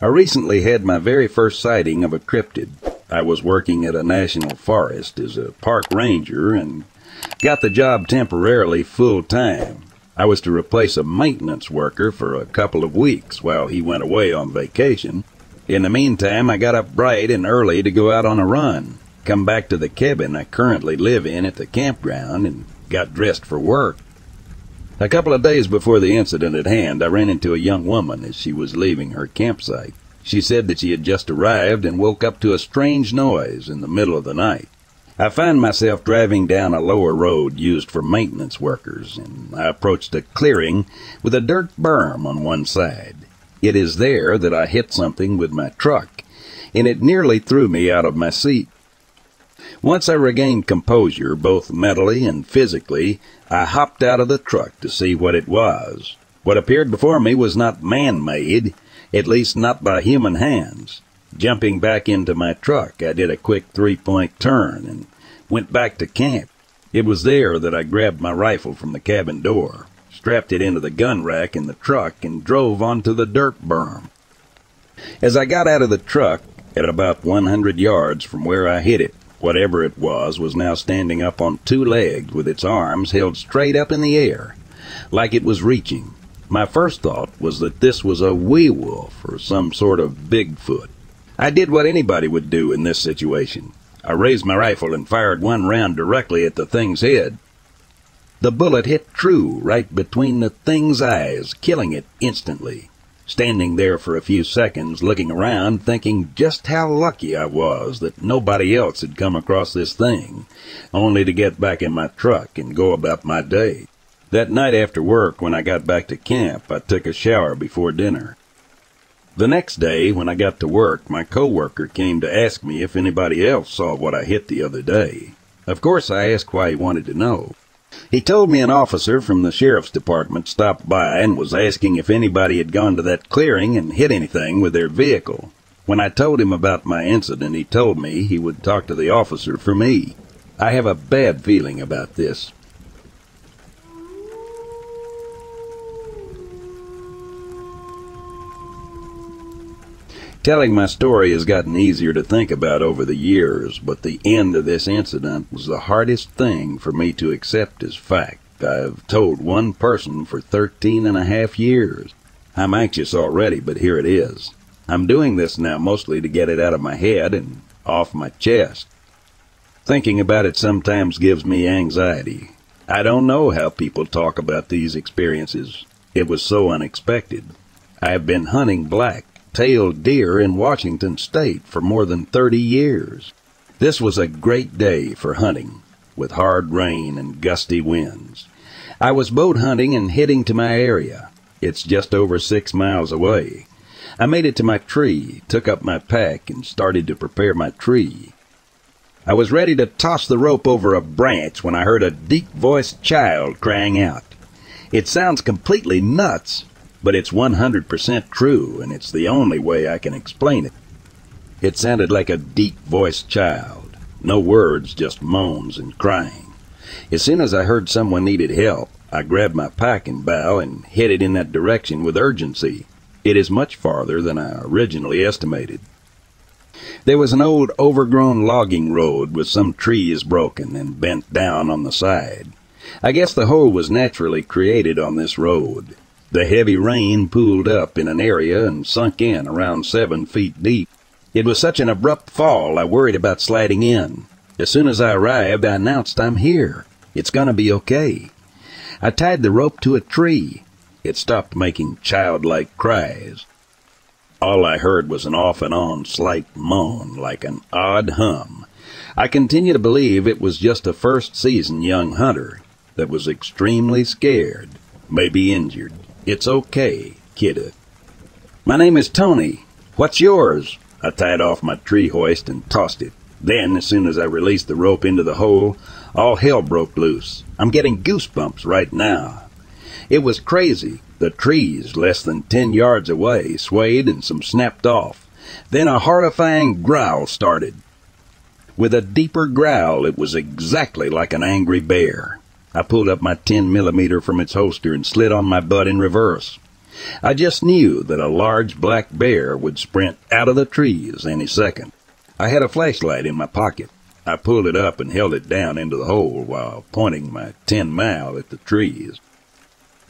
I recently had my very first sighting of a cryptid. I was working at a national forest as a park ranger and got the job temporarily full time. I was to replace a maintenance worker for a couple of weeks while he went away on vacation. In the meantime, I got up bright and early to go out on a run, come back to the cabin I currently live in at the campground, and got dressed for work. A couple of days before the incident at hand, I ran into a young woman as she was leaving her campsite. She said that she had just arrived and woke up to a strange noise in the middle of the night. I found myself driving down a lower road used for maintenance workers, and I approached a clearing with a dirt berm on one side. It is there that I hit something with my truck, and it nearly threw me out of my seat. Once I regained composure, both mentally and physically, I hopped out of the truck to see what it was. What appeared before me was not man-made, at least not by human hands. Jumping back into my truck, I did a quick three-point turn and went back to camp. It was there that I grabbed my rifle from the cabin door, strapped it into the gun rack in the truck, and drove onto the dirt berm. As I got out of the truck, at about 100 yards from where I hit it, whatever it was was now standing up on two legs with its arms held straight up in the air, like it was reaching. My first thought was that this was a werewolf or some sort of Bigfoot. I did what anybody would do in this situation. I raised my rifle and fired one round directly at the thing's head. The bullet hit true right between the thing's eyes, killing it instantly. Standing there for a few seconds, looking around, thinking just how lucky I was that nobody else had come across this thing, only to get back in my truck and go about my day. That night after work, when I got back to camp, I took a shower before dinner. The next day, when I got to work, my coworker came to ask me if anybody else saw what I hit the other day. Of course, I asked why he wanted to know. He told me an officer from the sheriff's department stopped by and was asking if anybody had gone to that clearing and hit anything with their vehicle. When I told him about my incident, he told me he would talk to the officer for me. I have a bad feeling about this. Telling my story has gotten easier to think about over the years, but the end of this incident was the hardest thing for me to accept as fact. I've told one person for thirteen and a half years. I'm anxious already, but here it is. I'm doing this now mostly to get it out of my head and off my chest. Thinking about it sometimes gives me anxiety. I don't know how people talk about these experiences. It was so unexpected. I have been hunting black tailed deer in Washington state for more than 30 years. This was a great day for hunting, with hard rain and gusty winds. I was boat hunting and heading to my area. It's just over six miles away. I made it to my tree, took up my pack, and started to prepare my tree. I was ready to toss the rope over a branch when I heard a deep-voiced child crying out. It sounds completely nuts, but it's 100% true, and it's the only way I can explain it. It sounded like a deep-voiced child. No words, just moans and crying. As soon as I heard someone needed help, I grabbed my pack and bow and headed in that direction with urgency. It is much farther than I originally estimated. There was an old overgrown logging road with some trees broken and bent down on the side. I guess the hole was naturally created on this road. The heavy rain pooled up in an area and sunk in around seven feet deep. It was such an abrupt fall, I worried about sliding in. As soon as I arrived, I announced I'm here. It's gonna be okay. I tied the rope to a tree. It stopped making childlike cries. All I heard was an off and on slight moan, like an odd hum. I continue to believe it was just a first season young hunter that was extremely scared, maybe injured. It's okay, kidda. My name is Tony. What's yours? I tied off my tree hoist and tossed it. Then, as soon as I released the rope into the hole, all hell broke loose. I'm getting goosebumps right now. It was crazy. The trees, less than ten yards away, swayed and some snapped off. Then a horrifying growl started. With a deeper growl, it was exactly like an angry bear. I pulled up my 10 millimeter from its holster and slid on my butt in reverse. I just knew that a large black bear would sprint out of the trees any second. I had a flashlight in my pocket. I pulled it up and held it down into the hole while pointing my 10 mile at the trees.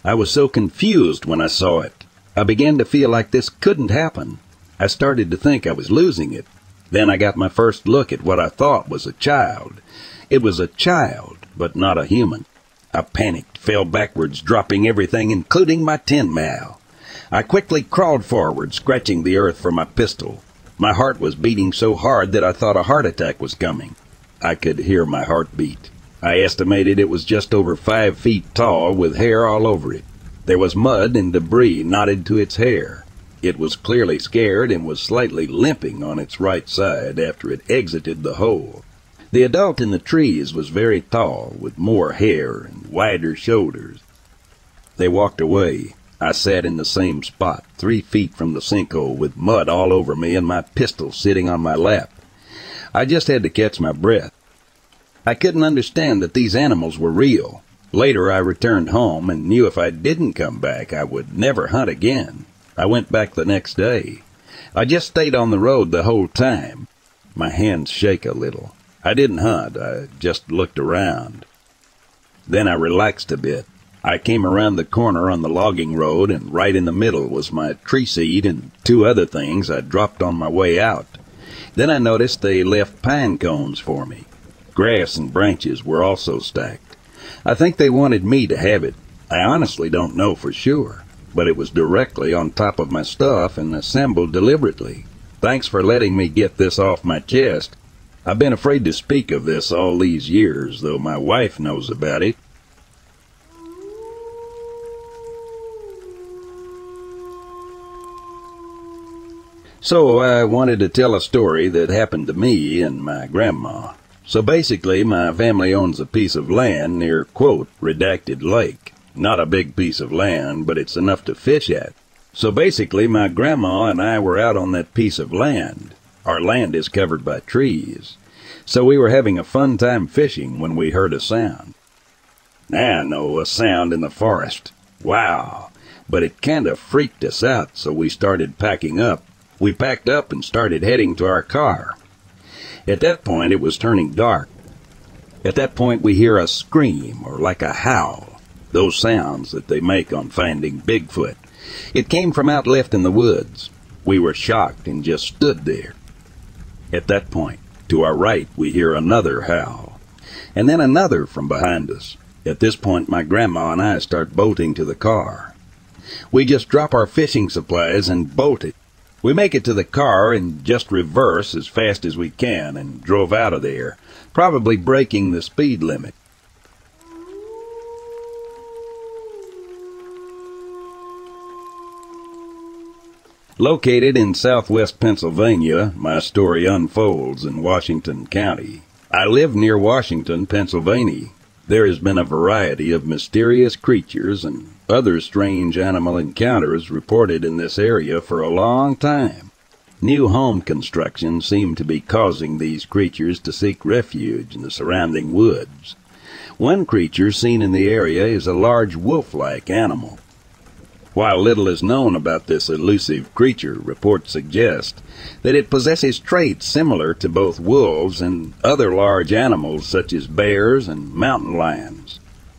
I was so confused when I saw it. I began to feel like this couldn't happen. I started to think I was losing it. Then I got my first look at what I thought was a child. It was a child, but not a human. I panicked, fell backwards, dropping everything, including my tin mile. I quickly crawled forward, scratching the earth for my pistol. My heart was beating so hard that I thought a heart attack was coming. I could hear my heart beat. I estimated it was just over five feet tall with hair all over it. There was mud and debris knotted to its hair. It was clearly scared and was slightly limping on its right side after it exited the hole. The adult in the trees was very tall, with more hair and wider shoulders. They walked away. I sat in the same spot, three feet from the sinkhole, with mud all over me and my pistol sitting on my lap. I just had to catch my breath. I couldn't understand that these animals were real. Later I returned home and knew if I didn't come back I would never hunt again. I went back the next day. I just stayed on the road the whole time. My hands shake a little. I didn't hunt, I just looked around. Then I relaxed a bit. I came around the corner on the logging road, and right in the middle was my tree seed and two other things I dropped on my way out. Then I noticed they left pine cones for me. Grass and branches were also stacked. I think they wanted me to have it. I honestly don't know for sure, but it was directly on top of my stuff and assembled deliberately. Thanks for letting me get this off my chest. I've been afraid to speak of this all these years, though my wife knows about it. So I wanted to tell a story that happened to me and my grandma. So basically, my family owns a piece of land near, quote, Redacted Lake. Not a big piece of land, but it's enough to fish at. So basically, my grandma and I were out on that piece of land. Our land is covered by trees. So we were having a fun time fishing when we heard a sound. I know, a sound in the forest. Wow. But it kinda freaked us out, so we started packing up. We packed up and started heading to our car. At that point, it was turning dark. At that point, we hear a scream or like a howl, those sounds that they make on finding Bigfoot. It came from out left in the woods. We were shocked and just stood there. At that point, to our right, we hear another howl, and then another from behind us. At this point, my grandma and I start bolting to the car. We just drop our fishing supplies and bolt it. We make it to the car and just reverse as fast as we can and drove out of there, probably breaking the speed limit. Located in southwest Pennsylvania, my story unfolds in Washington County. I live near Washington, Pennsylvania. There has been a variety of mysterious creatures and other strange animal encounters reported in this area for a long time. New home construction seemed to be causing these creatures to seek refuge in the surrounding woods. One creature seen in the area is a large wolf-like animal. While little is known about this elusive creature, reports suggest that it possesses traits similar to both wolves and other large animals such as bears and mountain lions.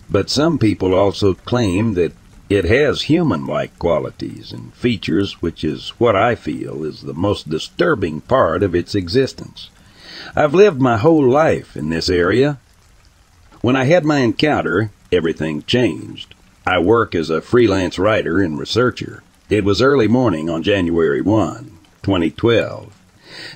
But some people also claim that it has human-like qualities and features, which is what I feel is the most disturbing part of its existence. I've lived my whole life in this area. When I had my encounter, everything changed. I work as a freelance writer and researcher. It was early morning on January 1, 2012.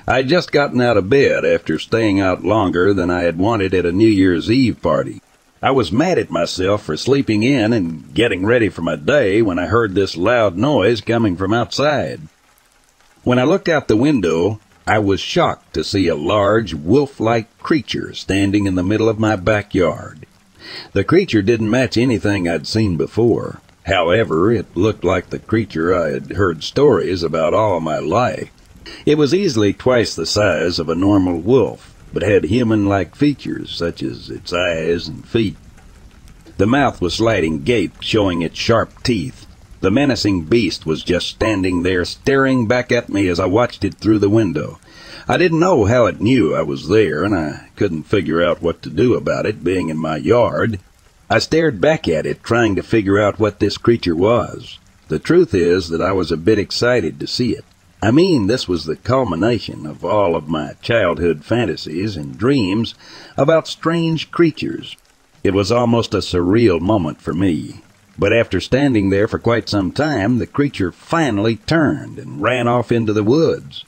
I'd just gotten out of bed after staying out longer than I had wanted at a New Year's Eve party. I was mad at myself for sleeping in and getting ready for my day when I heard this loud noise coming from outside. When I looked out the window, I was shocked to see a large wolf-like creature standing in the middle of my backyard. The creature didn't match anything I'd seen before. However, it looked like the creature I had heard stories about all my life. It was easily twice the size of a normal wolf, but had human-like features such as its eyes and feet. The mouth was slightly gaped, showing its sharp teeth. The menacing beast was just standing there staring back at me as I watched it through the window. I didn't know how it knew I was there, and I couldn't figure out what to do about it being in my yard. I stared back at it, trying to figure out what this creature was. The truth is that I was a bit excited to see it. I mean, this was the culmination of all of my childhood fantasies and dreams about strange creatures. It was almost a surreal moment for me. But after standing there for quite some time, the creature finally turned and ran off into the woods.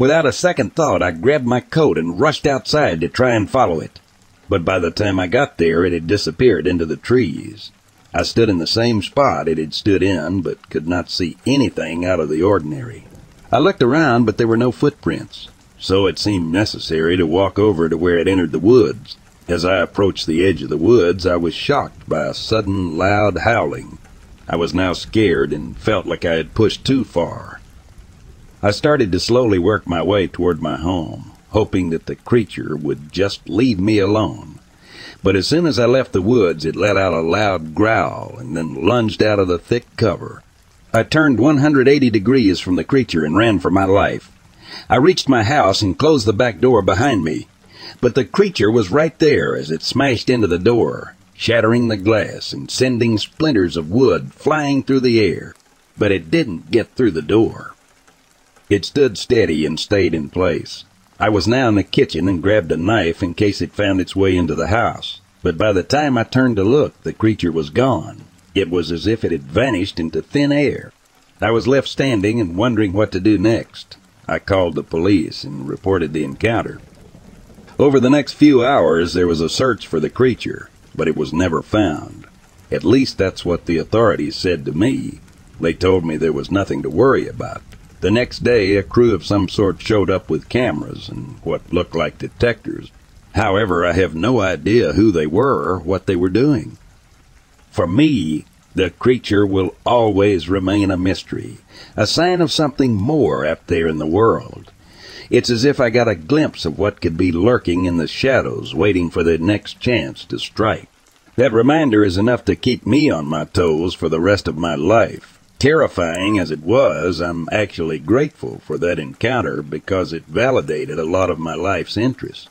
Without a second thought, I grabbed my coat and rushed outside to try and follow it. But by the time I got there, it had disappeared into the trees. I stood in the same spot it had stood in, but could not see anything out of the ordinary. I looked around, but there were no footprints, so it seemed necessary to walk over to where it entered the woods. As I approached the edge of the woods, I was shocked by a sudden loud howling. I was now scared and felt like I had pushed too far. I started to slowly work my way toward my home, hoping that the creature would just leave me alone. But as soon as I left the woods, it let out a loud growl and then lunged out of the thick cover. I turned 180 degrees from the creature and ran for my life. I reached my house and closed the back door behind me. But the creature was right there as it smashed into the door, shattering the glass and sending splinters of wood flying through the air. But it didn't get through the door. It stood steady and stayed in place. I was now in the kitchen and grabbed a knife in case it found its way into the house. But by the time I turned to look, the creature was gone. It was as if it had vanished into thin air. I was left standing and wondering what to do next. I called the police and reported the encounter. Over the next few hours, there was a search for the creature, but it was never found. At least that's what the authorities said to me. They told me there was nothing to worry about. The next day, a crew of some sort showed up with cameras and what looked like detectors. However, I have no idea who they were or what they were doing. For me, the creature will always remain a mystery, a sign of something more out there in the world. It's as if I got a glimpse of what could be lurking in the shadows, waiting for the next chance to strike. That reminder is enough to keep me on my toes for the rest of my life. Terrifying as it was, I'm actually grateful for that encounter because it validated a lot of my life's interests.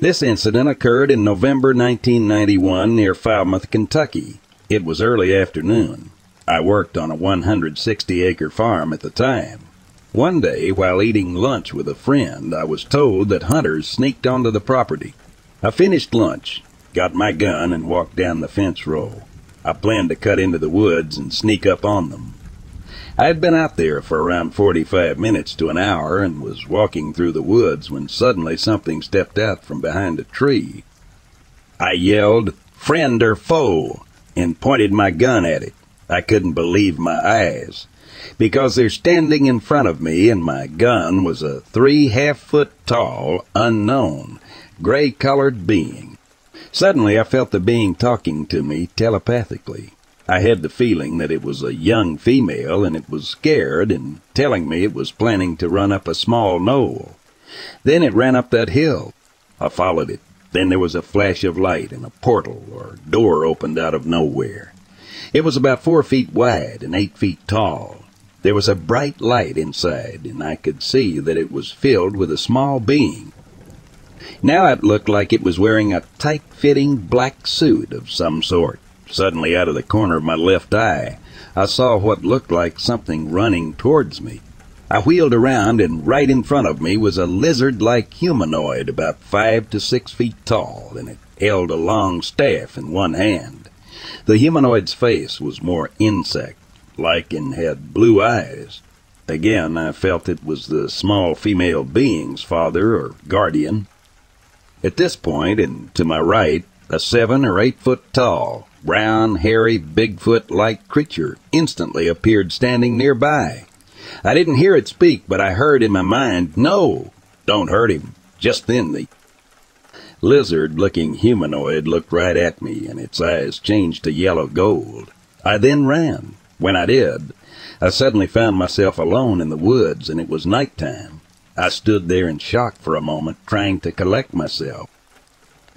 This incident occurred in November 1991 near Falmouth, Kentucky. It was early afternoon. I worked on a 160 acre farm at the time. One day, while eating lunch with a friend, I was told that hunters sneaked onto the property. I finished lunch, got my gun, and walked down the fence row. I planned to cut into the woods and sneak up on them. I had been out there for around 45 minutes to an hour and was walking through the woods when suddenly something stepped out from behind a tree. I yelled, friend or foe, and pointed my gun at it. I couldn't believe my eyes. Because they're standing in front of me and my gun was a three half foot tall, unknown, gray colored being. Suddenly I felt the being talking to me telepathically. I had the feeling that it was a young female and it was scared and telling me it was planning to run up a small knoll. Then it ran up that hill. I followed it. Then there was a flash of light and a portal or door opened out of nowhere. It was about four feet wide and eight feet tall. There was a bright light inside, and I could see that it was filled with a small being. Now it looked like it was wearing a tight-fitting black suit of some sort. Suddenly, out of the corner of my left eye, I saw what looked like something running towards me. I wheeled around, and right in front of me was a lizard-like humanoid about five to six feet tall, and it held a long staff in one hand. The humanoid's face was more insect-like and had blue eyes. Again, I felt it was the small female being's father or guardian. At this point, and to my right, a seven or eight foot tall, brown, hairy, Bigfoot-like creature instantly appeared standing nearby. I didn't hear it speak, but I heard in my mind, No, don't hurt him. Just then the lizard-looking humanoid looked right at me, and its eyes changed to yellow gold. I then ran. When I did, I suddenly found myself alone in the woods, and it was night time. I stood there in shock for a moment, trying to collect myself.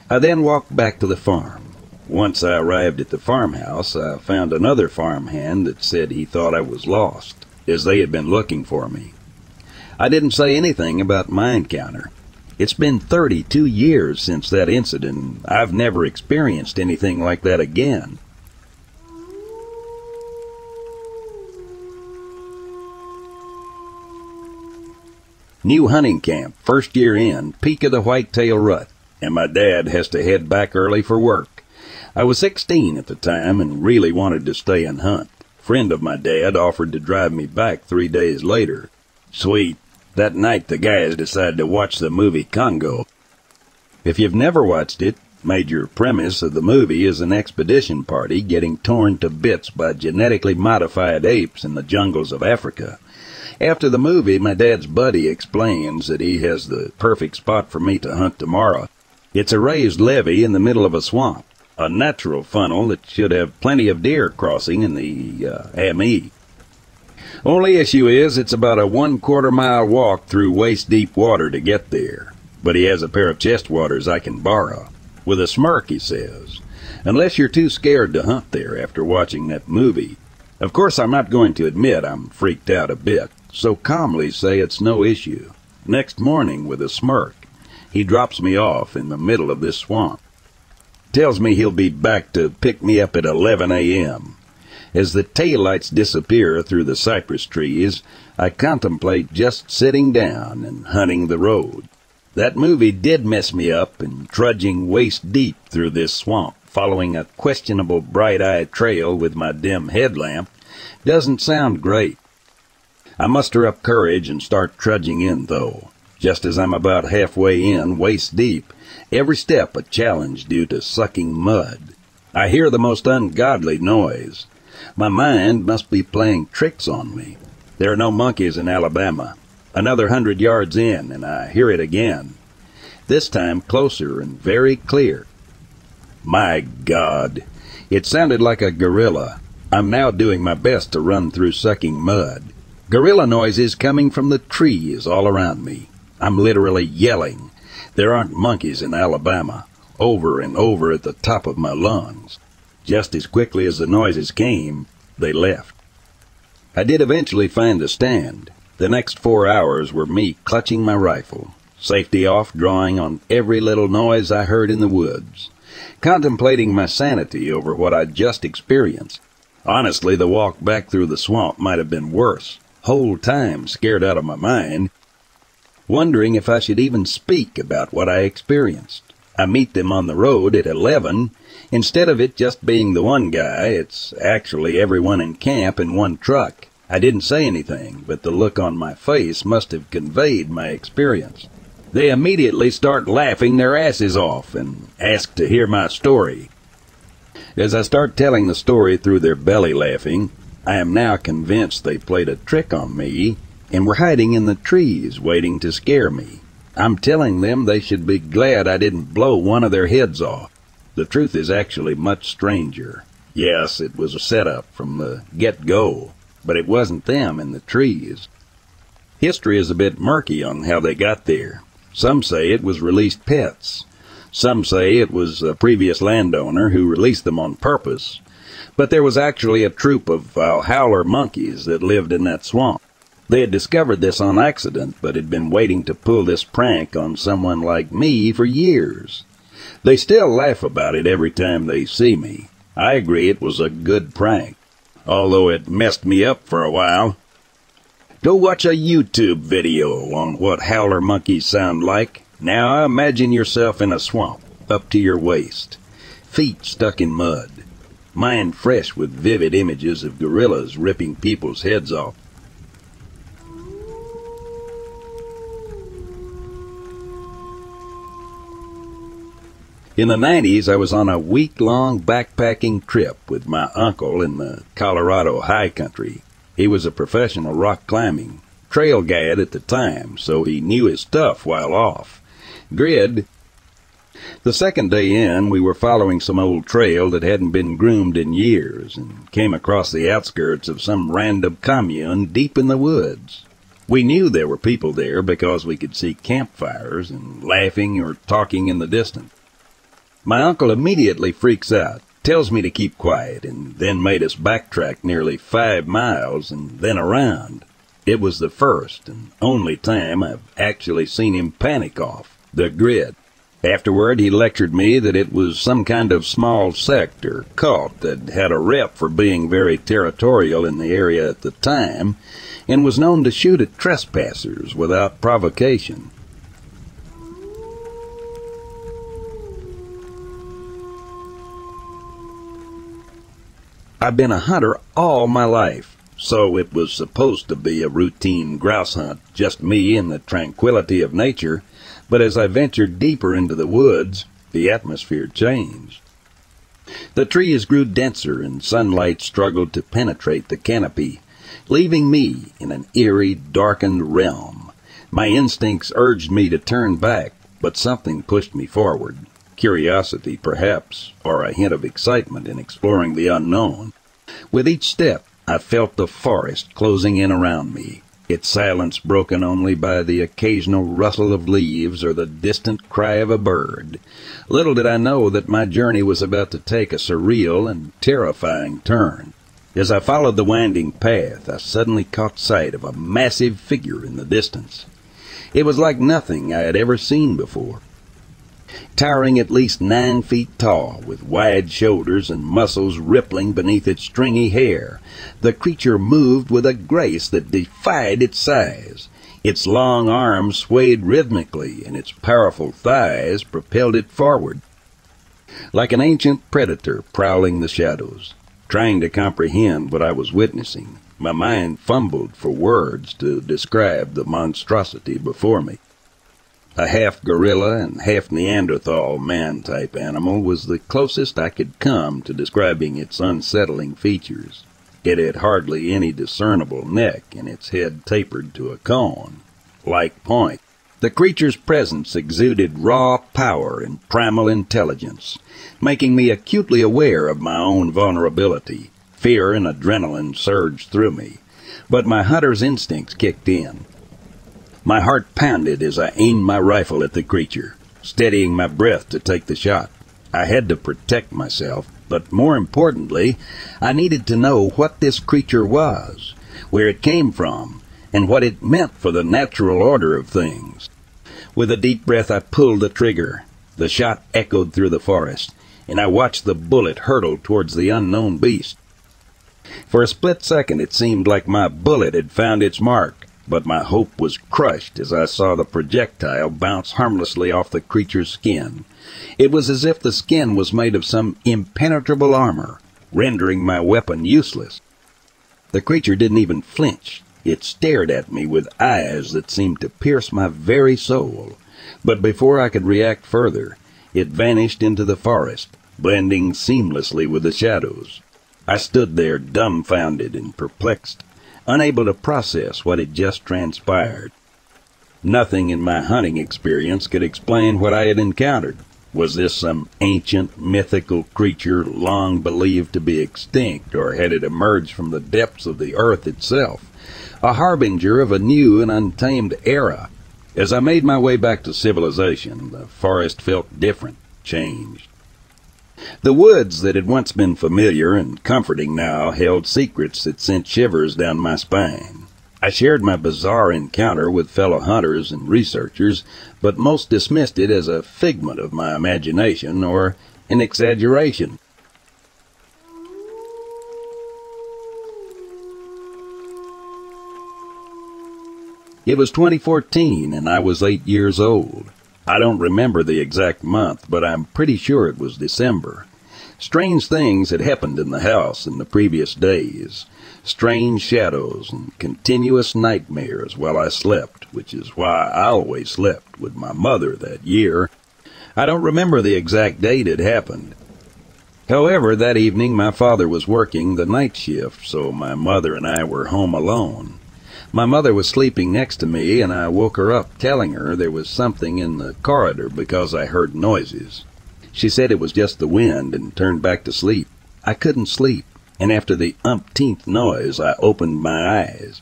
I then walked back to the farm. Once I arrived at the farmhouse, I found another farmhand that said he thought I was lost, as they had been looking for me. I didn't say anything about my encounter. It's been 32 years since that incident, and I've never experienced anything like that again. New hunting camp, first year in, peak of the whitetail rut, and my dad has to head back early for work. I was 16 at the time and really wanted to stay and hunt. Friend of my dad offered to drive me back three days later. Sweet. That night the guys decided to watch the movie Congo. If you've never watched it, major premise of the movie is an expedition party getting torn to bits by genetically modified apes in the jungles of Africa. After the movie, my dad's buddy explains that he has the perfect spot for me to hunt tomorrow. It's a raised levee in the middle of a swamp, a natural funnel that should have plenty of deer crossing in the uh, Amie. Only issue is it's about a one quarter mile walk through waist deep water to get there. But he has a pair of chest waders I can borrow. With a smirk, he says. Unless you're too scared to hunt there after watching that movie. Of course, I'm not going to admit I'm freaked out a bit, so calmly say it's no issue. Next morning, with a smirk, he drops me off in the middle of this swamp. Tells me he'll be back to pick me up at 11 a.m. As the taillights disappear through the cypress trees, I contemplate just sitting down and hunting the road. That movie did mess me up and trudging waist deep through this swamp, following a questionable bright-eyed trail with my dim headlamp, doesn't sound great. I muster up courage and start trudging in, though. Just as I'm about halfway in, waist deep, every step a challenge due to sucking mud. I hear the most ungodly noise. My mind must be playing tricks on me. There are no monkeys in Alabama. Another hundred yards in, and I hear it again. This time closer and very clear. My God! It sounded like a gorilla. I'm now doing my best to run through sucking mud. Gorilla noises coming from the trees all around me. I'm literally yelling. There aren't monkeys in Alabama. Over and over at the top of my lungs. Just as quickly as the noises came, they left. I did eventually find a stand. The next four hours were me clutching my rifle, safety off, drawing on every little noise I heard in the woods, contemplating my sanity over what I'd just experienced. Honestly, the walk back through the swamp might have been worse. Whole time scared out of my mind, wondering if I should even speak about what I experienced. I meet them on the road at 11. Instead of it just being the one guy, it's actually everyone in camp in one truck. I didn't say anything, but the look on my face must have conveyed my experience. They immediately start laughing their asses off and ask to hear my story. As I start telling the story through their belly laughing, I am now convinced they played a trick on me and were hiding in the trees waiting to scare me. I'm telling them they should be glad I didn't blow one of their heads off. The truth is actually much stranger. Yes, it was a setup from the get-go, but it wasn't them in the trees. History is a bit murky on how they got there. Some say it was released pets. Some say it was a previous landowner who released them on purpose. But there was actually a troop of uh, howler monkeys that lived in that swamp. They had discovered this on accident, but had been waiting to pull this prank on someone like me for years. They still laugh about it every time they see me. I agree it was a good prank, although it messed me up for a while. Go watch a YouTube video on what howler monkeys sound like. Now imagine yourself in a swamp, up to your waist, feet stuck in mud, mind fresh with vivid images of gorillas ripping people's heads off. In the 90s, I was on a week long backpacking trip with my uncle in the Colorado high country. He was a professional rock climbing trail guide at the time, so he knew his stuff while off. Grid. The second day in, we were following some old trail that hadn't been groomed in years and came across the outskirts of some random commune deep in the woods. We knew there were people there because we could see campfires and laughing or talking in the distance. My uncle immediately freaks out, tells me to keep quiet, and then made us backtrack nearly five miles and then around. It was the first and only time I've actually seen him panic off the grid. Afterward, he lectured me that it was some kind of small sect or cult that had a rep for being very territorial in the area at the time and was known to shoot at trespassers without provocation. I've been a hunter all my life, so it was supposed to be a routine grouse hunt, just me and the tranquility of nature, but as I ventured deeper into the woods, the atmosphere changed. The trees grew denser and sunlight struggled to penetrate the canopy, leaving me in an eerie, darkened realm. My instincts urged me to turn back, but something pushed me forward curiosity perhaps, or a hint of excitement in exploring the unknown. With each step, I felt the forest closing in around me, its silence broken only by the occasional rustle of leaves or the distant cry of a bird. Little did I know that my journey was about to take a surreal and terrifying turn. As I followed the winding path, I suddenly caught sight of a massive figure in the distance. It was like nothing I had ever seen before towering at least nine feet tall, with wide shoulders and muscles rippling beneath its stringy hair. The creature moved with a grace that defied its size. Its long arms swayed rhythmically, and its powerful thighs propelled it forward. Like an ancient predator prowling the shadows, trying to comprehend what I was witnessing, my mind fumbled for words to describe the monstrosity before me. A half gorilla and half Neanderthal man type animal was the closest I could come to describing its unsettling features. It had hardly any discernible neck, and its head tapered to a cone, like point. The creature's presence exuded raw power and primal intelligence, making me acutely aware of my own vulnerability. Fear and adrenaline surged through me, but my hunter's instincts kicked in. My heart pounded as I aimed my rifle at the creature, steadying my breath to take the shot. I had to protect myself, but more importantly, I needed to know what this creature was, where it came from, and what it meant for the natural order of things. With a deep breath, I pulled the trigger. The shot echoed through the forest, and I watched the bullet hurtle towards the unknown beast. For a split second, it seemed like my bullet had found its mark but my hope was crushed as I saw the projectile bounce harmlessly off the creature's skin. It was as if the skin was made of some impenetrable armor, rendering my weapon useless. The creature didn't even flinch. It stared at me with eyes that seemed to pierce my very soul. But before I could react further, it vanished into the forest, blending seamlessly with the shadows. I stood there dumbfounded and perplexed unable to process what had just transpired. Nothing in my hunting experience could explain what I had encountered. Was this some ancient mythical creature long believed to be extinct, or had it emerged from the depths of the earth itself, a harbinger of a new and untamed era? As I made my way back to civilization, the forest felt different, changed. The woods that had once been familiar and comforting now held secrets that sent shivers down my spine. I shared my bizarre encounter with fellow hunters and researchers, but most dismissed it as a figment of my imagination or an exaggeration. It was 2014 and I was eight years old. I don't remember the exact month, but I'm pretty sure it was December. Strange things had happened in the house in the previous days. Strange shadows and continuous nightmares while I slept, which is why I always slept with my mother that year. I don't remember the exact date it happened. However, that evening my father was working the night shift, so my mother and I were home alone. My mother was sleeping next to me, and I woke her up telling her there was something in the corridor because I heard noises. She said it was just the wind and turned back to sleep. I couldn't sleep, and after the umpteenth noise, I opened my eyes.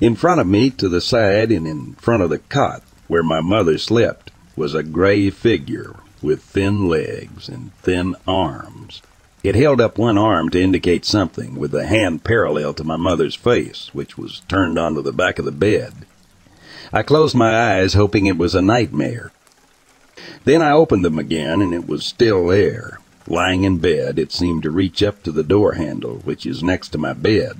In front of me, to the side and in front of the cot where my mother slept, was a gray figure, with thin legs and thin arms. It held up one arm to indicate something, with the hand parallel to my mother's face, which was turned onto the back of the bed. I closed my eyes, hoping it was a nightmare. Then I opened them again, and it was still there. Lying in bed, it seemed to reach up to the door handle, which is next to my bed,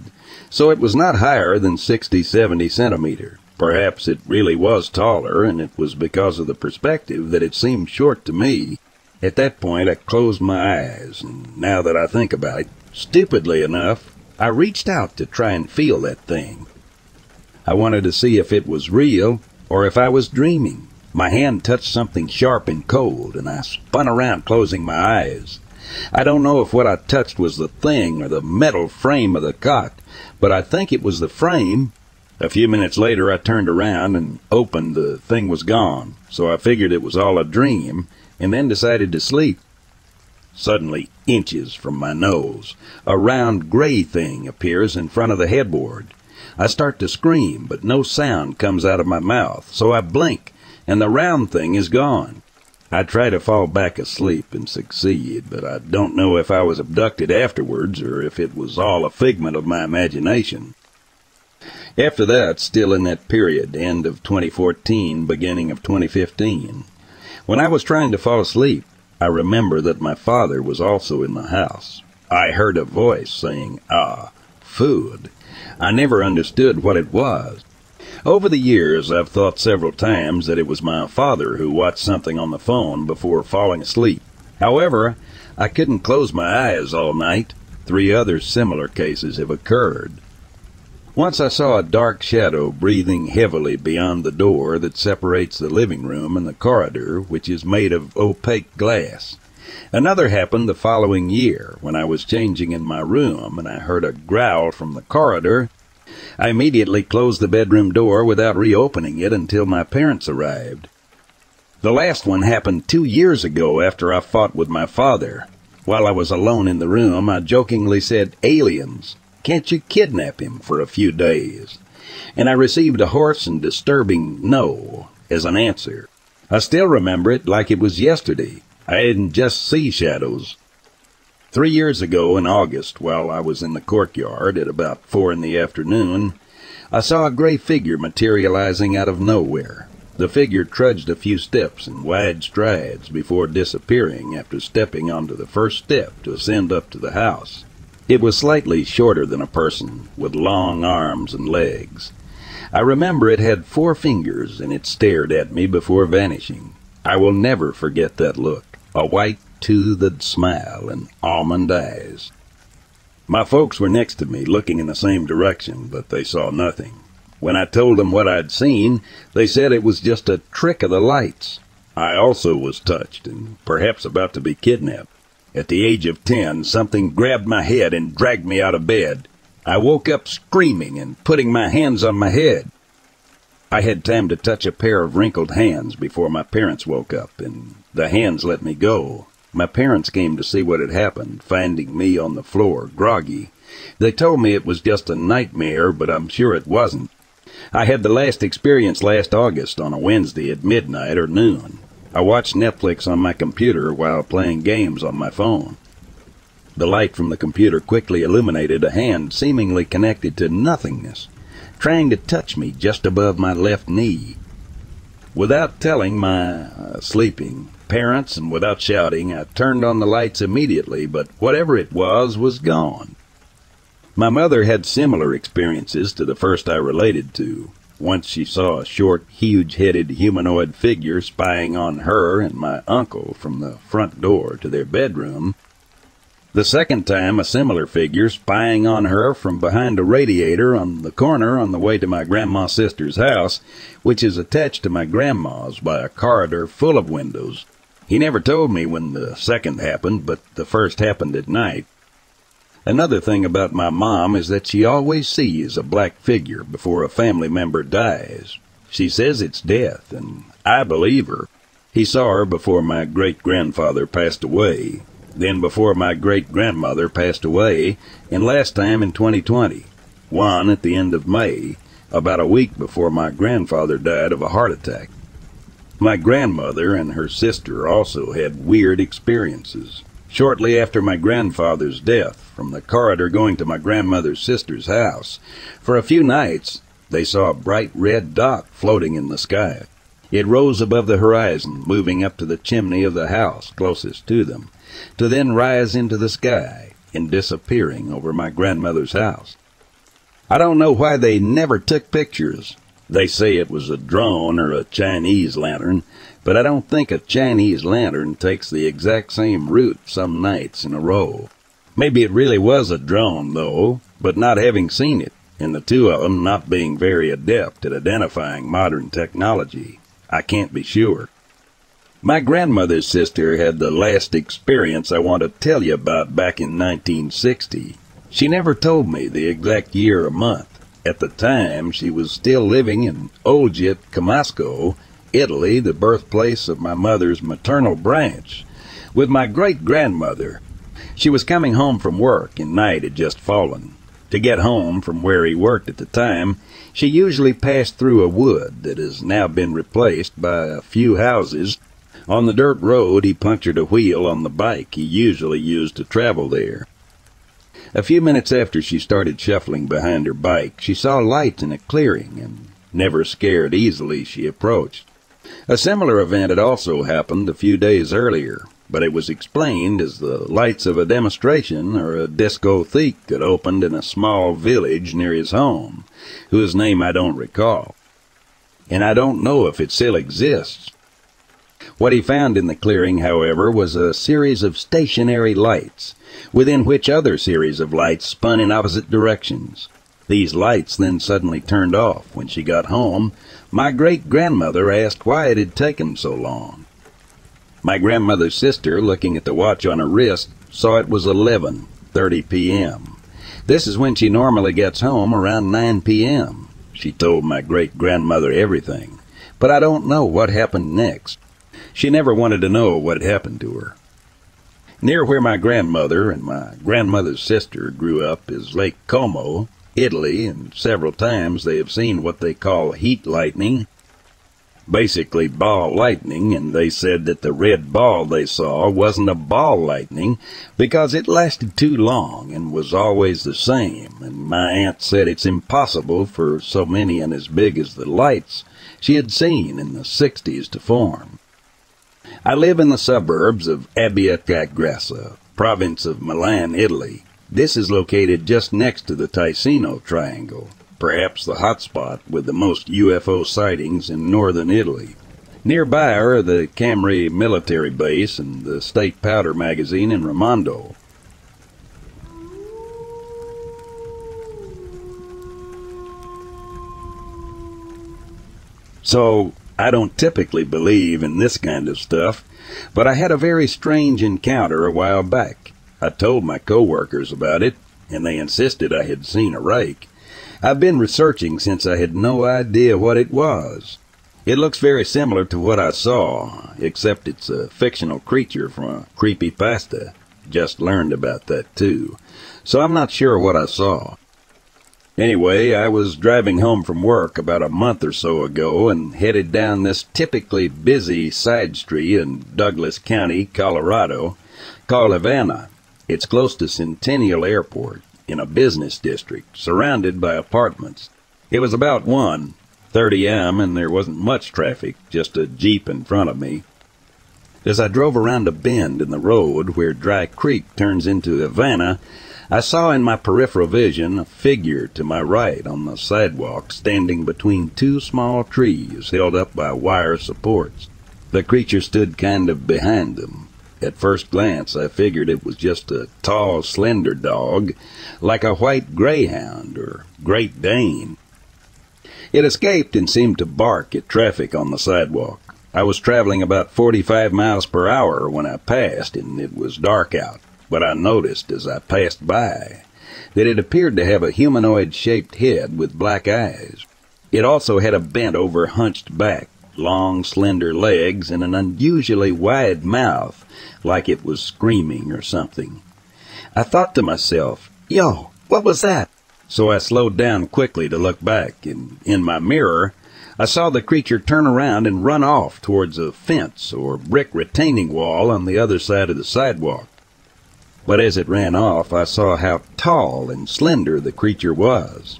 so it was not higher than sixty, seventy centimeter. Perhaps it really was taller, and it was because of the perspective that it seemed short to me. At that point, I closed my eyes, and now that I think about it, stupidly enough, I reached out to try and feel that thing. I wanted to see if it was real or if I was dreaming. My hand touched something sharp and cold, and I spun around, closing my eyes. I don't know if what I touched was the thing or the metal frame of the cot, but I think it was the frame. A few minutes later, I turned around and opened. The thing was gone, so I figured it was all a dream, and then decided to sleep. Suddenly, inches from my nose, a round gray thing appears in front of the headboard. I start to scream, but no sound comes out of my mouth, so I blink and the round thing is gone. I try to fall back asleep and succeed, but I don't know if I was abducted afterwards or if it was all a figment of my imagination. After that, still in that period, end of 2014, beginning of 2015, when I was trying to fall asleep, I remember that my father was also in the house. I heard a voice saying, ah, food. I never understood what it was. Over the years, I've thought several times that it was my father who watched something on the phone before falling asleep. However, I couldn't close my eyes all night. Three other similar cases have occurred. Once I saw a dark shadow breathing heavily beyond the door that separates the living room and the corridor, which is made of opaque glass. Another happened the following year when I was changing in my room and I heard a growl from the corridor I immediately closed the bedroom door without reopening it until my parents arrived. The last one happened two years ago after I fought with my father. While I was alone in the room, I jokingly said, Aliens, can't you kidnap him for a few days? And I received a hoarse and disturbing no as an answer. I still remember it like it was yesterday. I didn't just see shadows. Three years ago in August, while I was in the courtyard at about four in the afternoon, I saw a gray figure materializing out of nowhere. The figure trudged a few steps in wide strides before disappearing after stepping onto the first step to ascend up to the house. It was slightly shorter than a person, with long arms and legs. I remember it had four fingers and it stared at me before vanishing. I will never forget that look. A white toothed smile and almond eyes. My folks were next to me, looking in the same direction, but they saw nothing. When I told them what I'd seen, they said it was just a trick of the lights. I also was touched and perhaps about to be kidnapped. At the age of ten, something grabbed my head and dragged me out of bed. I woke up screaming and putting my hands on my head. I had time to touch a pair of wrinkled hands before my parents woke up, and the hands let me go. My parents came to see what had happened, finding me on the floor, groggy. They told me it was just a nightmare, but I'm sure it wasn't. I had the last experience last August on a Wednesday at midnight or noon. I watched Netflix on my computer while playing games on my phone. The light from the computer quickly illuminated a hand seemingly connected to nothingness, trying to touch me just above my left knee. Without telling my uh, sleeping, parents, and without shouting, I turned on the lights immediately, but whatever it was was gone. My mother had similar experiences to the first I related to. Once she saw a short, huge-headed humanoid figure spying on her and my uncle from the front door to their bedroom. The second time, a similar figure spying on her from behind a radiator on the corner on the way to my grandma's sister's house, which is attached to my grandma's by a corridor full of windows. He never told me when the second happened, but the first happened at night. Another thing about my mom is that she always sees a black figure before a family member dies. She says it's death, and I believe her. He saw her before my great grandfather passed away, then before my great grandmother passed away, and last time in 2020. One at the end of May, about a week before my grandfather died of a heart attack. My grandmother and her sister also had weird experiences. Shortly after my grandfather's death, from the corridor going to my grandmother's sister's house, for a few nights they saw a bright red dot floating in the sky. It rose above the horizon, moving up to the chimney of the house closest to them, to then rise into the sky and disappearing over my grandmother's house. I don't know why they never took pictures. They say it was a drone or a Chinese lantern, but I don't think a Chinese lantern takes the exact same route some nights in a row. Maybe it really was a drone, though, but not having seen it, and the two of them not being very adept at identifying modern technology, I can't be sure. My grandmother's sister had the last experience I want to tell you about back in 1960. She never told me the exact year or month. At the time, she was still living in Olgiate, Comasco, Italy, the birthplace of my mother's maternal branch, with my great grandmother. She was coming home from work, and night had just fallen. To get home from where he worked at the time, she usually passed through a wood that has now been replaced by a few houses. On the dirt road, he punctured a wheel on the bike he usually used to travel there. A few minutes after she started shuffling behind her bike, she saw lights in a clearing, and never scared easily, she approached. A similar event had also happened a few days earlier, but it was explained as the lights of a demonstration or a discotheque that opened in a small village near his home, whose name I don't recall. And I don't know if it still exists. What he found in the clearing, however, was a series of stationary lights, within which other series of lights spun in opposite directions. These lights then suddenly turned off. When she got home, my great grandmother asked why it had taken so long. My grandmother's sister, looking at the watch on her wrist, saw it was 11:30 p.m. This is when she normally gets home around 9 p.m. She told my great grandmother everything, but I don't know what happened next. She never wanted to know what had happened to her. Near where my grandmother and my grandmother's sister grew up is Lake Como, Italy, and several times they have seen what they call heat lightning, basically ball lightning, and they said that the red ball they saw wasn't a ball lightning because it lasted too long and was always the same, and my aunt said it's impossible for so many and as big as the lights she had seen in the 60s to form. I live in the suburbs of Abbiategrasso, province of Milan, Italy. This is located just next to the Ticino Triangle perhaps the hotspot with the most UFO sightings in northern Italy. Nearby are the Cameri military base and the State Powder magazine in Raimondo. So, I don't typically believe in this kind of stuff, but I had a very strange encounter a while back. I told my coworkers about it, and they insisted I had seen a rake. I've been researching since I had no idea what it was. It looks very similar to what I saw, except it's a fictional creature from a creepy pasta. Just learned about that too. So I'm not sure what I saw. Anyway, I was driving home from work about a month or so ago and headed down this typically busy side street in Douglas County, Colorado, called Havana. It's close to Centennial Airport in a business district surrounded by apartments. It was about 1:30 am and there wasn't much traffic, just a Jeep in front of me. As I drove around a bend in the road where Dry Creek turns into Havana, I saw in my peripheral vision a figure to my right on the sidewalk standing between two small trees held up by wire supports. The creature stood kind of behind them, at first glance, I figured it was just a tall, slender dog, like a white greyhound or Great Dane. It escaped and seemed to bark at traffic on the sidewalk. I was traveling about 45 miles per hour when I passed, and it was dark out, but I noticed as I passed by that it appeared to have a humanoid shaped head with black eyes. It also had a bent over hunched back, long, slender legs, and an unusually wide mouth, like it was screaming or something. I thought to myself, yo, what was that? So I slowed down quickly to look back, and in my mirror, I saw the creature turn around and run off towards a fence or brick retaining wall on the other side of the sidewalk. But as it ran off, I saw how tall and slender the creature was.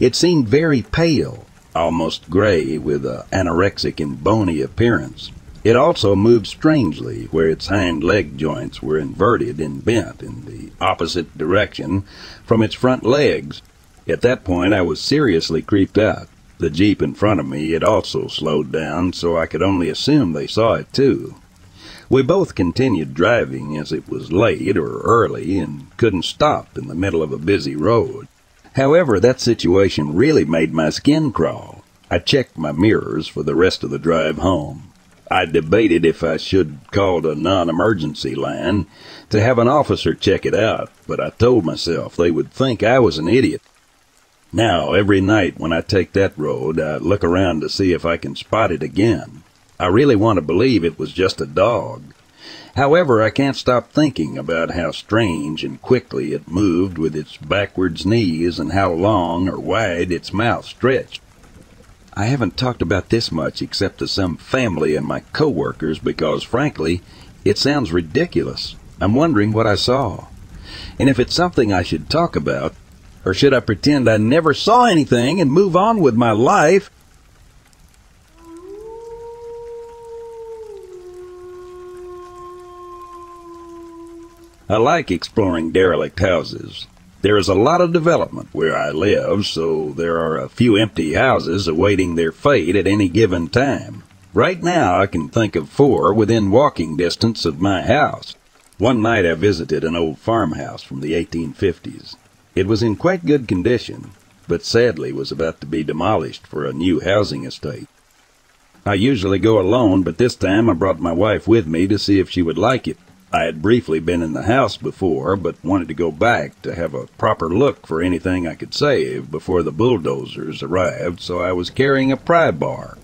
It seemed very pale, almost gray, with an anorexic and bony appearance. It also moved strangely, where its hind leg joints were inverted and bent in the opposite direction from its front legs. At that point, I was seriously creeped out. The jeep in front of me had also slowed down, so I could only assume they saw it too. We both continued driving as it was late or early and couldn't stop in the middle of a busy road. However, that situation really made my skin crawl. I checked my mirrors for the rest of the drive home. I debated if I should call a non-emergency line to have an officer check it out, but I told myself they would think I was an idiot. Now, every night when I take that road, I look around to see if I can spot it again. I really want to believe it was just a dog. However, I can't stop thinking about how strange and quickly it moved with its backwards knees and how long or wide its mouth stretched. I haven't talked about this much except to some family and my coworkers because, frankly, it sounds ridiculous. I'm wondering what I saw. And if it's something I should talk about, or should I pretend I never saw anything and move on with my life? I like exploring derelict houses. There is a lot of development where I live, so there are a few empty houses awaiting their fate at any given time. Right now, I can think of four within walking distance of my house. One night I visited an old farmhouse from the 1850s. It was in quite good condition, but sadly was about to be demolished for a new housing estate. I usually go alone, but this time I brought my wife with me to see if she would like it. I had briefly been in the house before, but wanted to go back to have a proper look for anything I could save before the bulldozers arrived, so I was carrying a pry bar.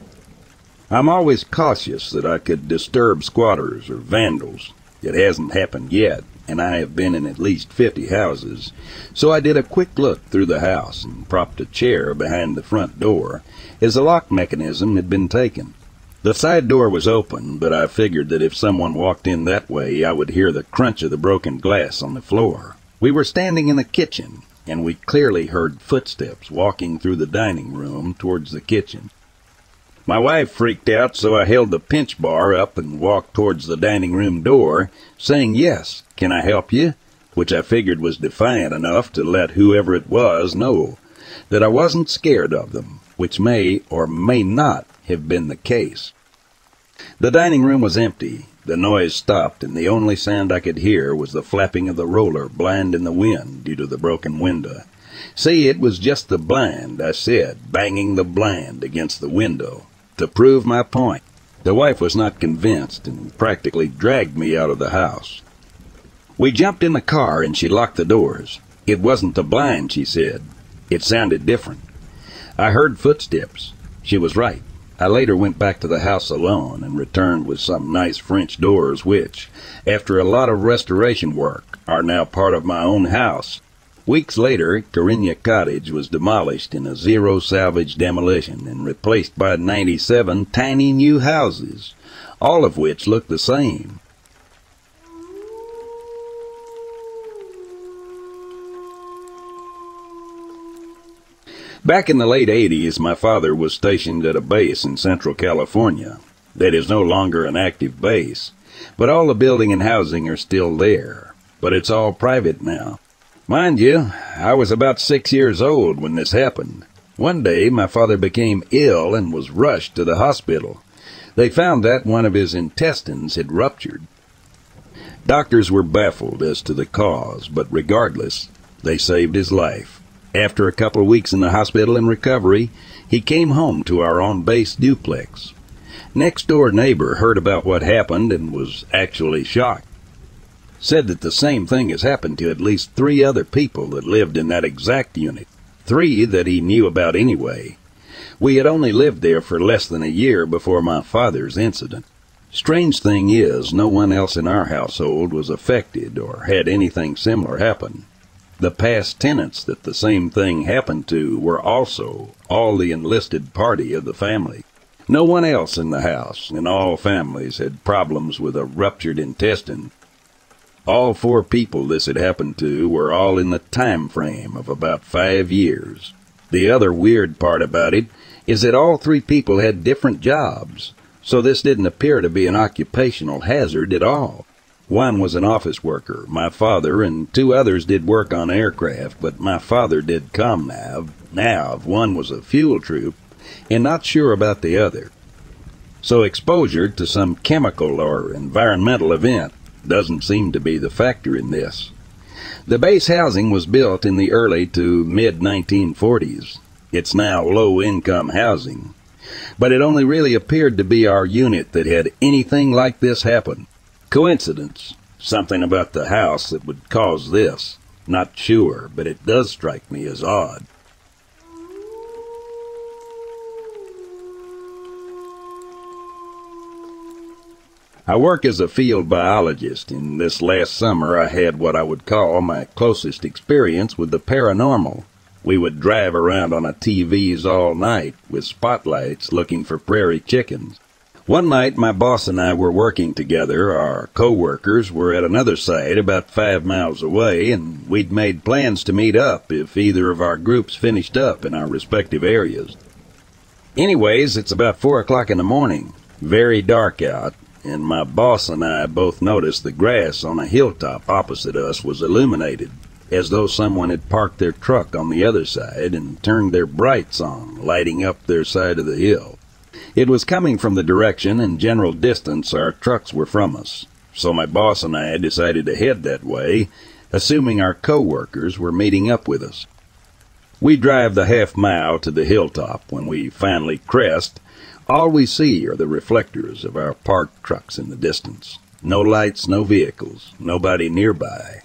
I'm always cautious that I could disturb squatters or vandals. It hasn't happened yet, and I have been in at least fifty houses, so I did a quick look through the house and propped a chair behind the front door, as the lock mechanism had been taken. The side door was open, but I figured that if someone walked in that way, I would hear the crunch of the broken glass on the floor. We were standing in the kitchen, and we clearly heard footsteps walking through the dining room towards the kitchen. My wife freaked out, so I held the pinch bar up and walked towards the dining room door, saying, Yes, can I help you? Which I figured was defiant enough to let whoever it was know that I wasn't scared of them, which may or may not have been the case. The dining room was empty. The noise stopped, and the only sound I could hear was the flapping of the roller blind in the wind due to the broken window. See, it was just the blind, I said, banging the blind against the window to prove my point. The wife was not convinced and practically dragged me out of the house. We jumped in the car and she locked the doors. It wasn't the blind, she said. It sounded different. I heard footsteps. She was right. I later went back to the house alone and returned with some nice French doors which, after a lot of restoration work, are now part of my own house Weeks later, Carinya Cottage was demolished in a zero salvage demolition and replaced by 97 tiny new houses, all of which look the same. Back in the late 80s, my father was stationed at a base in Central California that is no longer an active base, but all the building and housing are still there. But it's all private now. Mind you, I was about six years old when this happened. One day, my father became ill and was rushed to the hospital. They found that one of his intestines had ruptured. Doctors were baffled as to the cause, but regardless, they saved his life. After a couple of weeks in the hospital in recovery, he came home to our on base duplex. Next door neighbor heard about what happened and was actually shocked said that the same thing has happened to at least three other people that lived in that exact unit. Three that he knew about anyway. We had only lived there for less than a year before my father's incident. Strange thing is, no one else in our household was affected or had anything similar happen. The past tenants that the same thing happened to were also all the enlisted party of the family. No one else in the house, in all families, had problems with a ruptured intestine. All four people this had happened to were all in the time frame of about five years. The other weird part about it is that all three people had different jobs, so this didn't appear to be an occupational hazard at all. One was an office worker, my father, and two others did work on aircraft, but my father did ComNav. Nav, one was a fuel troop, and not sure about the other. So exposure to some chemical or environmental event doesn't seem to be the factor in this. The base housing was built in the early to mid 1940s. It's now low income housing. But it only really appeared to be our unit that had anything like this happen. Coincidence. Something about the house that would cause this. Not sure, but it does strike me as odd. I work as a field biologist, and this last summer I had what I would call my closest experience with the paranormal. We would drive around on ATVs all night with spotlights looking for prairie chickens. One night, my boss and I were working together. Our co-workers were at another site about five miles away, and we'd made plans to meet up if either of our groups finished up in our respective areas. Anyways, it's about four o'clock in the morning. Very dark out, and my boss and I both noticed the grass on a hilltop opposite us was illuminated, as though someone had parked their truck on the other side and turned their brights on, lighting up their side of the hill. It was coming from the direction and general distance our trucks were from us, so my boss and I decided to head that way, assuming our co-workers were meeting up with us. We drive the half mile to the hilltop when we finally crest. All we see are the reflectors of our parked trucks in the distance. No lights, no vehicles, nobody nearby.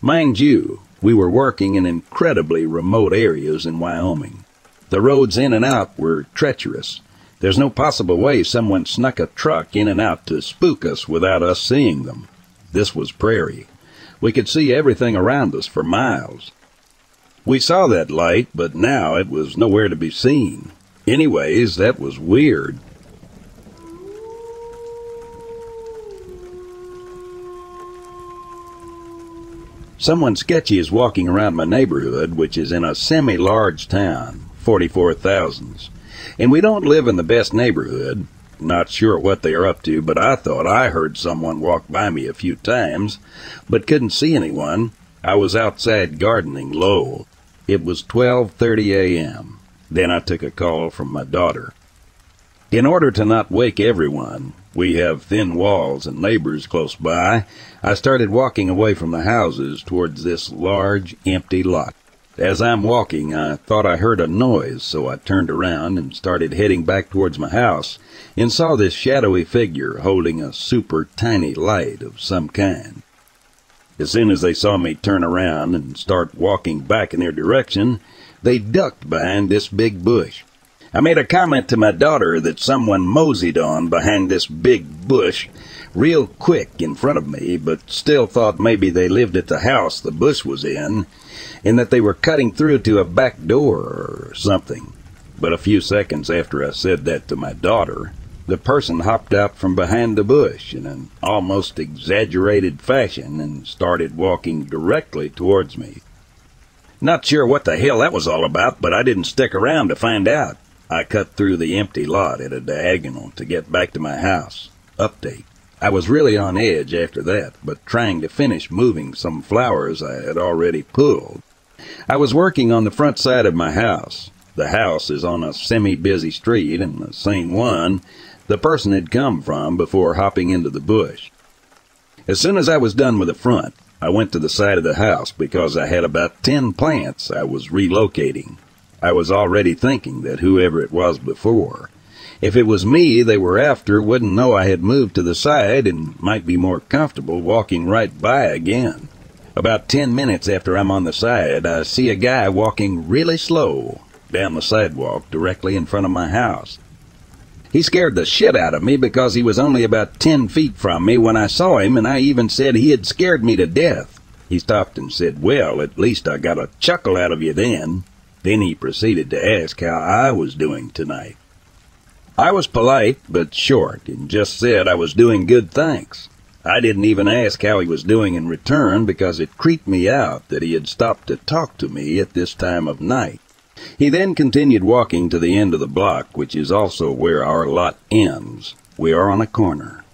Mind you, we were working in incredibly remote areas in Wyoming. The roads in and out were treacherous, there's no possible way someone snuck a truck in and out to spook us without us seeing them. This was prairie. We could see everything around us for miles. We saw that light, but now it was nowhere to be seen. Anyways, that was weird. Someone sketchy is walking around my neighborhood, which is in a semi-large town, 44,000s. And we don't live in the best neighborhood. Not sure what they are up to, but I thought I heard someone walk by me a few times, but couldn't see anyone. I was outside gardening low. It was 12:30 a.m. Then I took a call from my daughter. In order to not wake everyone, we have thin walls and neighbors close by. I started walking away from the houses towards this large, empty lot. As I'm walking, I thought I heard a noise, so I turned around and started heading back towards my house and saw this shadowy figure holding a super tiny light of some kind. As soon as they saw me turn around and start walking back in their direction, they ducked behind this big bush. I made a comment to my daughter that someone moseyed on behind this big bush real quick in front of me, but still thought maybe they lived at the house the bush was in and that they were cutting through to a back door or something. But a few seconds after I said that to my daughter, the person hopped out from behind the bush in an almost exaggerated fashion and started walking directly towards me. Not sure what the hell that was all about, but I didn't stick around to find out. I cut through the empty lot at a diagonal to get back to my house. Update. I was really on edge after that, but trying to finish moving some flowers I had already pulled. I was working on the front side of my house. The house is on a semi-busy street, and the same one the person had come from before hopping into the bush. As soon as I was done with the front, I went to the side of the house because I had about ten plants I was relocating. I was already thinking that whoever it was before, if it was me they were after, wouldn't know I had moved to the side and might be more comfortable walking right by again. About ten minutes after I'm on the side, I see a guy walking really slow down the sidewalk directly in front of my house. He scared the shit out of me because he was only about ten feet from me when I saw him, and I even said he had scared me to death. He stopped and said, Well, at least I got a chuckle out of you then. Then he proceeded to ask how I was doing tonight. I was polite but short and just said I was doing good thanks. I didn't even ask how he was doing in return because it creeped me out that he had stopped to talk to me at this time of night. He then continued walking to the end of the block, which is also where our lot ends. We are on a corner.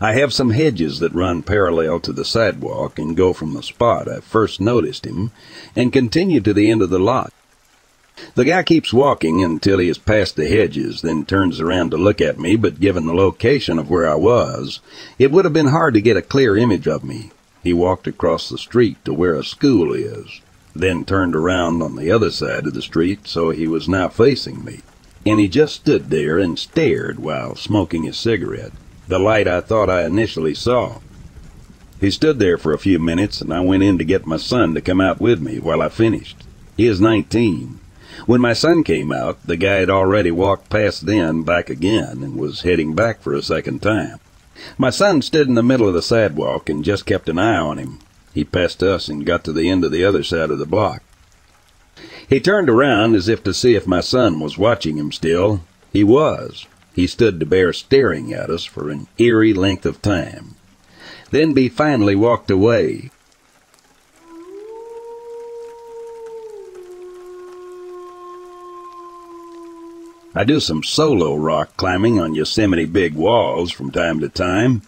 I have some hedges that run parallel to the sidewalk and go from the spot I first noticed him and continue to the end of the lot. The guy keeps walking until he has passed the hedges, then turns around to look at me, but given the location of where I was, it would have been hard to get a clear image of me. He walked across the street to where a school is, then turned around on the other side of the street, so he was now facing me. And he just stood there and stared while smoking his cigarette, the light I thought I initially saw. He stood there for a few minutes, and I went in to get my son to come out with me while I finished. He is 19, when my son came out, the guy had already walked past them back again and was heading back for a second time. My son stood in the middle of the sidewalk and just kept an eye on him. He passed us and got to the end of the other side of the block. He turned around as if to see if my son was watching him still. He was. He stood to bear staring at us for an eerie length of time. Then B finally walked away, I do some solo rock climbing on Yosemite big walls from time to time.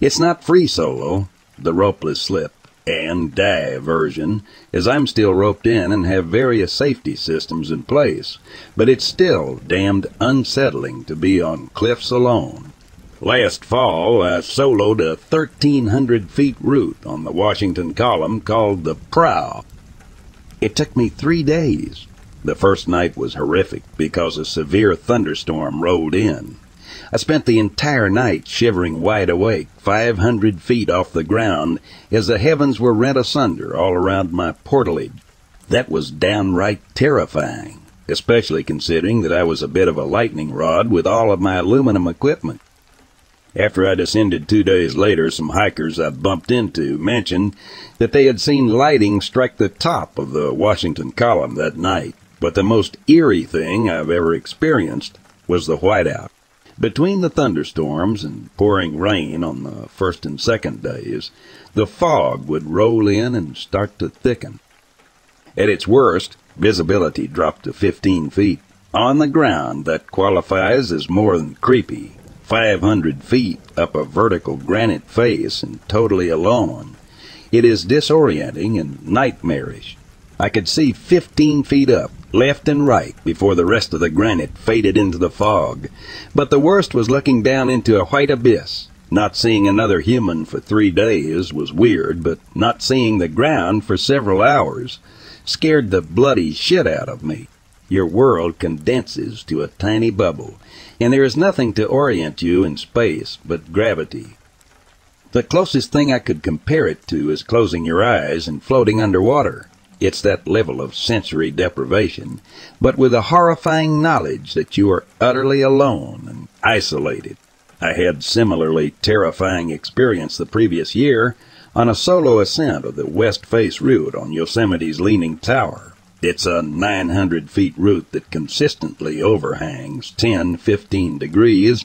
It's not free solo, the ropeless slip and dive version, as I'm still roped in and have various safety systems in place, but it's still damned unsettling to be on cliffs alone. Last fall, I soloed a 1,300 feet route on the Washington Column called the Prow. It took me three days, the first night was horrific because a severe thunderstorm rolled in. I spent the entire night shivering wide awake, 500 feet off the ground, as the heavens were rent asunder all around my portaledge. That was downright terrifying, especially considering that I was a bit of a lightning rod with all of my aluminum equipment. After I descended two days later, some hikers I bumped into mentioned that they had seen lighting strike the top of the Washington Column that night. But the most eerie thing I've ever experienced was the whiteout. Between the thunderstorms and pouring rain on the first and second days, the fog would roll in and start to thicken. At its worst, visibility dropped to 15 feet. On the ground, that qualifies as more than creepy. 500 feet up a vertical granite face and totally alone. It is disorienting and nightmarish. I could see 15 feet up, left and right, before the rest of the granite faded into the fog. But the worst was looking down into a white abyss. Not seeing another human for three days was weird, but not seeing the ground for several hours scared the bloody shit out of me. Your world condenses to a tiny bubble, and there is nothing to orient you in space but gravity. The closest thing I could compare it to is closing your eyes and floating underwater. It's that level of sensory deprivation, but with a horrifying knowledge that you are utterly alone and isolated. I had similarly terrifying experience the previous year on a solo ascent of the West Face route on Yosemite's Leaning Tower. It's a 900 feet route that consistently overhangs 10, 15 degrees.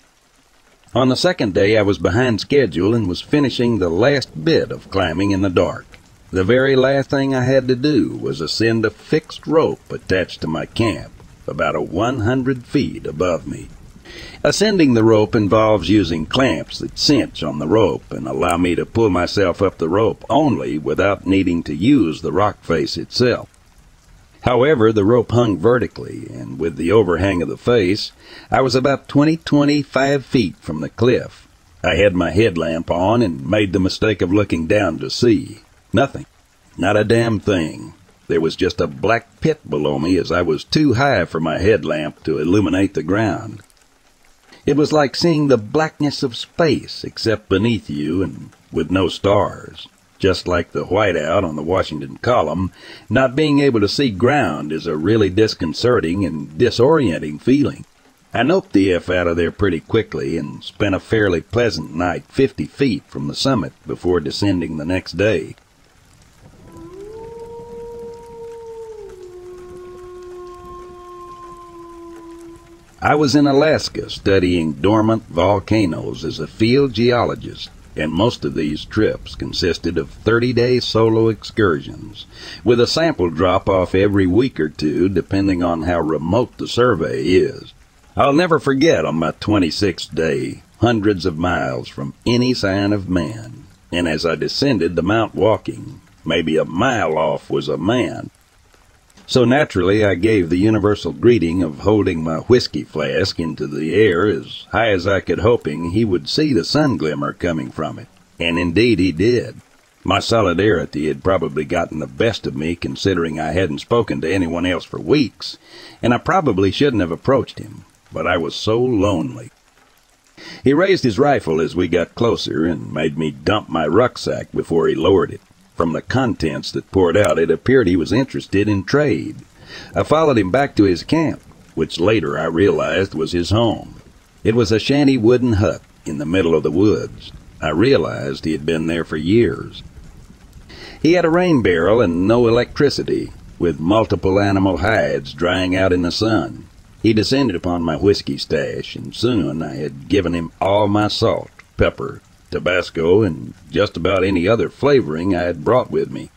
On the second day, I was behind schedule and was finishing the last bit of climbing in the dark. The very last thing I had to do was ascend a fixed rope attached to my camp, about a 100 feet above me. Ascending the rope involves using clamps that cinch on the rope and allow me to pull myself up the rope only without needing to use the rock face itself. However, the rope hung vertically, and with the overhang of the face, I was about 20 25 feet from the cliff. I had my headlamp on and made the mistake of looking down to see. Nothing. Not a damn thing. There was just a black pit below me as I was too high for my headlamp to illuminate the ground. It was like seeing the blackness of space, except beneath you and with no stars. Just like the whiteout on the Washington column, not being able to see ground is a really disconcerting and disorienting feeling. I noped the F out of there pretty quickly and spent a fairly pleasant night 50 feet from the summit before descending the next day. I was in Alaska studying dormant volcanoes as a field geologist, and most of these trips consisted of 30-day solo excursions, with a sample drop-off every week or two depending on how remote the survey is. I'll never forget on my 26th day, hundreds of miles from any sign of man, and as I descended the mount walking, maybe a mile off was a man, so naturally I gave the universal greeting of holding my whiskey flask into the air as high as I could hoping he would see the sun glimmer coming from it. And indeed he did. My solidarity had probably gotten the best of me considering I hadn't spoken to anyone else for weeks, and I probably shouldn't have approached him, but I was so lonely. He raised his rifle as we got closer and made me dump my rucksack before he lowered it. From the contents that poured out, it appeared he was interested in trade. I followed him back to his camp, which later I realized was his home. It was a shanty wooden hut in the middle of the woods. I realized he had been there for years. He had a rain barrel and no electricity, with multiple animal hides drying out in the sun. He descended upon my whiskey stash, and soon I had given him all my salt, pepper, Tabasco, and just about any other flavoring I had brought with me.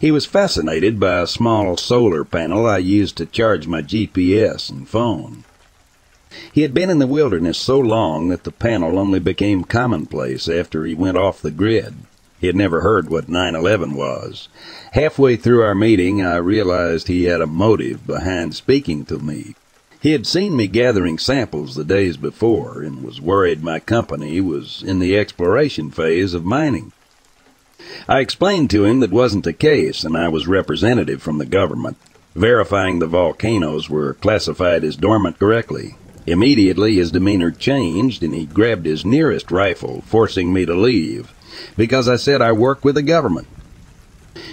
He was fascinated by a small solar panel I used to charge my GPS and phone. He had been in the wilderness so long that the panel only became commonplace after he went off the grid. He had never heard what 9-11 was. Halfway through our meeting, I realized he had a motive behind speaking to me. He had seen me gathering samples the days before and was worried my company was in the exploration phase of mining. I explained to him that wasn't the case and I was representative from the government, verifying the volcanoes were classified as dormant correctly. Immediately his demeanor changed and he grabbed his nearest rifle, forcing me to leave, because I said I work with the government.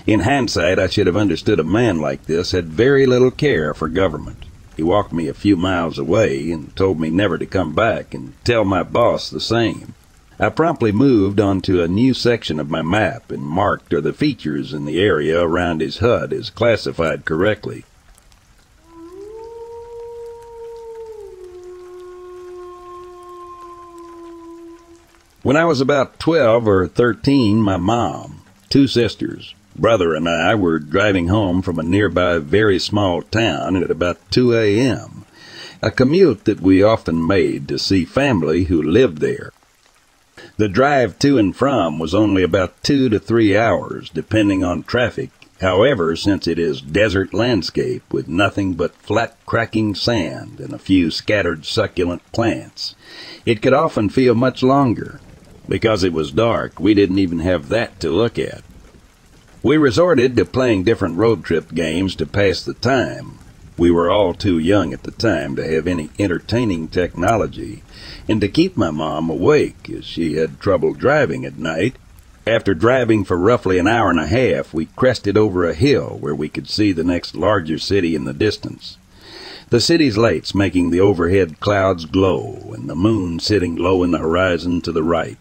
In hindsight, I should have understood a man like this had very little care for government. He walked me a few miles away and told me never to come back and tell my boss the same. I promptly moved onto a new section of my map and marked the features in the area around his hut as classified correctly. When I was about 12 or 13, my mom, two sisters, brother and I were driving home from a nearby very small town at about 2 a.m., a commute that we often made to see family who lived there. The drive to and from was only about two to three hours, depending on traffic. However, since it is desert landscape with nothing but flat cracking sand and a few scattered succulent plants, it could often feel much longer. Because it was dark, we didn't even have that to look at. We resorted to playing different road trip games to pass the time. We were all too young at the time to have any entertaining technology, and to keep my mom awake as she had trouble driving at night. After driving for roughly an hour and a half, we crested over a hill where we could see the next larger city in the distance. The city's lights making the overhead clouds glow, and the moon sitting low in the horizon to the right,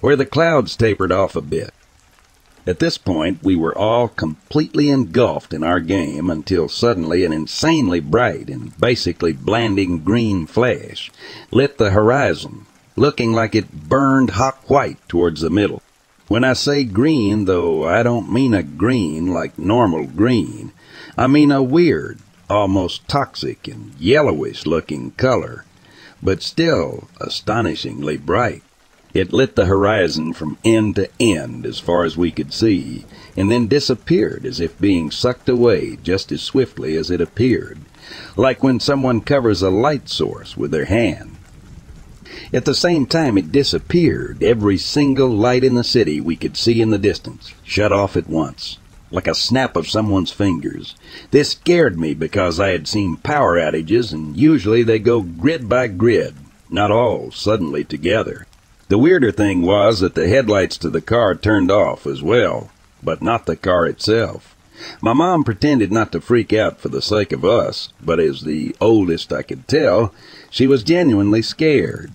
where the clouds tapered off a bit. At this point, we were all completely engulfed in our game until suddenly an insanely bright and basically blinding green flash lit the horizon, looking like it burned hot white towards the middle. When I say green, though, I don't mean a green like normal green. I mean a weird, almost toxic and yellowish looking color, but still astonishingly bright. It lit the horizon from end to end as far as we could see, and then disappeared as if being sucked away just as swiftly as it appeared, like when someone covers a light source with their hand. At the same time it disappeared, every single light in the city we could see in the distance shut off at once, like a snap of someone's fingers. This scared me because I had seen power outages, and usually they go grid by grid, not all suddenly together. The weirder thing was that the headlights to the car turned off as well, but not the car itself. My mom pretended not to freak out for the sake of us, but as the oldest I could tell, she was genuinely scared.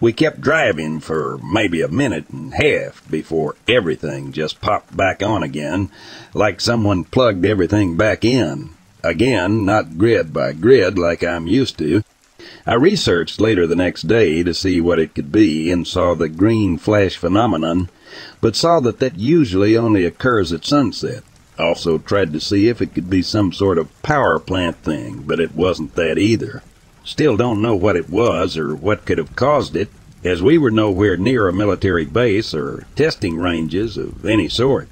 We kept driving for maybe a minute and a half before everything just popped back on again, like someone plugged everything back in. Again, not grid by grid like I'm used to, I researched later the next day to see what it could be and saw the green flash phenomenon, but saw that that usually only occurs at sunset. Also tried to see if it could be some sort of power plant thing, but it wasn't that either. Still don't know what it was or what could have caused it, as we were nowhere near a military base or testing ranges of any sort.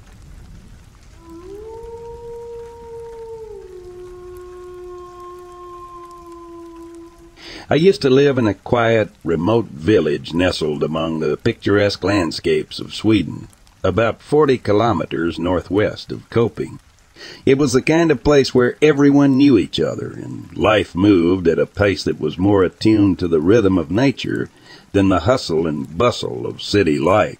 I used to live in a quiet, remote village nestled among the picturesque landscapes of Sweden, about 40 kilometers northwest of Köping. It was the kind of place where everyone knew each other, and life moved at a pace that was more attuned to the rhythm of nature than the hustle and bustle of city life.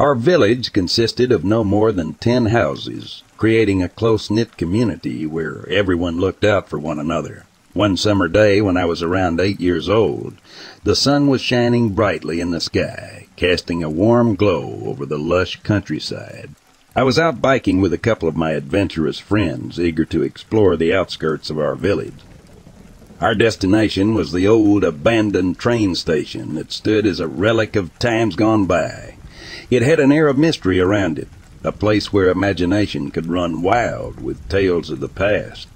Our village consisted of no more than ten houses, creating a close-knit community where everyone looked out for one another. One summer day when I was around eight years old, the sun was shining brightly in the sky, casting a warm glow over the lush countryside. I was out biking with a couple of my adventurous friends, eager to explore the outskirts of our village. Our destination was the old abandoned train station that stood as a relic of times gone by. It had an air of mystery around it, a place where imagination could run wild with tales of the past.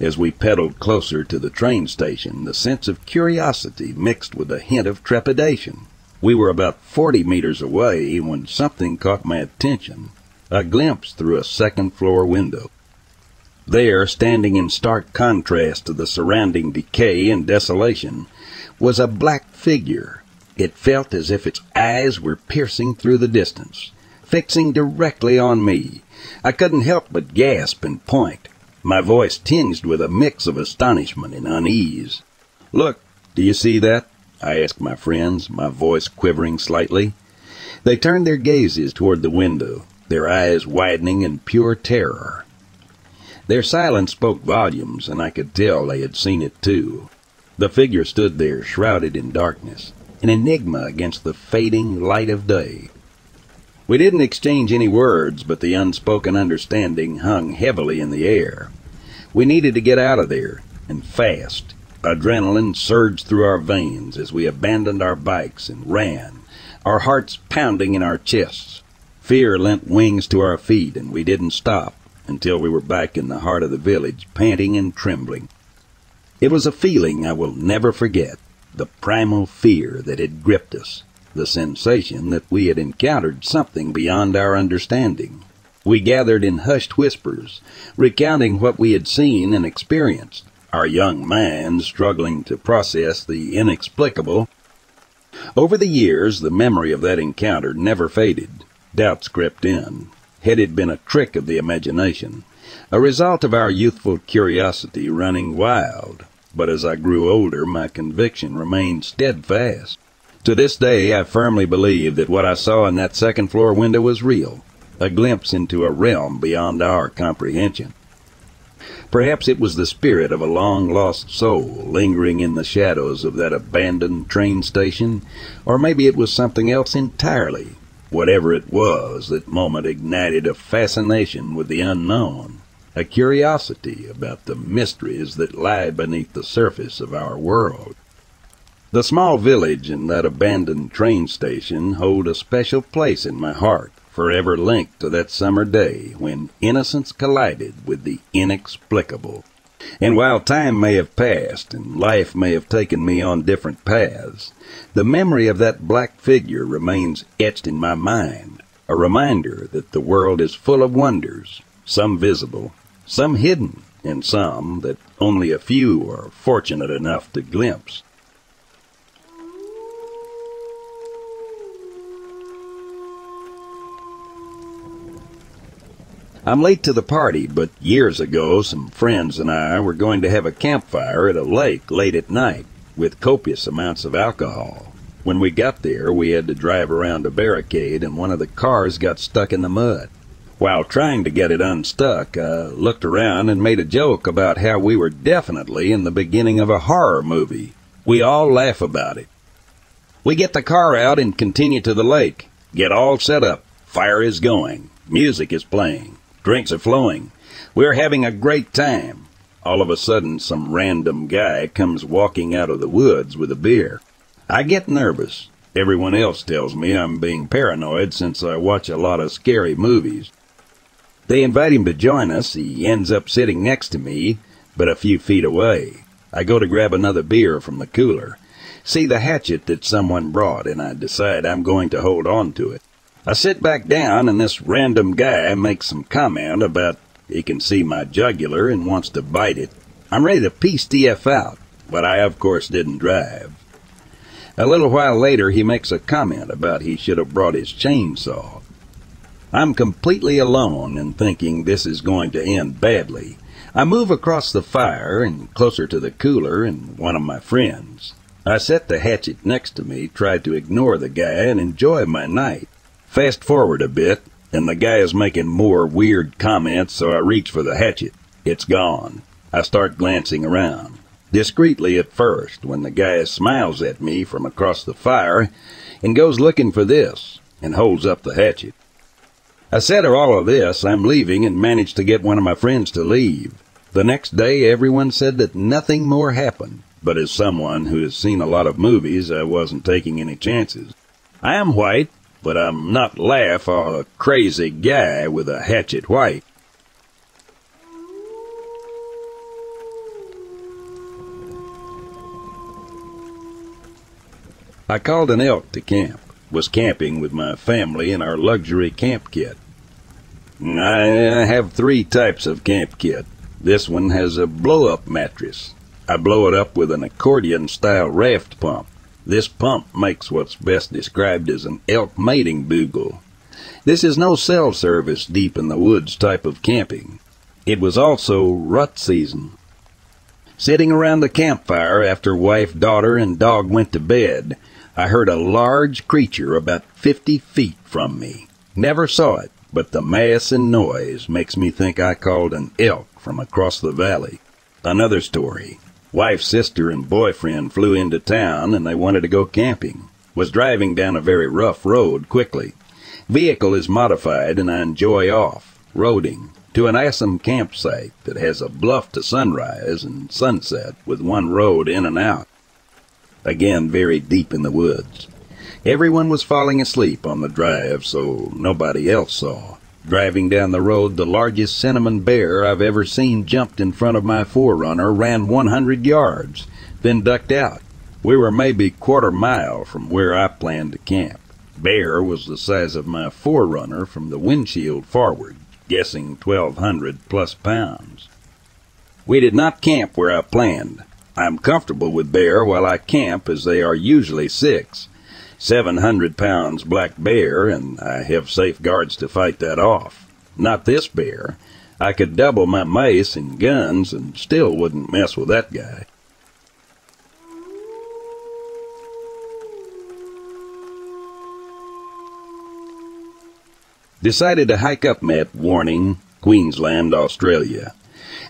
As we pedaled closer to the train station, the sense of curiosity mixed with a hint of trepidation. We were about 40 meters away when something caught my attention, a glimpse through a second floor window. There, standing in stark contrast to the surrounding decay and desolation, was a black figure. It felt as if its eyes were piercing through the distance, fixing directly on me. I couldn't help but gasp and point my voice tinged with a mix of astonishment and unease. Look, do you see that? I asked my friends, my voice quivering slightly. They turned their gazes toward the window, their eyes widening in pure terror. Their silence spoke volumes, and I could tell they had seen it too. The figure stood there, shrouded in darkness, an enigma against the fading light of day. We didn't exchange any words, but the unspoken understanding hung heavily in the air. We needed to get out of there, and fast. Adrenaline surged through our veins as we abandoned our bikes and ran, our hearts pounding in our chests. Fear lent wings to our feet, and we didn't stop until we were back in the heart of the village, panting and trembling. It was a feeling I will never forget, the primal fear that had gripped us, the sensation that we had encountered something beyond our understanding. We gathered in hushed whispers, recounting what we had seen and experienced, our young minds struggling to process the inexplicable. Over the years, the memory of that encounter never faded. Doubts crept in. Had it been a trick of the imagination, a result of our youthful curiosity running wild? But as I grew older, my conviction remained steadfast. To this day, I firmly believe that what I saw in that second floor window was real a glimpse into a realm beyond our comprehension. Perhaps it was the spirit of a long lost soul lingering in the shadows of that abandoned train station, or maybe it was something else entirely. Whatever it was, that moment ignited a fascination with the unknown, a curiosity about the mysteries that lie beneath the surface of our world. The small village and that abandoned train station hold a special place in my heart forever linked to that summer day when innocence collided with the inexplicable. And while time may have passed and life may have taken me on different paths, the memory of that black figure remains etched in my mind, a reminder that the world is full of wonders, some visible, some hidden, and some that only a few are fortunate enough to glimpse. I'm late to the party, but years ago some friends and I were going to have a campfire at a lake late at night with copious amounts of alcohol. When we got there, we had to drive around a barricade and one of the cars got stuck in the mud. While trying to get it unstuck, I looked around and made a joke about how we were definitely in the beginning of a horror movie. We all laugh about it. We get the car out and continue to the lake. Get all set up. Fire is going. Music is playing. Drinks are flowing. We're having a great time. all of a sudden some random guy comes walking out of the woods with a beer. I get nervous. Everyone else tells me I'm being paranoid since I watch a lot of scary movies. They invite him to join us. He ends up sitting next to me, but a few feet away. I go to grab another beer from the cooler, see the hatchet that someone brought, and I decide I'm going to hold on to it. I sit back down, and this random guy makes some comment about he can see my jugular and wants to bite it. I'm ready to piece the F out, but I of course didn't drive. A little while later, he makes a comment about he should have brought his chainsaw. I'm completely alone and thinking this is going to end badly. I move across the fire and closer to the cooler and one of my friends. I set the hatchet next to me, try to ignore the guy and enjoy my night. Fast forward a bit, and the guy is making more weird comments, so I reach for the hatchet. It's gone. I start glancing around. Discreetly at first, when the guy smiles at me from across the fire and goes looking for this and holds up the hatchet. I said her all of this, I'm leaving, and managed to get one of my friends to leave. The next day, everyone said that nothing more happened, but as someone who has seen a lot of movies, I wasn't taking any chances. I am white, but I'm not laugh or a crazy guy with a hatchet white. I called an elk to camp, was camping with my family in our luxury camp kit. I have three types of camp kit. This one has a blow-up mattress. I blow it up with an accordion-style raft pump. This pump makes what's best described as an elk mating bugle. This is no cell service deep in the woods type of camping. It was also rut season. Sitting around the campfire after wife, daughter, and dog went to bed, I heard a large creature about fifty feet from me. Never saw it, but the mass and noise makes me think I called an elk from across the valley. Another story. Wife's sister and boyfriend flew into town and they wanted to go camping. Was driving down a very rough road quickly. Vehicle is modified and I enjoy off, roading, to an awesome campsite that has a bluff to sunrise and sunset with one road in and out. Again, very deep in the woods. Everyone was falling asleep on the drive, so nobody else saw. Driving down the road, the largest cinnamon bear I've ever seen jumped in front of my 4Runner, ran 100 yards, then ducked out. We were maybe quarter mile from where I planned to camp. Bear was the size of my 4Runner from the windshield forward, guessing 1,200 plus pounds. We did not camp where I planned. I'm comfortable with bear while I camp as they are usually six. 700 pounds black bear, and I have safeguards to fight that off. Not this bear. I could double my mace and guns and still wouldn't mess with that guy. Decided to hike up Met Warning, Queensland, Australia,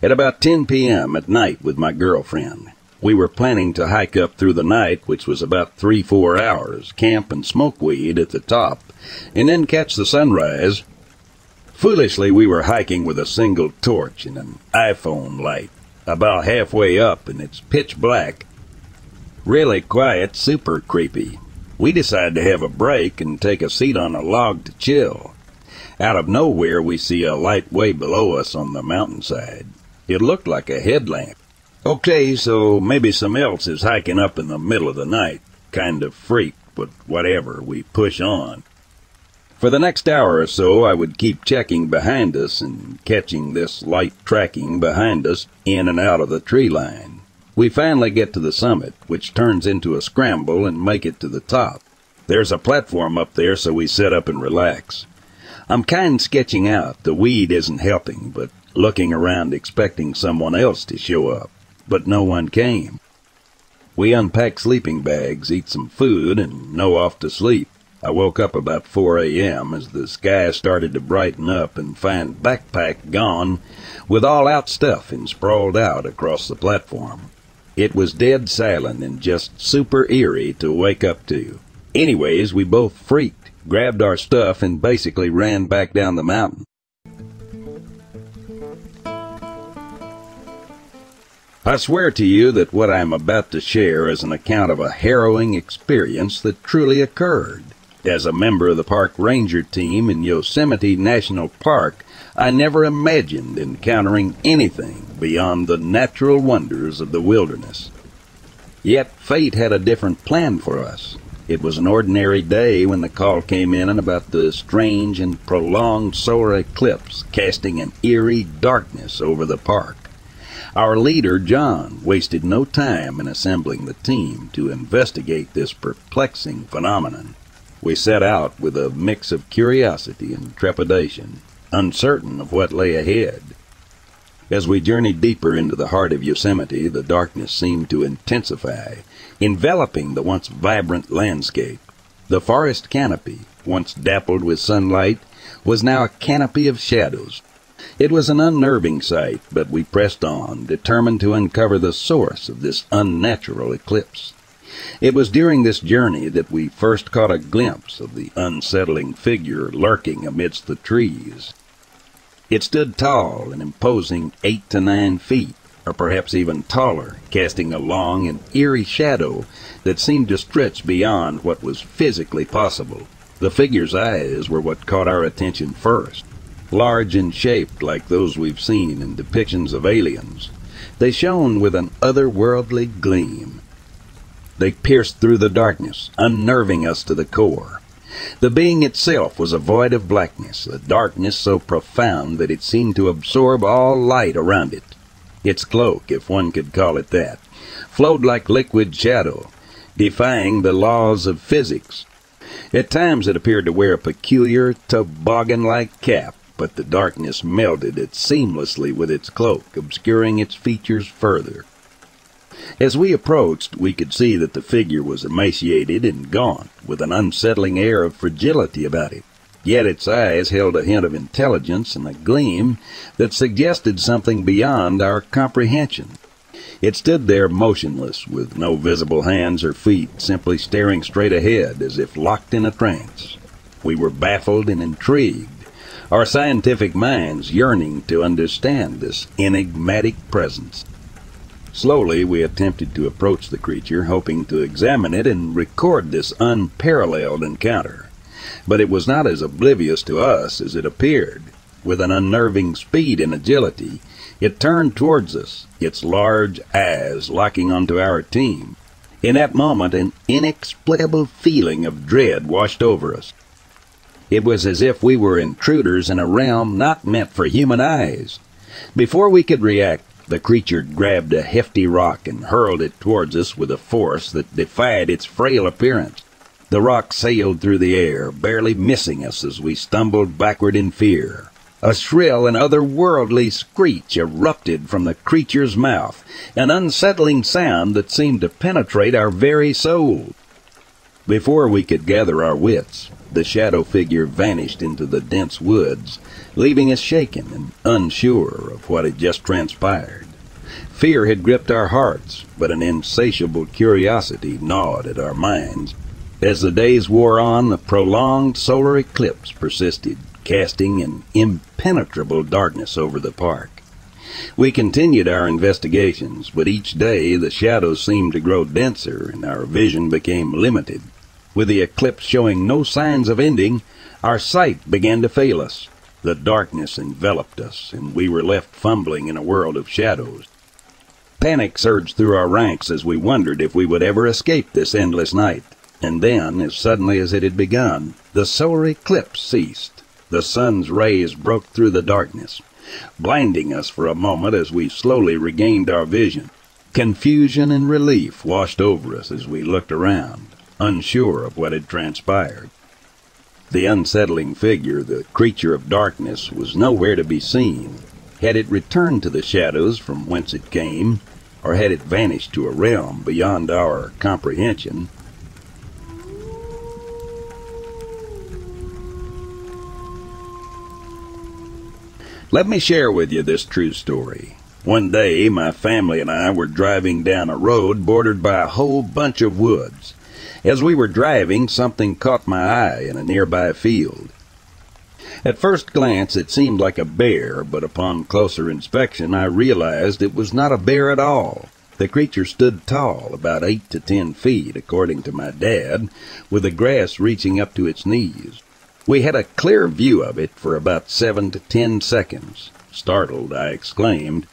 at about 10 p.m. at night with my girlfriend. We were planning to hike up through the night, which was about three, four hours, camp and smoke weed at the top, and then catch the sunrise. Foolishly, we were hiking with a single torch and an iPhone light, about halfway up, and it's pitch black. Really quiet, super creepy. We decide to have a break and take a seat on a log to chill. Out of nowhere, we see a light way below us on the mountainside. It looked like a headlamp. Okay, so maybe some else is hiking up in the middle of the night. Kind of freak, but whatever, we push on. For the next hour or so, I would keep checking behind us and catching this light tracking behind us in and out of the tree line. We finally get to the summit, which turns into a scramble and make it to the top. There's a platform up there, so we set up and relax. I'm kind sketching out. The weed isn't helping, but looking around expecting someone else to show up but no one came. We unpacked sleeping bags, eat some food, and no off to sleep. I woke up about 4 a.m. as the sky started to brighten up and find backpack gone with all out stuff and sprawled out across the platform. It was dead silent and just super eerie to wake up to. Anyways, we both freaked, grabbed our stuff, and basically ran back down the mountain. I swear to you that what I am about to share is an account of a harrowing experience that truly occurred. As a member of the park ranger team in Yosemite National Park, I never imagined encountering anything beyond the natural wonders of the wilderness. Yet fate had a different plan for us. It was an ordinary day when the call came in about the strange and prolonged solar eclipse casting an eerie darkness over the park. Our leader, John, wasted no time in assembling the team to investigate this perplexing phenomenon. We set out with a mix of curiosity and trepidation, uncertain of what lay ahead. As we journeyed deeper into the heart of Yosemite, the darkness seemed to intensify, enveloping the once vibrant landscape. The forest canopy, once dappled with sunlight, was now a canopy of shadows. It was an unnerving sight, but we pressed on, determined to uncover the source of this unnatural eclipse. It was during this journey that we first caught a glimpse of the unsettling figure lurking amidst the trees. It stood tall and imposing eight to nine feet, or perhaps even taller, casting a long and eerie shadow that seemed to stretch beyond what was physically possible. The figure's eyes were what caught our attention first. Large and shaped like those we've seen in depictions of aliens, they shone with an otherworldly gleam. They pierced through the darkness, unnerving us to the core. The being itself was a void of blackness, a darkness so profound that it seemed to absorb all light around it. Its cloak, if one could call it that, flowed like liquid shadow, defying the laws of physics. At times it appeared to wear a peculiar toboggan-like cap, but the darkness melted it seamlessly with its cloak, obscuring its features further. As we approached, we could see that the figure was emaciated and gaunt, with an unsettling air of fragility about it. Yet its eyes held a hint of intelligence and a gleam that suggested something beyond our comprehension. It stood there motionless, with no visible hands or feet, simply staring straight ahead as if locked in a trance. We were baffled and intrigued, our scientific minds yearning to understand this enigmatic presence. Slowly we attempted to approach the creature, hoping to examine it and record this unparalleled encounter. But it was not as oblivious to us as it appeared. With an unnerving speed and agility, it turned towards us, its large eyes locking onto our team. In that moment, an inexplicable feeling of dread washed over us. It was as if we were intruders in a realm not meant for human eyes. Before we could react, the creature grabbed a hefty rock and hurled it towards us with a force that defied its frail appearance. The rock sailed through the air, barely missing us as we stumbled backward in fear. A shrill and otherworldly screech erupted from the creature's mouth, an unsettling sound that seemed to penetrate our very soul. Before we could gather our wits, the shadow figure vanished into the dense woods, leaving us shaken and unsure of what had just transpired. Fear had gripped our hearts, but an insatiable curiosity gnawed at our minds. As the days wore on, the prolonged solar eclipse persisted, casting an impenetrable darkness over the park. We continued our investigations, but each day the shadows seemed to grow denser and our vision became limited. With the eclipse showing no signs of ending, our sight began to fail us. The darkness enveloped us, and we were left fumbling in a world of shadows. Panic surged through our ranks as we wondered if we would ever escape this endless night. And then, as suddenly as it had begun, the solar eclipse ceased. The sun's rays broke through the darkness, blinding us for a moment as we slowly regained our vision. Confusion and relief washed over us as we looked around unsure of what had transpired. The unsettling figure, the creature of darkness, was nowhere to be seen. Had it returned to the shadows from whence it came, or had it vanished to a realm beyond our comprehension? Let me share with you this true story. One day, my family and I were driving down a road bordered by a whole bunch of woods. As we were driving, something caught my eye in a nearby field. At first glance, it seemed like a bear, but upon closer inspection, I realized it was not a bear at all. The creature stood tall, about eight to ten feet, according to my dad, with the grass reaching up to its knees. We had a clear view of it for about seven to ten seconds. Startled, I exclaimed,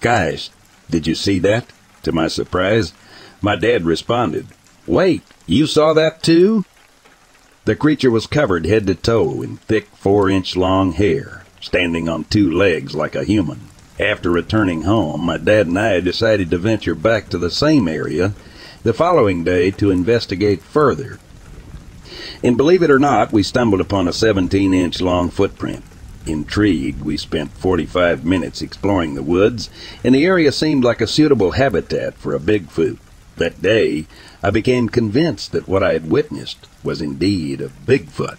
Guys, did you see that? To my surprise, my dad responded, Wait, you saw that too? The creature was covered head to toe in thick four inch long hair, standing on two legs like a human. After returning home, my dad and I decided to venture back to the same area the following day to investigate further. And believe it or not, we stumbled upon a 17 inch long footprint. Intrigued, we spent 45 minutes exploring the woods, and the area seemed like a suitable habitat for a Bigfoot. That day, I became convinced that what I had witnessed was indeed a Bigfoot.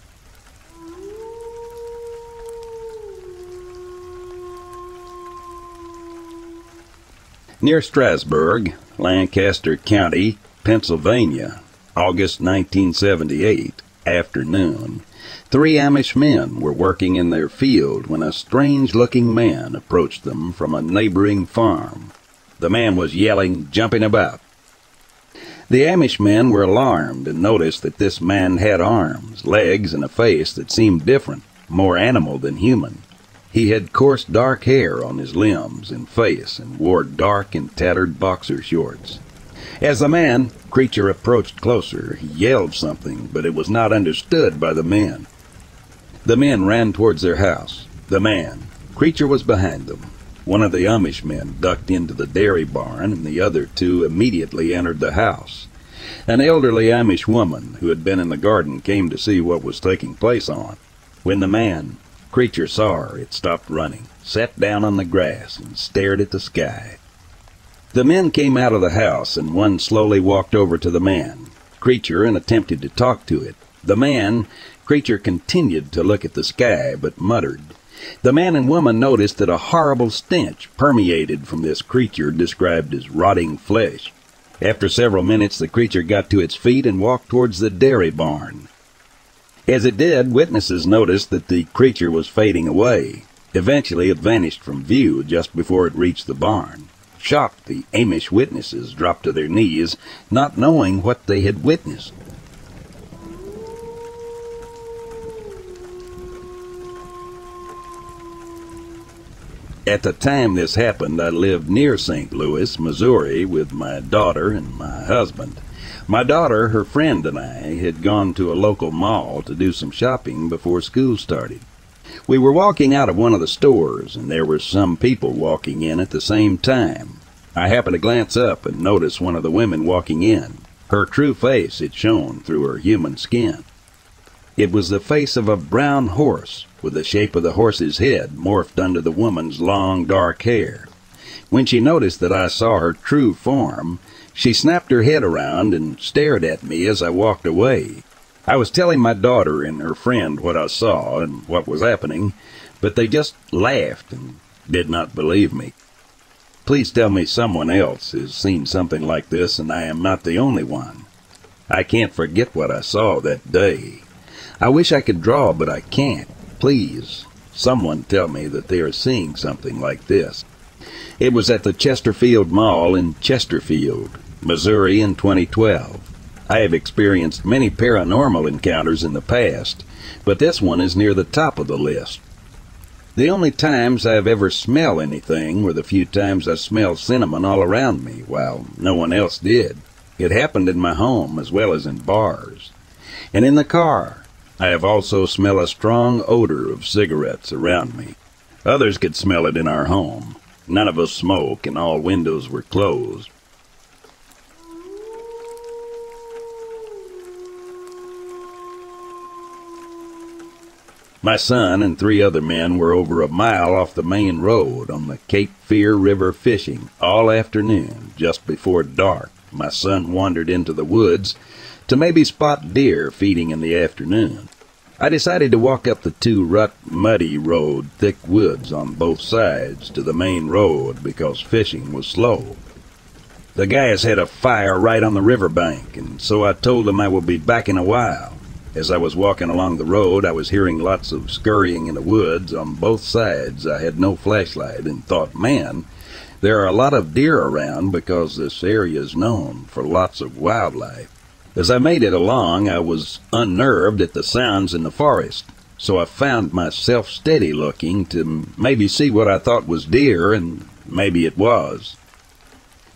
Near Strasburg, Lancaster County, Pennsylvania, August 1978, afternoon, three Amish men were working in their field when a strange looking man approached them from a neighboring farm. The man was yelling, jumping about. The Amish men were alarmed and noticed that this man had arms, legs, and a face that seemed different, more animal than human. He had coarse dark hair on his limbs and face and wore dark and tattered boxer shorts. As the man creature approached closer, he yelled something, but it was not understood by the men. The men ran towards their house. The man creature was behind them. One of the Amish men ducked into the dairy barn, and the other two immediately entered the house. An elderly Amish woman who had been in the garden came to see what was taking place on. When the man creature saw her, it stopped running, sat down on the grass, and stared at the sky. The men came out of the house, and one slowly walked over to the man, creature, and attempted to talk to it. The man, creature, continued to look at the sky, but muttered. The man and woman noticed that a horrible stench permeated from this creature described as rotting flesh. After several minutes, the creature got to its feet and walked towards the dairy barn. As it did, witnesses noticed that the creature was fading away. Eventually, it vanished from view just before it reached the barn. Shocked, the Amish witnesses dropped to their knees, not knowing what they had witnessed. At the time this happened, I lived near St. Louis, Missouri, with my daughter and my husband. My daughter, her friend, and I had gone to a local mall to do some shopping before school started. We were walking out of one of the stores, and there were some people walking in at the same time. I happened to glance up and notice one of the women walking in. Her true face had shown through her human skin. It was the face of a brown horse, with the shape of the horse's head morphed under the woman's long dark hair. When she noticed that I saw her true form, she snapped her head around and stared at me as I walked away. I was telling my daughter and her friend what I saw and what was happening, but they just laughed and did not believe me. Please tell me someone else has seen something like this and I am not the only one. I can't forget what I saw that day. I wish I could draw, but I can't. Please, someone tell me that they are seeing something like this. It was at the Chesterfield Mall in Chesterfield, Missouri in 2012. I have experienced many paranormal encounters in the past, but this one is near the top of the list. The only times I have ever smelled anything were the few times I smelled cinnamon all around me while no one else did. It happened in my home as well as in bars. And in the car, I have also smelled a strong odor of cigarettes around me. Others could smell it in our home. None of us smoke, and all windows were closed. My son and three other men were over a mile off the main road on the Cape Fear River fishing all afternoon. Just before dark, my son wandered into the woods to maybe spot deer feeding in the afternoon. I decided to walk up the two rut, muddy road, thick woods on both sides to the main road because fishing was slow. The guys had a fire right on the river bank, and so I told them I would be back in a while. As I was walking along the road, I was hearing lots of scurrying in the woods on both sides. I had no flashlight and thought, man, there are a lot of deer around because this area is known for lots of wildlife. As I made it along, I was unnerved at the sounds in the forest, so I found myself steady looking to maybe see what I thought was deer, and maybe it was.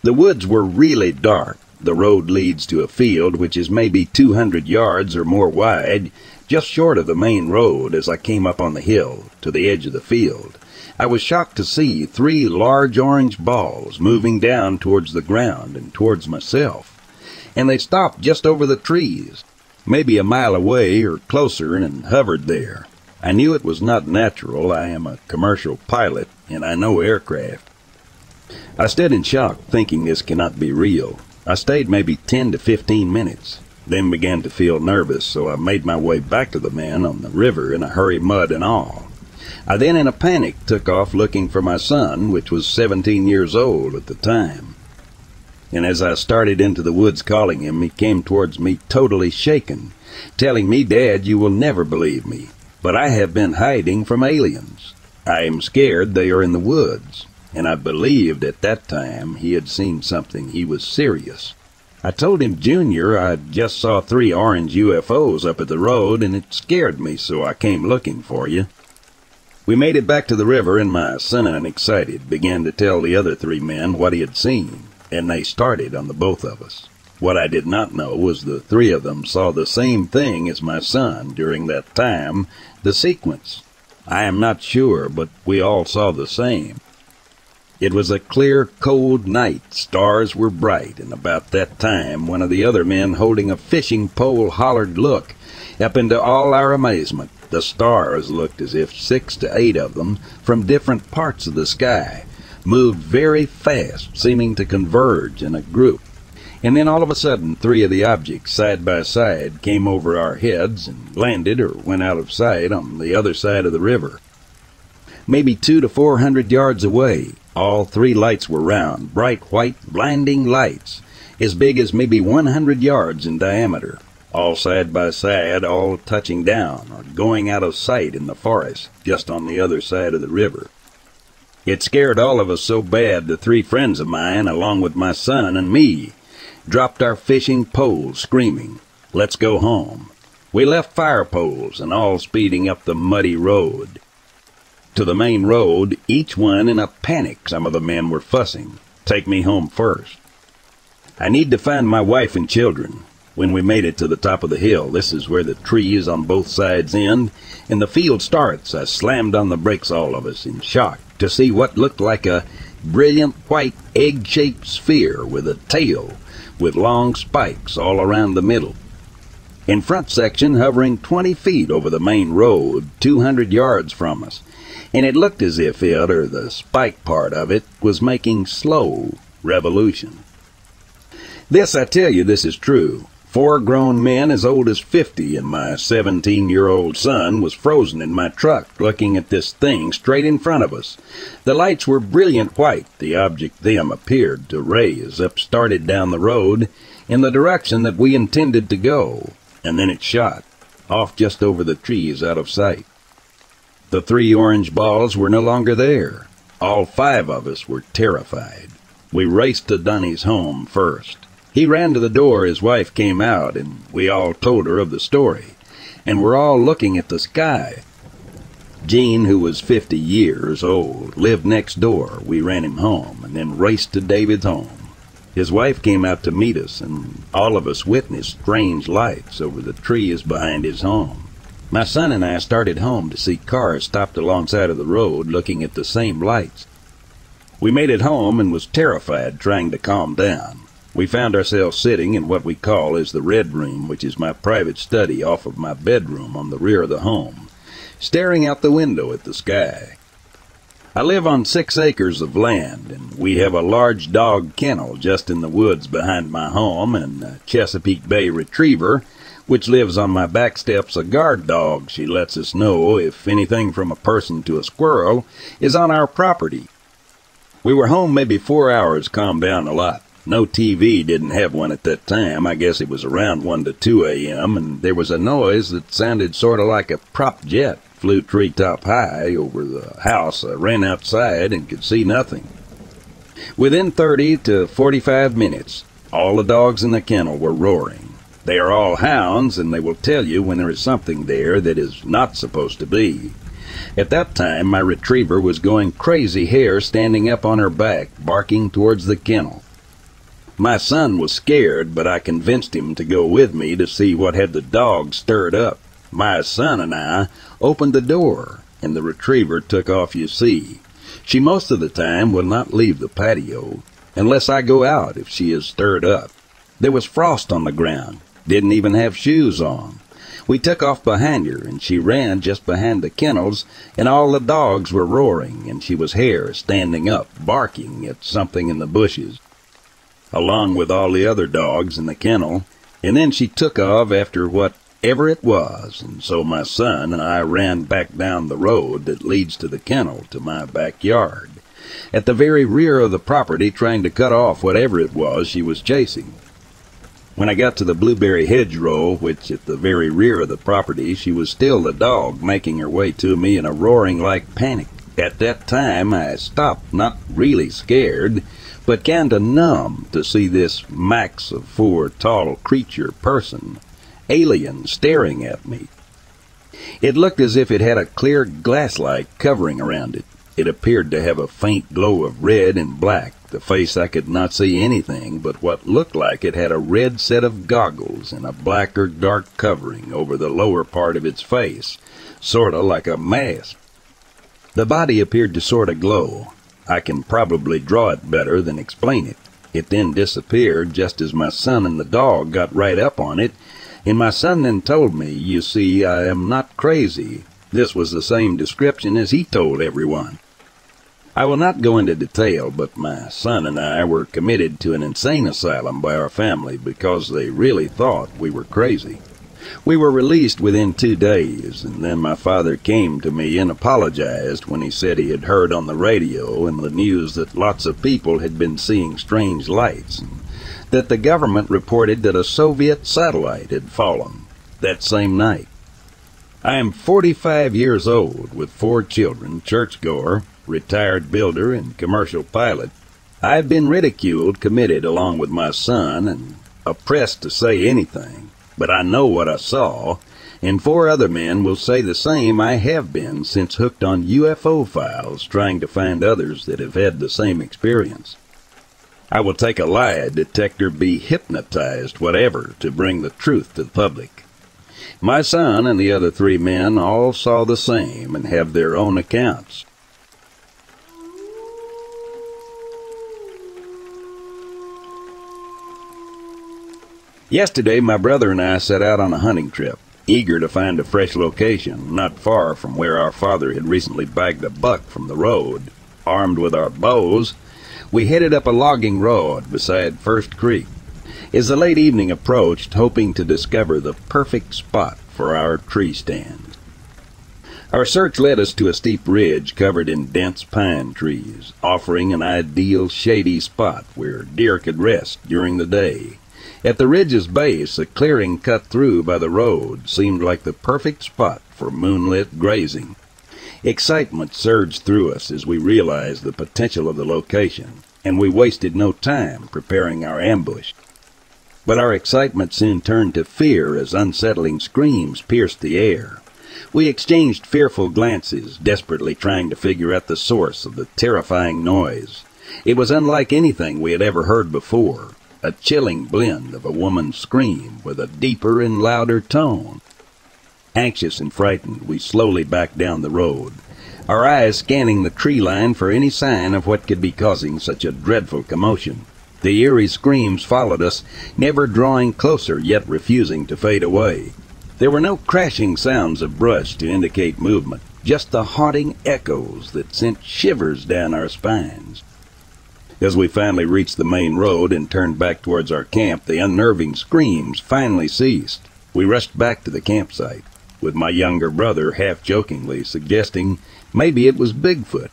The woods were really dark. The road leads to a field which is maybe 200 yards or more wide, just short of the main road as I came up on the hill to the edge of the field. I was shocked to see three large orange balls moving down towards the ground and towards myself and they stopped just over the trees, maybe a mile away or closer, and hovered there. I knew it was not natural. I am a commercial pilot, and I know aircraft. I stood in shock, thinking this cannot be real. I stayed maybe 10 to 15 minutes, then began to feel nervous, so I made my way back to the men on the river in a hurry, mud and all. I then, in a panic, took off looking for my son, which was 17 years old at the time and as I started into the woods calling him, he came towards me totally shaken, telling me, Dad, you will never believe me, but I have been hiding from aliens. I am scared they are in the woods, and I believed at that time he had seen something. He was serious. I told him, Junior, I just saw three orange UFOs up at the road, and it scared me, so I came looking for you. We made it back to the river, and my son, excited, began to tell the other three men what he had seen and they started on the both of us. What I did not know was the three of them saw the same thing as my son during that time, the sequence. I am not sure, but we all saw the same. It was a clear, cold night. Stars were bright, and about that time one of the other men holding a fishing pole hollered, Look! Up into all our amazement, the stars looked as if six to eight of them, from different parts of the sky, moved very fast, seeming to converge in a group. And then all of a sudden, three of the objects, side by side, came over our heads and landed or went out of sight on the other side of the river. Maybe two to four hundred yards away, all three lights were round, bright white, blinding lights, as big as maybe 100 yards in diameter, all side by side, all touching down or going out of sight in the forest, just on the other side of the river. It scared all of us so bad the three friends of mine, along with my son and me, dropped our fishing poles screaming, Let's go home. We left fire poles and all speeding up the muddy road. To the main road, each one in a panic, some of the men were fussing. Take me home first. I need to find my wife and children. When we made it to the top of the hill, this is where the trees on both sides end, and the field starts. I slammed on the brakes, all of us, in shock to see what looked like a brilliant white egg-shaped sphere with a tail with long spikes all around the middle. In front section hovering 20 feet over the main road, 200 yards from us, and it looked as if it, or the spike part of it, was making slow revolution. This, I tell you, this is true. Four grown men as old as 50 and my 17 year old son was frozen in my truck looking at this thing straight in front of us. The lights were brilliant white. The object then appeared to raise up started down the road in the direction that we intended to go, and then it shot off just over the trees out of sight. The three orange balls were no longer there. All five of us were terrified. We raced to Dunny's home first. He ran to the door, his wife came out, and we all told her of the story, and we're all looking at the sky. Gene, who was 50 years old, lived next door. We ran him home and then raced to David's home. His wife came out to meet us, and all of us witnessed strange lights over the trees behind his home. My son and I started home to see cars stopped alongside of the road looking at the same lights. We made it home and was terrified trying to calm down. We found ourselves sitting in what we call as the Red Room, which is my private study off of my bedroom on the rear of the home, staring out the window at the sky. I live on six acres of land, and we have a large dog kennel just in the woods behind my home, and a Chesapeake Bay Retriever, which lives on my back steps, a guard dog. She lets us know if anything from a person to a squirrel is on our property. We were home maybe four hours, calmed down a lot. No TV didn't have one at that time. I guess it was around 1 to 2 a.m., and there was a noise that sounded sort of like a prop jet flew treetop high over the house. I ran outside and could see nothing. Within 30 to 45 minutes, all the dogs in the kennel were roaring. They are all hounds, and they will tell you when there is something there that is not supposed to be. At that time, my retriever was going crazy hair standing up on her back, barking towards the kennel. My son was scared, but I convinced him to go with me to see what had the dog stirred up. My son and I opened the door, and the retriever took off, you see. She most of the time will not leave the patio, unless I go out if she is stirred up. There was frost on the ground, didn't even have shoes on. We took off behind her, and she ran just behind the kennels, and all the dogs were roaring, and she was here, standing up, barking at something in the bushes, along with all the other dogs in the kennel, and then she took off after whatever it was, and so my son and I ran back down the road that leads to the kennel to my backyard, at the very rear of the property, trying to cut off whatever it was she was chasing. When I got to the blueberry hedgerow, which at the very rear of the property, she was still the dog, making her way to me in a roaring like panic. At that time, I stopped, not really scared, but kinda numb to see this max of four tall creature person, alien, staring at me. It looked as if it had a clear glass-like covering around it. It appeared to have a faint glow of red and black. The face I could not see anything, but what looked like it had a red set of goggles and a black or dark covering over the lower part of its face, sorta like a mask. The body appeared to sorta glow. I can probably draw it better than explain it. It then disappeared just as my son and the dog got right up on it, and my son then told me, you see, I am not crazy. This was the same description as he told everyone. I will not go into detail, but my son and I were committed to an insane asylum by our family because they really thought we were crazy. We were released within two days, and then my father came to me and apologized when he said he had heard on the radio and the news that lots of people had been seeing strange lights, and that the government reported that a Soviet satellite had fallen that same night. I am 45 years old with four children, churchgoer, retired builder, and commercial pilot. I've been ridiculed, committed along with my son, and oppressed to say anything. But I know what I saw, and four other men will say the same I have been since hooked on UFO files trying to find others that have had the same experience. I will take a lie detector, be hypnotized, whatever, to bring the truth to the public. My son and the other three men all saw the same and have their own accounts. Yesterday, my brother and I set out on a hunting trip, eager to find a fresh location not far from where our father had recently bagged a buck from the road. Armed with our bows, we headed up a logging road beside First Creek. As the late evening approached, hoping to discover the perfect spot for our tree stand. Our search led us to a steep ridge covered in dense pine trees, offering an ideal shady spot where deer could rest during the day. At the ridge's base, a clearing cut through by the road seemed like the perfect spot for moonlit grazing. Excitement surged through us as we realized the potential of the location, and we wasted no time preparing our ambush. But our excitement soon turned to fear as unsettling screams pierced the air. We exchanged fearful glances, desperately trying to figure out the source of the terrifying noise. It was unlike anything we had ever heard before, a chilling blend of a woman's scream with a deeper and louder tone. Anxious and frightened, we slowly backed down the road, our eyes scanning the tree line for any sign of what could be causing such a dreadful commotion. The eerie screams followed us, never drawing closer, yet refusing to fade away. There were no crashing sounds of brush to indicate movement, just the haunting echoes that sent shivers down our spines. As we finally reached the main road and turned back towards our camp, the unnerving screams finally ceased. We rushed back to the campsite, with my younger brother half jokingly suggesting maybe it was Bigfoot.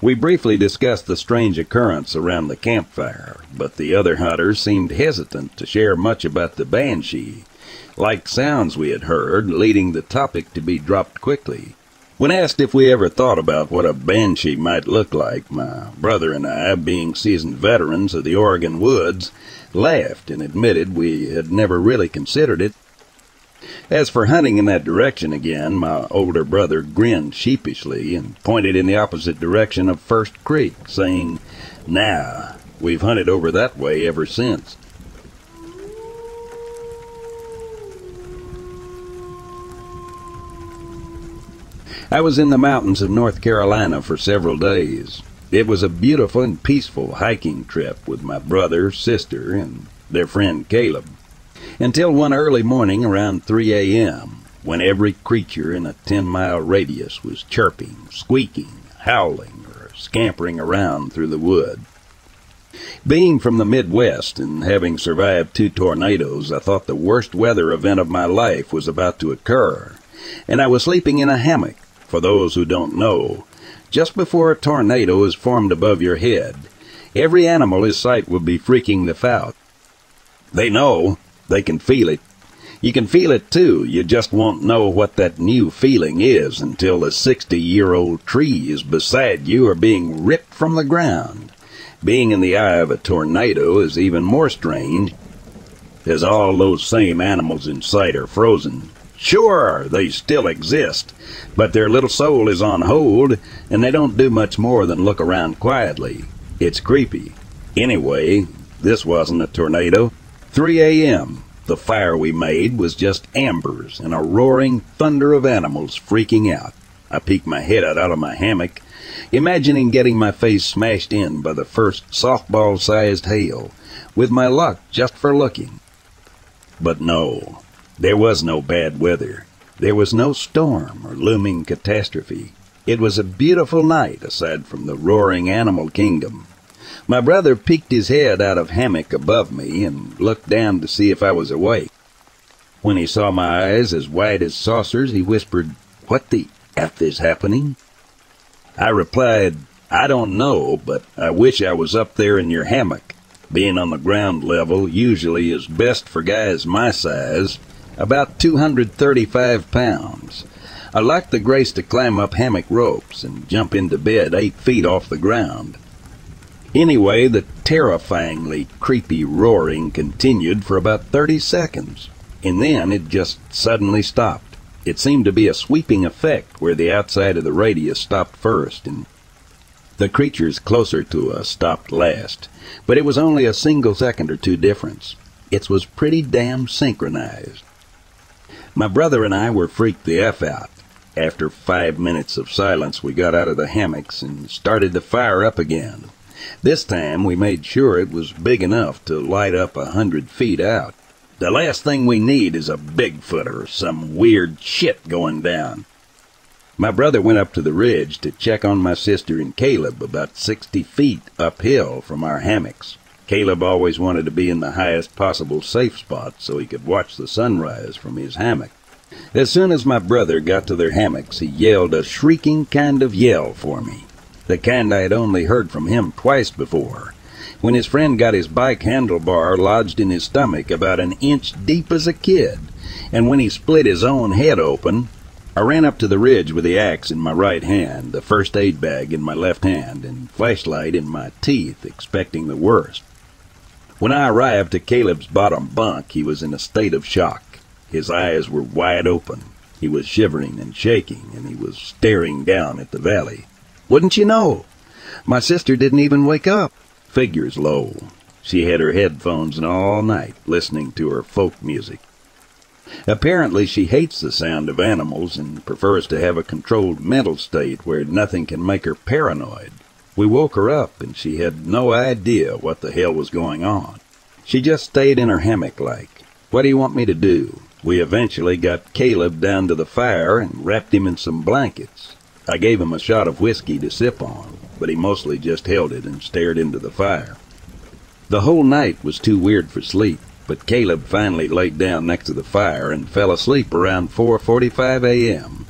We briefly discussed the strange occurrence around the campfire, but the other hunters seemed hesitant to share much about the banshee, like sounds we had heard, leading the topic to be dropped quickly. When asked if we ever thought about what a banshee might look like, my brother and I, being seasoned veterans of the Oregon woods, laughed and admitted we had never really considered it. As for hunting in that direction again, my older brother grinned sheepishly and pointed in the opposite direction of First Creek, saying, Nah, we've hunted over that way ever since. I was in the mountains of North Carolina for several days. It was a beautiful and peaceful hiking trip with my brother, sister, and their friend Caleb. Until one early morning around 3 a.m., when every creature in a 10 mile radius was chirping, squeaking, howling, or scampering around through the wood. Being from the Midwest and having survived two tornadoes, I thought the worst weather event of my life was about to occur, and I was sleeping in a hammock for those who don't know, just before a tornado is formed above your head, every animal in sight will be freaking the out. They know, they can feel it. You can feel it too, you just won't know what that new feeling is until the 60 year old trees beside you are being ripped from the ground. Being in the eye of a tornado is even more strange, as all those same animals in sight are frozen Sure, they still exist, but their little soul is on hold, and they don't do much more than look around quietly. It's creepy. Anyway, this wasn't a tornado. 3 a.m. The fire we made was just embers and a roaring thunder of animals freaking out. I peeked my head out, out of my hammock, imagining getting my face smashed in by the first softball-sized hail, with my luck just for looking. But no, there was no bad weather. There was no storm or looming catastrophe. It was a beautiful night aside from the roaring animal kingdom. My brother peeked his head out of hammock above me and looked down to see if I was awake. When he saw my eyes as wide as saucers, he whispered, What the F is happening? I replied, I don't know, but I wish I was up there in your hammock. Being on the ground level usually is best for guys my size, about 235 pounds. I lacked the grace to climb up hammock ropes and jump into bed eight feet off the ground. Anyway, the terrifyingly creepy roaring continued for about 30 seconds, and then it just suddenly stopped. It seemed to be a sweeping effect where the outside of the radius stopped first and the creatures closer to us stopped last, but it was only a single second or two difference. It was pretty damn synchronized. My brother and I were freaked the F out. After five minutes of silence, we got out of the hammocks and started the fire up again. This time we made sure it was big enough to light up a hundred feet out. The last thing we need is a Bigfoot or some weird shit going down. My brother went up to the ridge to check on my sister and Caleb about 60 feet uphill from our hammocks. Caleb always wanted to be in the highest possible safe spot so he could watch the sunrise from his hammock. As soon as my brother got to their hammocks, he yelled a shrieking kind of yell for me, the kind I had only heard from him twice before, when his friend got his bike handlebar lodged in his stomach about an inch deep as a kid, and when he split his own head open, I ran up to the ridge with the axe in my right hand, the first aid bag in my left hand, and flashlight in my teeth, expecting the worst. When I arrived at Caleb's bottom bunk, he was in a state of shock. His eyes were wide open. He was shivering and shaking, and he was staring down at the valley. Wouldn't you know? My sister didn't even wake up. Figures low. She had her headphones on all night, listening to her folk music. Apparently, she hates the sound of animals and prefers to have a controlled mental state where nothing can make her paranoid. We woke her up and she had no idea what the hell was going on. She just stayed in her hammock like, what do you want me to do? We eventually got Caleb down to the fire and wrapped him in some blankets. I gave him a shot of whiskey to sip on, but he mostly just held it and stared into the fire. The whole night was too weird for sleep, but Caleb finally laid down next to the fire and fell asleep around 4.45 a.m.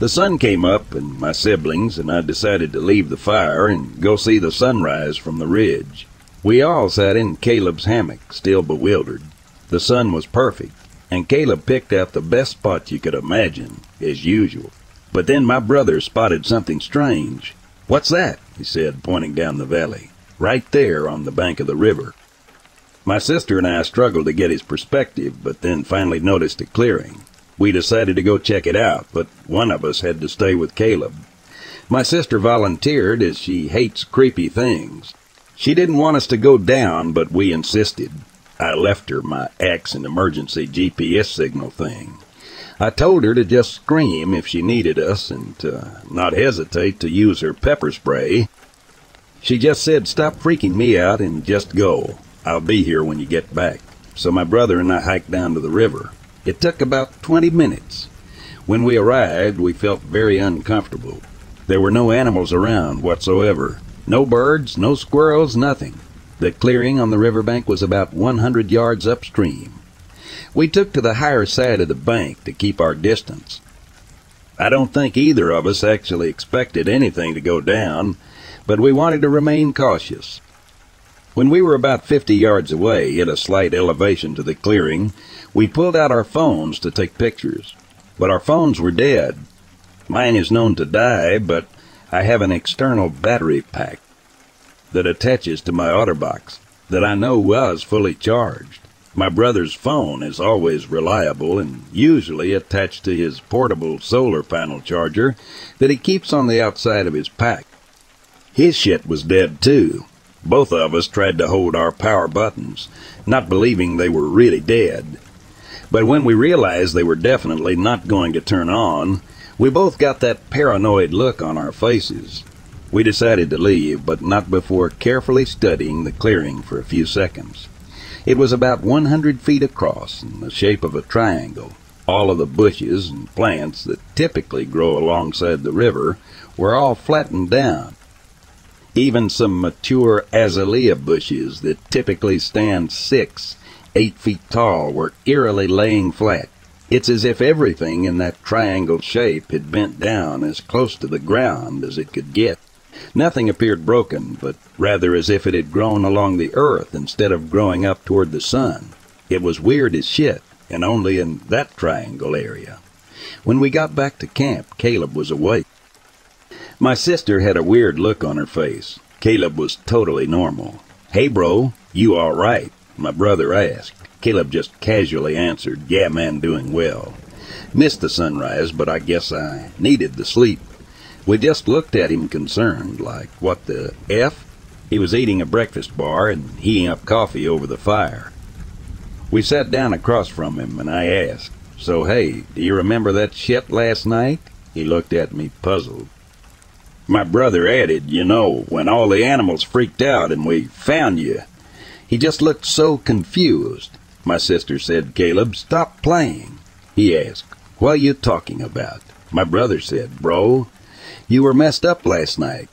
The sun came up, and my siblings and I decided to leave the fire and go see the sunrise from the ridge. We all sat in Caleb's hammock, still bewildered. The sun was perfect, and Caleb picked out the best spot you could imagine, as usual. But then my brother spotted something strange. What's that? he said, pointing down the valley. Right there on the bank of the river. My sister and I struggled to get his perspective, but then finally noticed a clearing. We decided to go check it out, but one of us had to stay with Caleb. My sister volunteered as she hates creepy things. She didn't want us to go down, but we insisted. I left her my axe and emergency GPS signal thing. I told her to just scream if she needed us and to not hesitate to use her pepper spray. She just said, stop freaking me out and just go. I'll be here when you get back. So my brother and I hiked down to the river. It took about 20 minutes. When we arrived, we felt very uncomfortable. There were no animals around whatsoever. No birds, no squirrels, nothing. The clearing on the riverbank was about 100 yards upstream. We took to the higher side of the bank to keep our distance. I don't think either of us actually expected anything to go down, but we wanted to remain cautious. When we were about 50 yards away, at a slight elevation to the clearing, we pulled out our phones to take pictures. But our phones were dead. Mine is known to die, but I have an external battery pack that attaches to my OtterBox that I know was fully charged. My brother's phone is always reliable and usually attached to his portable solar panel charger that he keeps on the outside of his pack. His shit was dead too. Both of us tried to hold our power buttons, not believing they were really dead. But when we realized they were definitely not going to turn on, we both got that paranoid look on our faces. We decided to leave, but not before carefully studying the clearing for a few seconds. It was about 100 feet across in the shape of a triangle. All of the bushes and plants that typically grow alongside the river were all flattened down. Even some mature azalea bushes that typically stand six, eight feet tall were eerily laying flat. It's as if everything in that triangle shape had bent down as close to the ground as it could get. Nothing appeared broken, but rather as if it had grown along the earth instead of growing up toward the sun. It was weird as shit, and only in that triangle area. When we got back to camp, Caleb was awake. My sister had a weird look on her face. Caleb was totally normal. Hey, bro, you all right? My brother asked. Caleb just casually answered, Yeah, man, doing well. Missed the sunrise, but I guess I needed the sleep. We just looked at him concerned, like, what the F? He was eating a breakfast bar and heating up coffee over the fire. We sat down across from him, and I asked, So, hey, do you remember that shit last night? He looked at me puzzled. My brother added, You know, when all the animals freaked out and we found you. He just looked so confused. My sister said, Caleb, stop playing. He asked, What are you talking about? My brother said, Bro, you were messed up last night.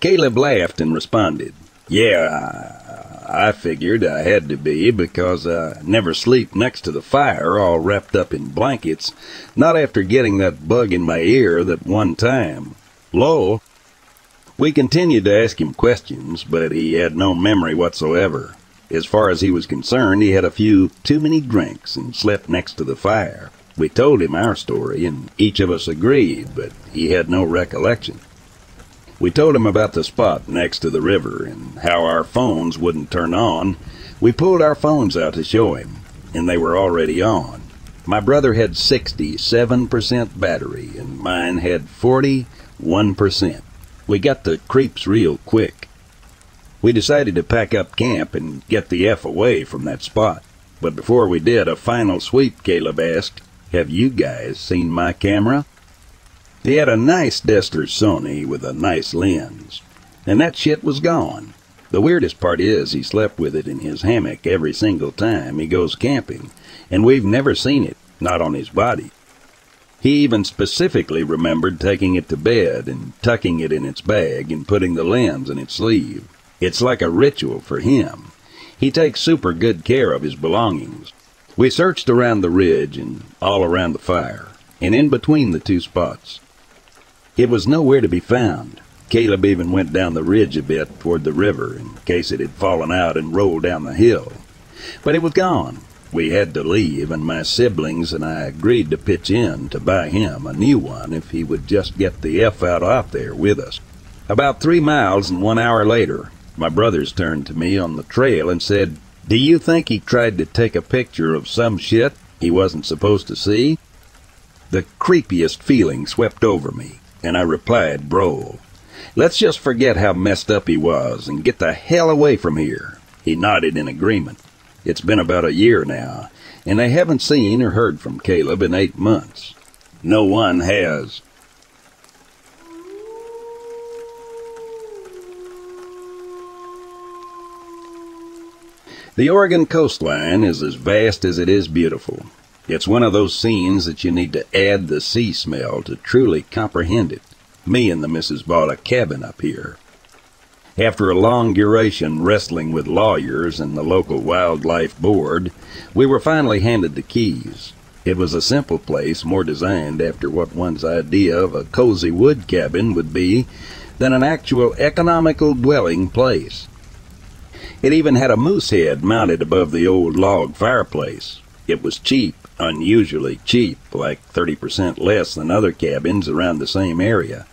Caleb laughed and responded, Yeah, I figured I had to be because I never sleep next to the fire all wrapped up in blankets, not after getting that bug in my ear that one time. Lo, We continued to ask him questions, but he had no memory whatsoever. As far as he was concerned, he had a few too many drinks and slept next to the fire. We told him our story, and each of us agreed, but he had no recollection. We told him about the spot next to the river and how our phones wouldn't turn on. We pulled our phones out to show him, and they were already on. My brother had 67% battery, and mine had 41%. We got the creeps real quick. We decided to pack up camp and get the F away from that spot. But before we did a final sweep, Caleb asked, have you guys seen my camera? He had a nice DSLR Sony with a nice lens, and that shit was gone. The weirdest part is he slept with it in his hammock every single time he goes camping, and we've never seen it, not on his body. He even specifically remembered taking it to bed and tucking it in its bag and putting the lens in its sleeve. It's like a ritual for him. He takes super good care of his belongings. We searched around the ridge and all around the fire, and in between the two spots. It was nowhere to be found. Caleb even went down the ridge a bit toward the river in case it had fallen out and rolled down the hill. But it was gone. We had to leave, and my siblings and I agreed to pitch in to buy him a new one if he would just get the F out out there with us. About three miles and one hour later, my brothers turned to me on the trail and said, Do you think he tried to take a picture of some shit he wasn't supposed to see? The creepiest feeling swept over me, and I replied, Bro, let's just forget how messed up he was and get the hell away from here. He nodded in agreement. It's been about a year now, and I haven't seen or heard from Caleb in eight months. No one has. The Oregon coastline is as vast as it is beautiful. It's one of those scenes that you need to add the sea smell to truly comprehend it. Me and the missus bought a cabin up here, after a long duration wrestling with lawyers and the local wildlife board, we were finally handed the keys. It was a simple place, more designed after what one's idea of a cozy wood cabin would be than an actual economical dwelling place. It even had a moose head mounted above the old log fireplace. It was cheap, unusually cheap, like 30% less than other cabins around the same area.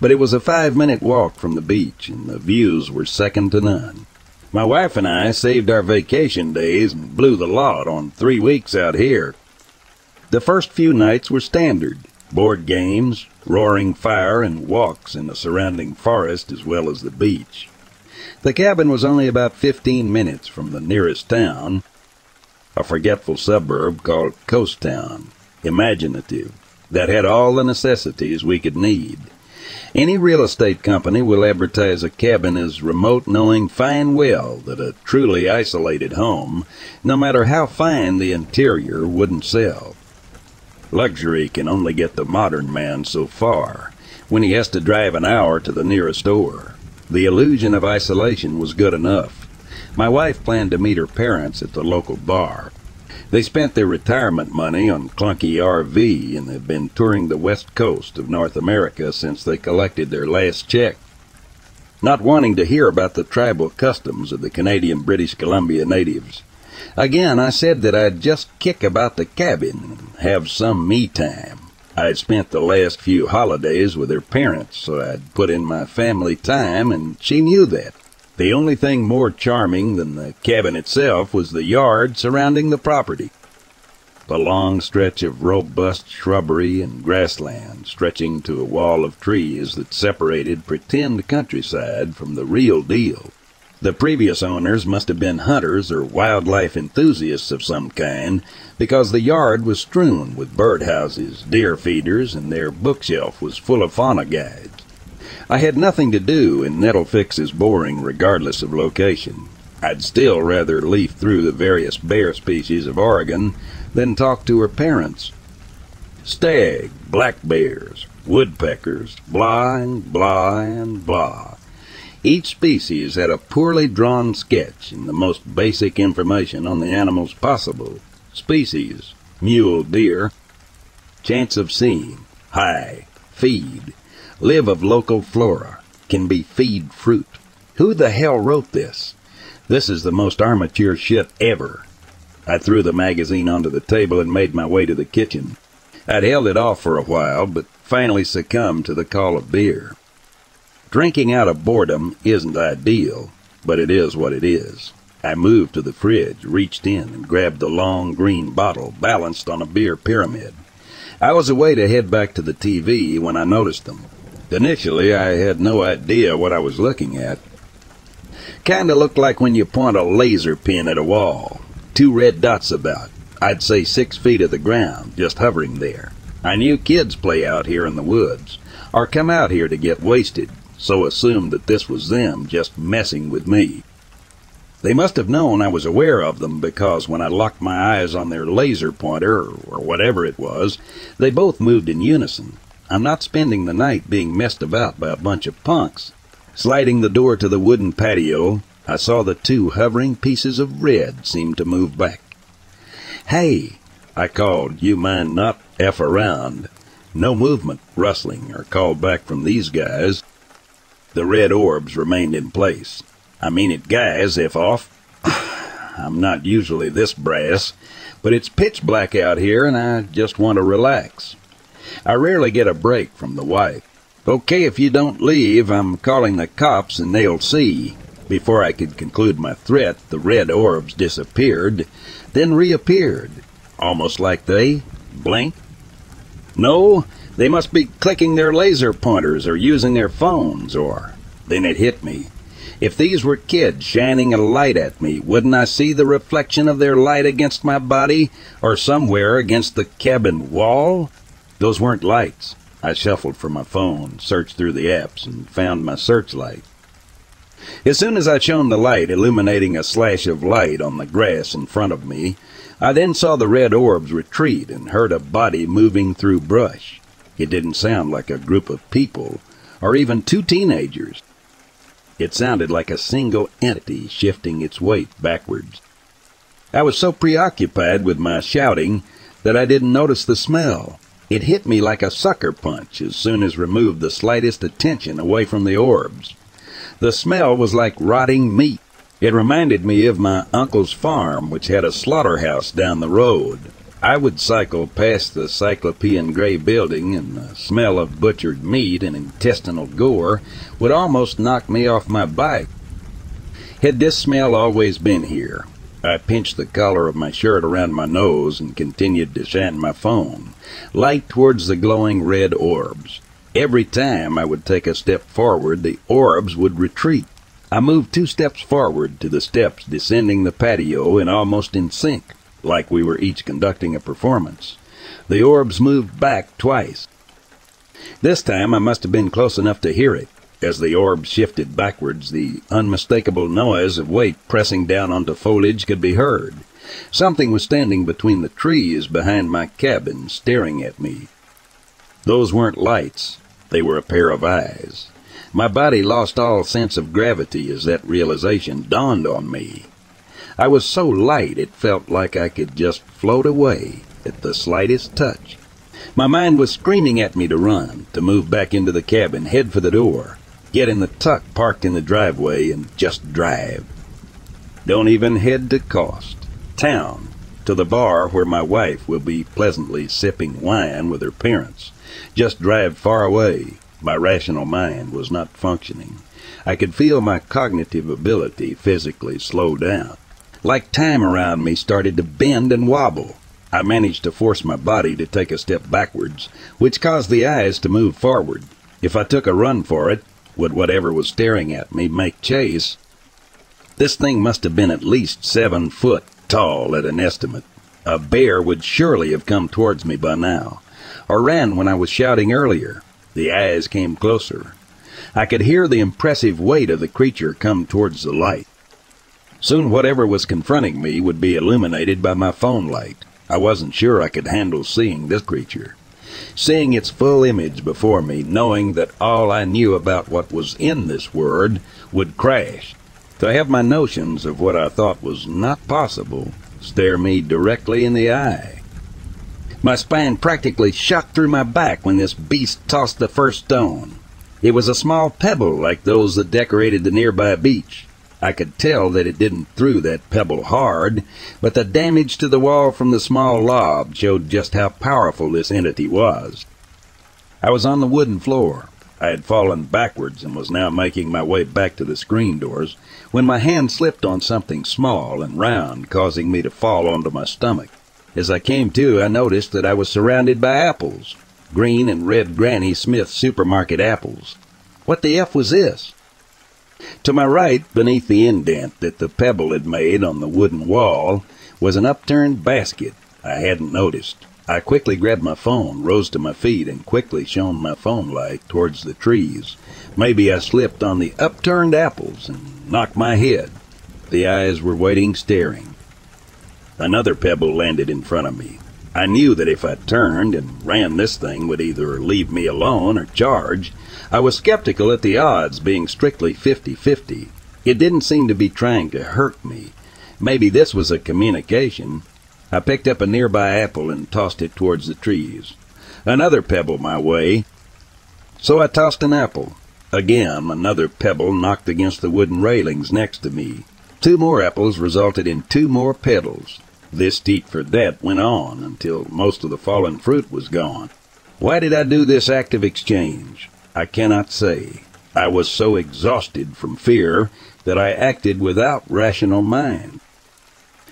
But it was a five minute walk from the beach, and the views were second to none. My wife and I saved our vacation days and blew the lot on three weeks out here. The first few nights were standard board games, roaring fire, and walks in the surrounding forest as well as the beach. The cabin was only about 15 minutes from the nearest town, a forgetful suburb called Coast Town, imaginative, that had all the necessities we could need. Any real estate company will advertise a cabin as remote, knowing fine well that a truly isolated home, no matter how fine the interior, wouldn't sell. Luxury can only get the modern man so far when he has to drive an hour to the nearest store. The illusion of isolation was good enough. My wife planned to meet her parents at the local bar. They spent their retirement money on clunky RV and have been touring the west coast of North America since they collected their last check. Not wanting to hear about the tribal customs of the Canadian British Columbia natives. Again, I said that I'd just kick about the cabin and have some me time. I'd spent the last few holidays with her parents, so I'd put in my family time, and she knew that. The only thing more charming than the cabin itself was the yard surrounding the property. The long stretch of robust shrubbery and grassland stretching to a wall of trees that separated pretend countryside from the real deal. The previous owners must have been hunters or wildlife enthusiasts of some kind, because the yard was strewn with birdhouses, deer feeders, and their bookshelf was full of fauna guides. I had nothing to do, and Netflix is boring regardless of location. I'd still rather leaf through the various bear species of Oregon than talk to her parents. Stag, black bears, woodpeckers, blah and blah and blah. Each species had a poorly drawn sketch and the most basic information on the animals possible. Species, mule deer, chance of seeing, high, feed, live of local flora, can be feed fruit. Who the hell wrote this? This is the most armature shit ever. I threw the magazine onto the table and made my way to the kitchen. I'd held it off for a while, but finally succumbed to the call of beer. Drinking out of boredom isn't ideal, but it is what it is. I moved to the fridge, reached in, and grabbed the long green bottle balanced on a beer pyramid. I was away to head back to the TV when I noticed them. Initially, I had no idea what I was looking at. Kinda looked like when you point a laser pin at a wall. Two red dots about, I'd say six feet of the ground, just hovering there. I knew kids play out here in the woods, or come out here to get wasted, so assumed that this was them just messing with me. They must have known I was aware of them because when I locked my eyes on their laser pointer, or whatever it was, they both moved in unison. I'm not spending the night being messed about by a bunch of punks. Sliding the door to the wooden patio, I saw the two hovering pieces of red seem to move back. Hey, I called, you mind not F around. No movement, rustling, or call back from these guys. The red orbs remained in place. I mean it, guys, if off. I'm not usually this brass, but it's pitch black out here and I just want to relax. I rarely get a break from the wife. Okay, if you don't leave, I'm calling the cops and they'll see. Before I could conclude my threat, the red orbs disappeared, then reappeared, almost like they blinked. No, they must be clicking their laser pointers or using their phones, or. Then it hit me. If these were kids shining a light at me, wouldn't I see the reflection of their light against my body, or somewhere against the cabin wall? Those weren't lights. I shuffled for my phone, searched through the apps, and found my searchlight. As soon as I shone the light illuminating a slash of light on the grass in front of me, I then saw the red orbs retreat and heard a body moving through brush. It didn't sound like a group of people, or even two teenagers. It sounded like a single entity shifting its weight backwards. I was so preoccupied with my shouting that I didn't notice the smell. It hit me like a sucker punch as soon as removed the slightest attention away from the orbs. The smell was like rotting meat. It reminded me of my uncle's farm, which had a slaughterhouse down the road. I would cycle past the Cyclopean Gray building, and the smell of butchered meat and intestinal gore would almost knock me off my bike. Had this smell always been here? I pinched the collar of my shirt around my nose and continued to shine my phone, light towards the glowing red orbs. Every time I would take a step forward, the orbs would retreat. I moved two steps forward to the steps descending the patio and almost in sync like we were each conducting a performance. The orbs moved back twice. This time I must have been close enough to hear it. As the orbs shifted backwards, the unmistakable noise of weight pressing down onto foliage could be heard. Something was standing between the trees behind my cabin, staring at me. Those weren't lights. They were a pair of eyes. My body lost all sense of gravity as that realization dawned on me. I was so light it felt like I could just float away at the slightest touch. My mind was screaming at me to run, to move back into the cabin, head for the door, get in the tuck parked in the driveway, and just drive. Don't even head to Coast, town, to the bar where my wife will be pleasantly sipping wine with her parents. Just drive far away. My rational mind was not functioning. I could feel my cognitive ability physically slow down. Like time around me started to bend and wobble. I managed to force my body to take a step backwards, which caused the eyes to move forward. If I took a run for it, would whatever was staring at me make chase? This thing must have been at least seven foot tall at an estimate. A bear would surely have come towards me by now, or ran when I was shouting earlier. The eyes came closer. I could hear the impressive weight of the creature come towards the light. Soon whatever was confronting me would be illuminated by my phone light. I wasn't sure I could handle seeing this creature. Seeing its full image before me, knowing that all I knew about what was in this world would crash. To have my notions of what I thought was not possible stare me directly in the eye. My spine practically shot through my back when this beast tossed the first stone. It was a small pebble like those that decorated the nearby beach. I could tell that it didn't throw that pebble hard, but the damage to the wall from the small lob showed just how powerful this entity was. I was on the wooden floor. I had fallen backwards and was now making my way back to the screen doors when my hand slipped on something small and round, causing me to fall onto my stomach. As I came to, I noticed that I was surrounded by apples. Green and red Granny Smith supermarket apples. What the F was this? To my right, beneath the indent that the pebble had made on the wooden wall, was an upturned basket I hadn't noticed. I quickly grabbed my phone, rose to my feet, and quickly shone my phone light towards the trees. Maybe I slipped on the upturned apples and knocked my head. The eyes were waiting, staring. Another pebble landed in front of me. I knew that if I turned and ran this thing would either leave me alone or charge, I was skeptical at the odds being strictly 50-50. It didn't seem to be trying to hurt me. Maybe this was a communication. I picked up a nearby apple and tossed it towards the trees. Another pebble my way. So I tossed an apple. Again, another pebble knocked against the wooden railings next to me. Two more apples resulted in two more petals. This teat for that went on until most of the fallen fruit was gone. Why did I do this act of exchange? I cannot say. I was so exhausted from fear that I acted without rational mind.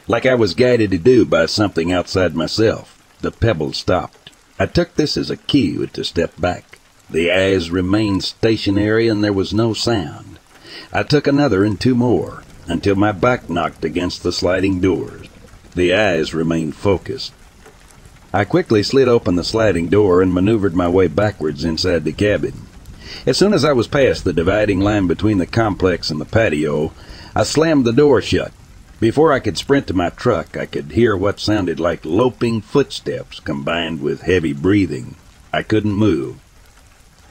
Like I was guided to do by something outside myself. The pebble stopped. I took this as a cue to step back. The eyes remained stationary and there was no sound. I took another and two more until my back knocked against the sliding doors. The eyes remained focused. I quickly slid open the sliding door and maneuvered my way backwards inside the cabin. As soon as I was past the dividing line between the complex and the patio, I slammed the door shut. Before I could sprint to my truck, I could hear what sounded like loping footsteps combined with heavy breathing. I couldn't move.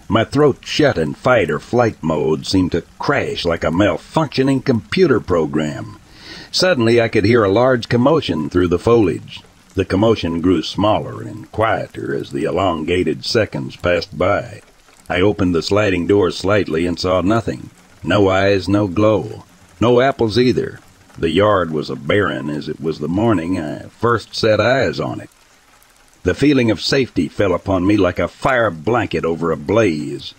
My throat shut in fight or flight mode seemed to crash like a malfunctioning computer program. Suddenly I could hear a large commotion through the foliage. The commotion grew smaller and quieter as the elongated seconds passed by. I opened the sliding door slightly and saw nothing. No eyes, no glow. No apples either. The yard was a barren as it was the morning I first set eyes on it. The feeling of safety fell upon me like a fire blanket over a blaze.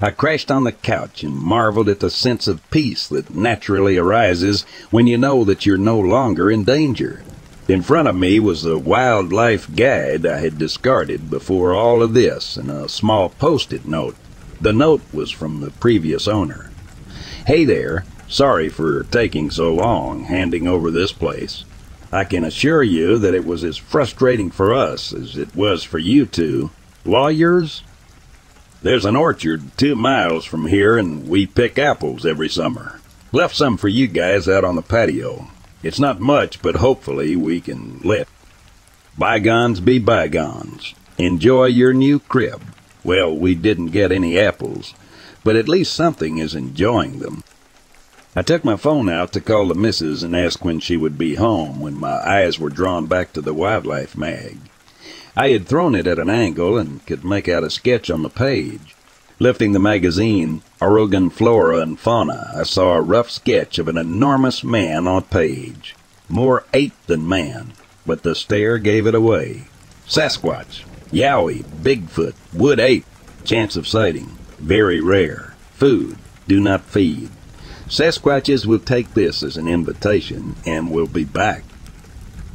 I crashed on the couch and marveled at the sense of peace that naturally arises when you know that you're no longer in danger. In front of me was the wildlife guide I had discarded before all of this and a small post-it note. The note was from the previous owner. Hey there, sorry for taking so long handing over this place. I can assure you that it was as frustrating for us as it was for you two. Lawyers? There's an orchard two miles from here and we pick apples every summer. Left some for you guys out on the patio. It's not much, but hopefully we can let bygones be bygones. Enjoy your new crib. Well, we didn't get any apples, but at least something is enjoying them. I took my phone out to call the missus and ask when she would be home when my eyes were drawn back to the wildlife mag. I had thrown it at an angle and could make out a sketch on the page. Lifting the magazine, Oregon Flora and Fauna, I saw a rough sketch of an enormous man on a page. More ape than man, but the stare gave it away. Sasquatch, Yowie, Bigfoot, Wood Ape, chance of sighting, very rare. Food, do not feed. Sasquatches will take this as an invitation and will be back.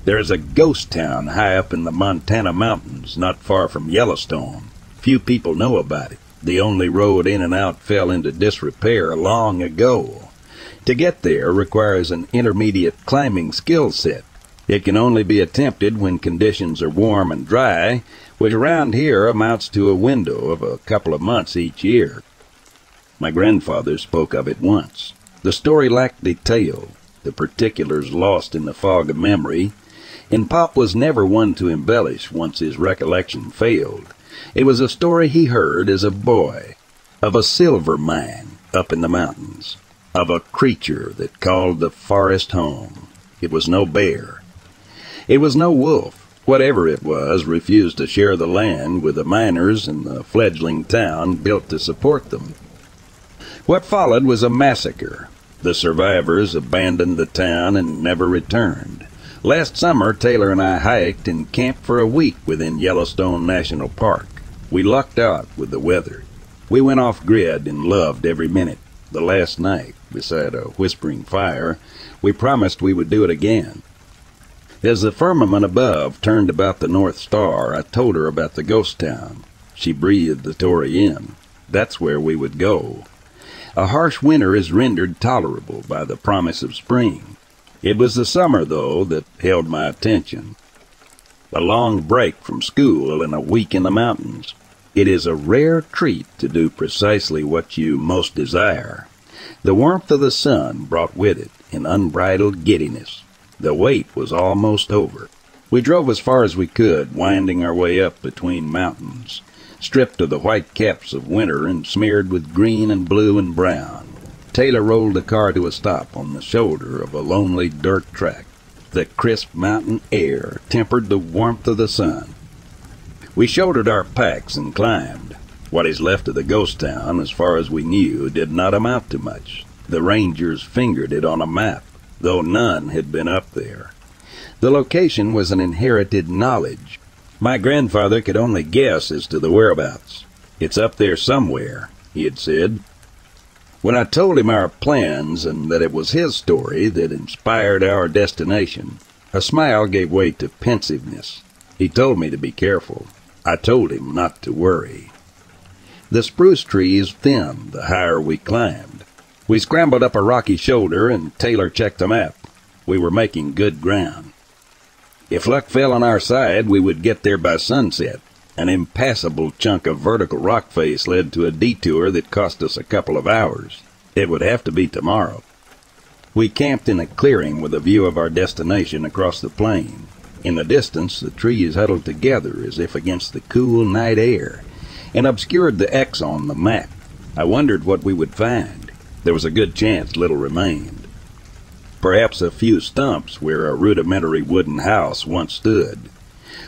There is a ghost town high up in the Montana mountains, not far from Yellowstone. Few people know about it. The only road in and out fell into disrepair long ago. To get there requires an intermediate climbing skill set. It can only be attempted when conditions are warm and dry, which around here amounts to a window of a couple of months each year. My grandfather spoke of it once. The story lacked detail, the particulars lost in the fog of memory, and Pop was never one to embellish once his recollection failed. It was a story he heard as a boy of a silver mine up in the mountains, of a creature that called the forest home. It was no bear. It was no wolf. Whatever it was refused to share the land with the miners and the fledgling town built to support them. What followed was a massacre. The survivors abandoned the town and never returned. Last summer, Taylor and I hiked and camped for a week within Yellowstone National Park. We lucked out with the weather. We went off grid and loved every minute. The last night, beside a whispering fire, we promised we would do it again. As the firmament above turned about the North Star, I told her about the ghost town. She breathed the Tory in. That's where we would go. A harsh winter is rendered tolerable by the promise of spring. It was the summer, though, that held my attention. A long break from school and a week in the mountains. It is a rare treat to do precisely what you most desire. The warmth of the sun brought with it an unbridled giddiness. The wait was almost over. We drove as far as we could, winding our way up between mountains, stripped of the white caps of winter and smeared with green and blue and brown. Taylor rolled the car to a stop on the shoulder of a lonely dirt track. The crisp mountain air tempered the warmth of the sun. We shouldered our packs and climbed. What is left of the ghost town, as far as we knew, did not amount to much. The rangers fingered it on a map, though none had been up there. The location was an inherited knowledge. My grandfather could only guess as to the whereabouts. It's up there somewhere, he had said. When I told him our plans and that it was his story that inspired our destination, a smile gave way to pensiveness. He told me to be careful. I told him not to worry. The spruce trees thinned the higher we climbed. We scrambled up a rocky shoulder and Taylor checked the map. We were making good ground. If luck fell on our side, we would get there by sunset. An impassable chunk of vertical rock face led to a detour that cost us a couple of hours. It would have to be tomorrow. We camped in a clearing with a view of our destination across the plain. In the distance, the trees huddled together as if against the cool night air, and obscured the X on the map. I wondered what we would find there was a good chance little remained. Perhaps a few stumps where a rudimentary wooden house once stood.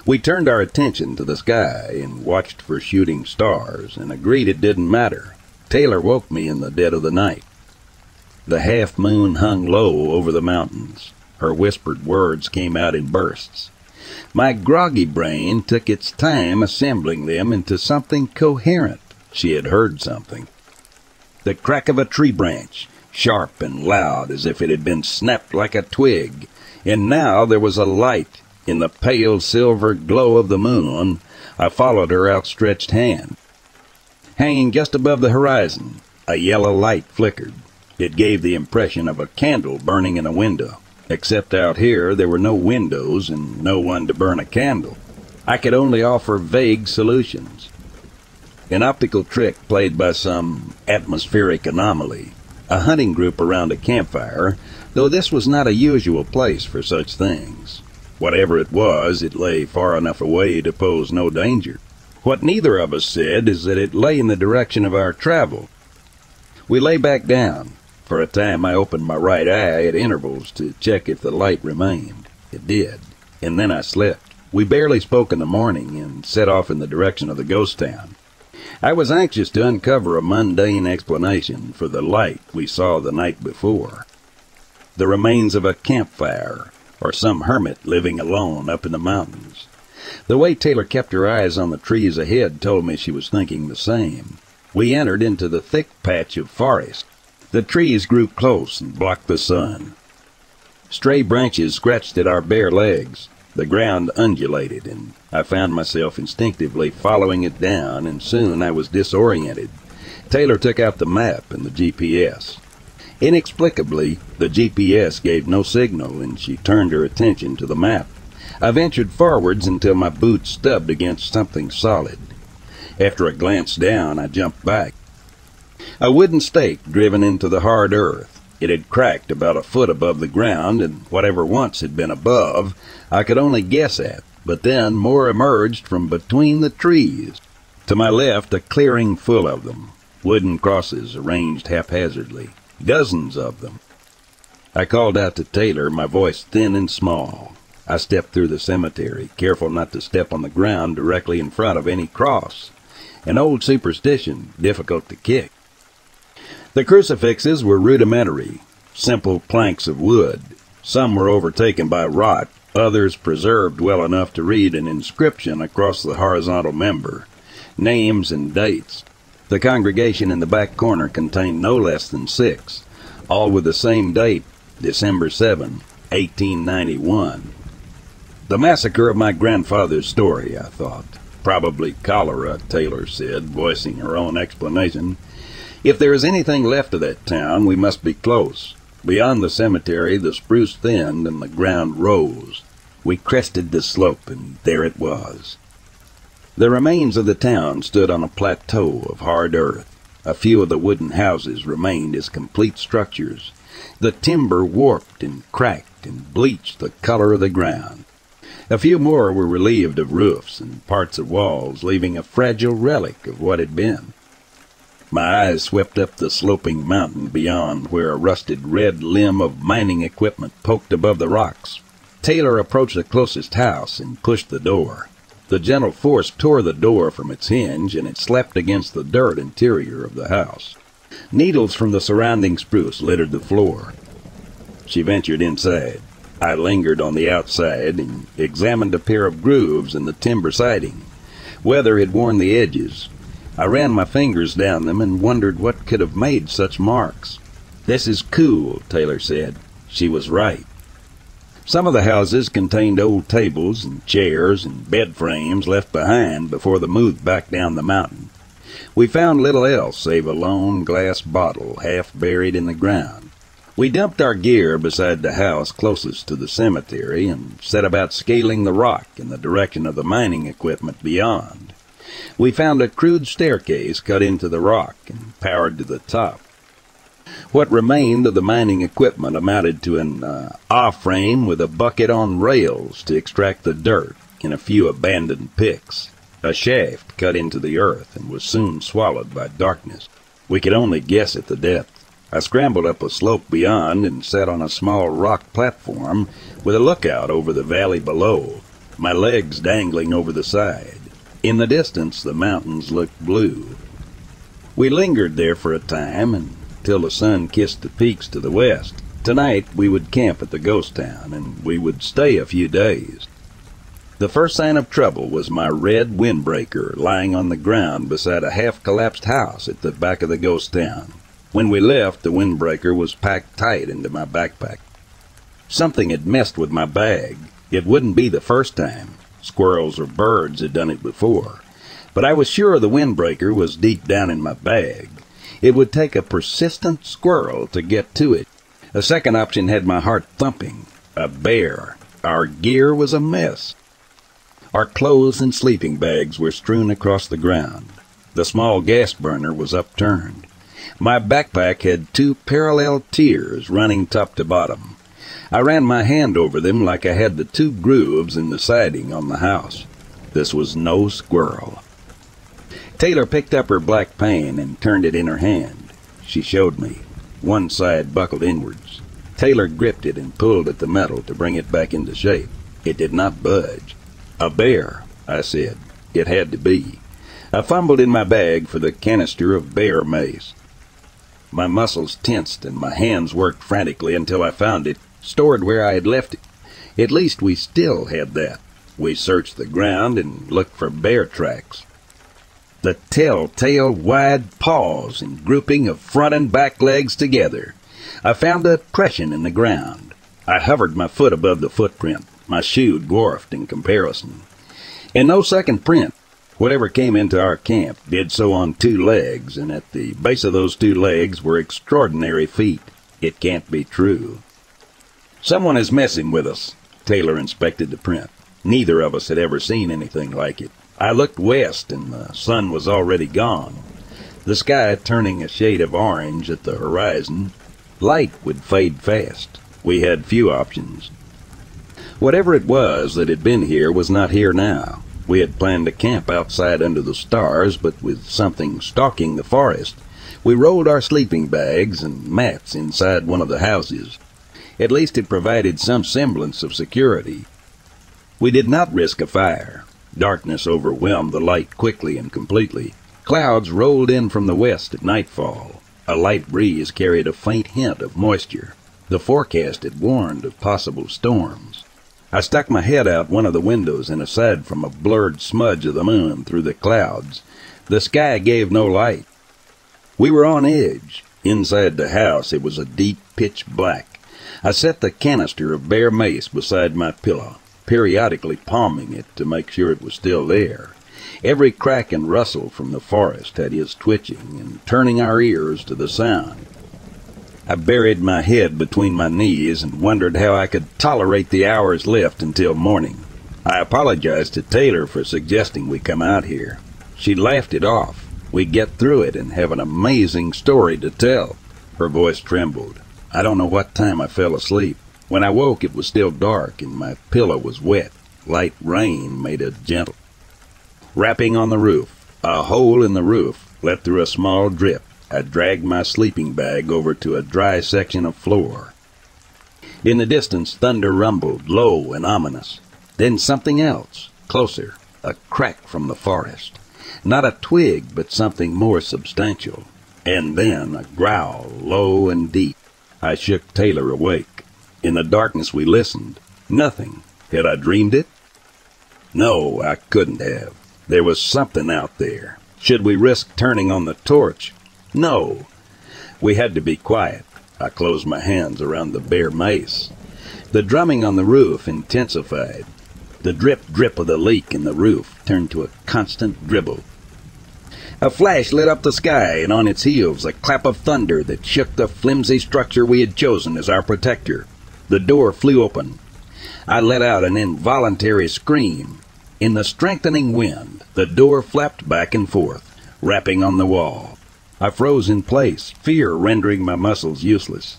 We turned our attention to the sky and watched for shooting stars and agreed it didn't matter. Taylor woke me in the dead of the night. The half moon hung low over the mountains. Her whispered words came out in bursts. My groggy brain took its time assembling them into something coherent. She had heard something the crack of a tree branch, sharp and loud as if it had been snapped like a twig, and now there was a light in the pale silver glow of the moon. I followed her outstretched hand. Hanging just above the horizon, a yellow light flickered. It gave the impression of a candle burning in a window, except out here there were no windows and no one to burn a candle. I could only offer vague solutions an optical trick played by some atmospheric anomaly, a hunting group around a campfire, though this was not a usual place for such things. Whatever it was, it lay far enough away to pose no danger. What neither of us said is that it lay in the direction of our travel. We lay back down. For a time I opened my right eye at intervals to check if the light remained. It did. And then I slept. We barely spoke in the morning and set off in the direction of the ghost town. I was anxious to uncover a mundane explanation for the light we saw the night before. The remains of a campfire, or some hermit living alone up in the mountains. The way Taylor kept her eyes on the trees ahead told me she was thinking the same. We entered into the thick patch of forest. The trees grew close and blocked the sun. Stray branches scratched at our bare legs. The ground undulated, and I found myself instinctively following it down, and soon I was disoriented. Taylor took out the map and the GPS. Inexplicably, the GPS gave no signal, and she turned her attention to the map. I ventured forwards until my boots stubbed against something solid. After a glance down, I jumped back. A wooden stake driven into the hard earth. It had cracked about a foot above the ground, and whatever once had been above, I could only guess at. But then more emerged from between the trees. To my left, a clearing full of them, wooden crosses arranged haphazardly, dozens of them. I called out to Taylor, my voice thin and small. I stepped through the cemetery, careful not to step on the ground directly in front of any cross. An old superstition, difficult to kick. The crucifixes were rudimentary, simple planks of wood. Some were overtaken by rot, others preserved well enough to read an inscription across the horizontal member, names and dates. The congregation in the back corner contained no less than six, all with the same date, December 7, 1891. The massacre of my grandfather's story, I thought. Probably cholera, Taylor said, voicing her own explanation. If there is anything left of that town, we must be close. Beyond the cemetery, the spruce thinned and the ground rose. We crested the slope, and there it was. The remains of the town stood on a plateau of hard earth. A few of the wooden houses remained as complete structures. The timber warped and cracked and bleached the color of the ground. A few more were relieved of roofs and parts of walls, leaving a fragile relic of what had been. My eyes swept up the sloping mountain beyond where a rusted red limb of mining equipment poked above the rocks. Taylor approached the closest house and pushed the door. The gentle force tore the door from its hinge, and it slapped against the dirt interior of the house. Needles from the surrounding spruce littered the floor. She ventured inside. I lingered on the outside and examined a pair of grooves in the timber siding. Weather had worn the edges. I ran my fingers down them and wondered what could have made such marks. This is cool, Taylor said. She was right. Some of the houses contained old tables and chairs and bed frames left behind before the move back down the mountain. We found little else save a lone glass bottle half buried in the ground. We dumped our gear beside the house closest to the cemetery and set about scaling the rock in the direction of the mining equipment beyond. We found a crude staircase cut into the rock and powered to the top. What remained of the mining equipment amounted to an uh, A-frame with a bucket on rails to extract the dirt and a few abandoned picks. A shaft cut into the earth and was soon swallowed by darkness. We could only guess at the depth. I scrambled up a slope beyond and sat on a small rock platform with a lookout over the valley below, my legs dangling over the side. In the distance, the mountains looked blue. We lingered there for a time and till the sun kissed the peaks to the west. Tonight we would camp at the ghost town, and we would stay a few days. The first sign of trouble was my red windbreaker lying on the ground beside a half-collapsed house at the back of the ghost town. When we left, the windbreaker was packed tight into my backpack. Something had messed with my bag. It wouldn't be the first time. Squirrels or birds had done it before. But I was sure the windbreaker was deep down in my bag. It would take a persistent squirrel to get to it. A second option had my heart thumping. A bear. Our gear was a mess. Our clothes and sleeping bags were strewn across the ground. The small gas burner was upturned. My backpack had two parallel tiers running top to bottom. I ran my hand over them like I had the two grooves in the siding on the house. This was no squirrel. Taylor picked up her black pan and turned it in her hand. She showed me. One side buckled inwards. Taylor gripped it and pulled at the metal to bring it back into shape. It did not budge. A bear, I said. It had to be. I fumbled in my bag for the canister of bear mace. My muscles tensed and my hands worked frantically until I found it, stored where I had left it. At least we still had that. We searched the ground and looked for bear tracks the telltale wide paws and grouping of front and back legs together. I found a depression in the ground. I hovered my foot above the footprint, my shoe dwarfed in comparison. In no second print, whatever came into our camp did so on two legs, and at the base of those two legs were extraordinary feet. It can't be true. Someone is messing with us. Taylor inspected the print. Neither of us had ever seen anything like it. I looked west, and the sun was already gone, the sky turning a shade of orange at the horizon. Light would fade fast. We had few options. Whatever it was that had been here was not here now. We had planned to camp outside under the stars, but with something stalking the forest. We rolled our sleeping bags and mats inside one of the houses. At least it provided some semblance of security. We did not risk a fire. Darkness overwhelmed the light quickly and completely. Clouds rolled in from the west at nightfall. A light breeze carried a faint hint of moisture. The forecast had warned of possible storms. I stuck my head out one of the windows and aside from a blurred smudge of the moon through the clouds. The sky gave no light. We were on edge. Inside the house it was a deep pitch black. I set the canister of bear mace beside my pillow periodically palming it to make sure it was still there. Every crack and rustle from the forest had his twitching and turning our ears to the sound. I buried my head between my knees and wondered how I could tolerate the hours left until morning. I apologized to Taylor for suggesting we come out here. She laughed it off. We'd get through it and have an amazing story to tell. Her voice trembled. I don't know what time I fell asleep. When I woke, it was still dark and my pillow was wet. Light rain made a gentle rapping on the roof. A hole in the roof let through a small drip. I dragged my sleeping bag over to a dry section of floor. In the distance, thunder rumbled, low and ominous. Then something else, closer. a crack from the forest. Not a twig, but something more substantial. And then a growl, low and deep. I shook Taylor awake. In the darkness we listened. Nothing. Had I dreamed it? No, I couldn't have. There was something out there. Should we risk turning on the torch? No. We had to be quiet. I closed my hands around the bare mace. The drumming on the roof intensified. The drip drip of the leak in the roof turned to a constant dribble. A flash lit up the sky, and on its heels a clap of thunder that shook the flimsy structure we had chosen as our protector. The door flew open. I let out an involuntary scream. In the strengthening wind, the door flapped back and forth, rapping on the wall. I froze in place, fear rendering my muscles useless.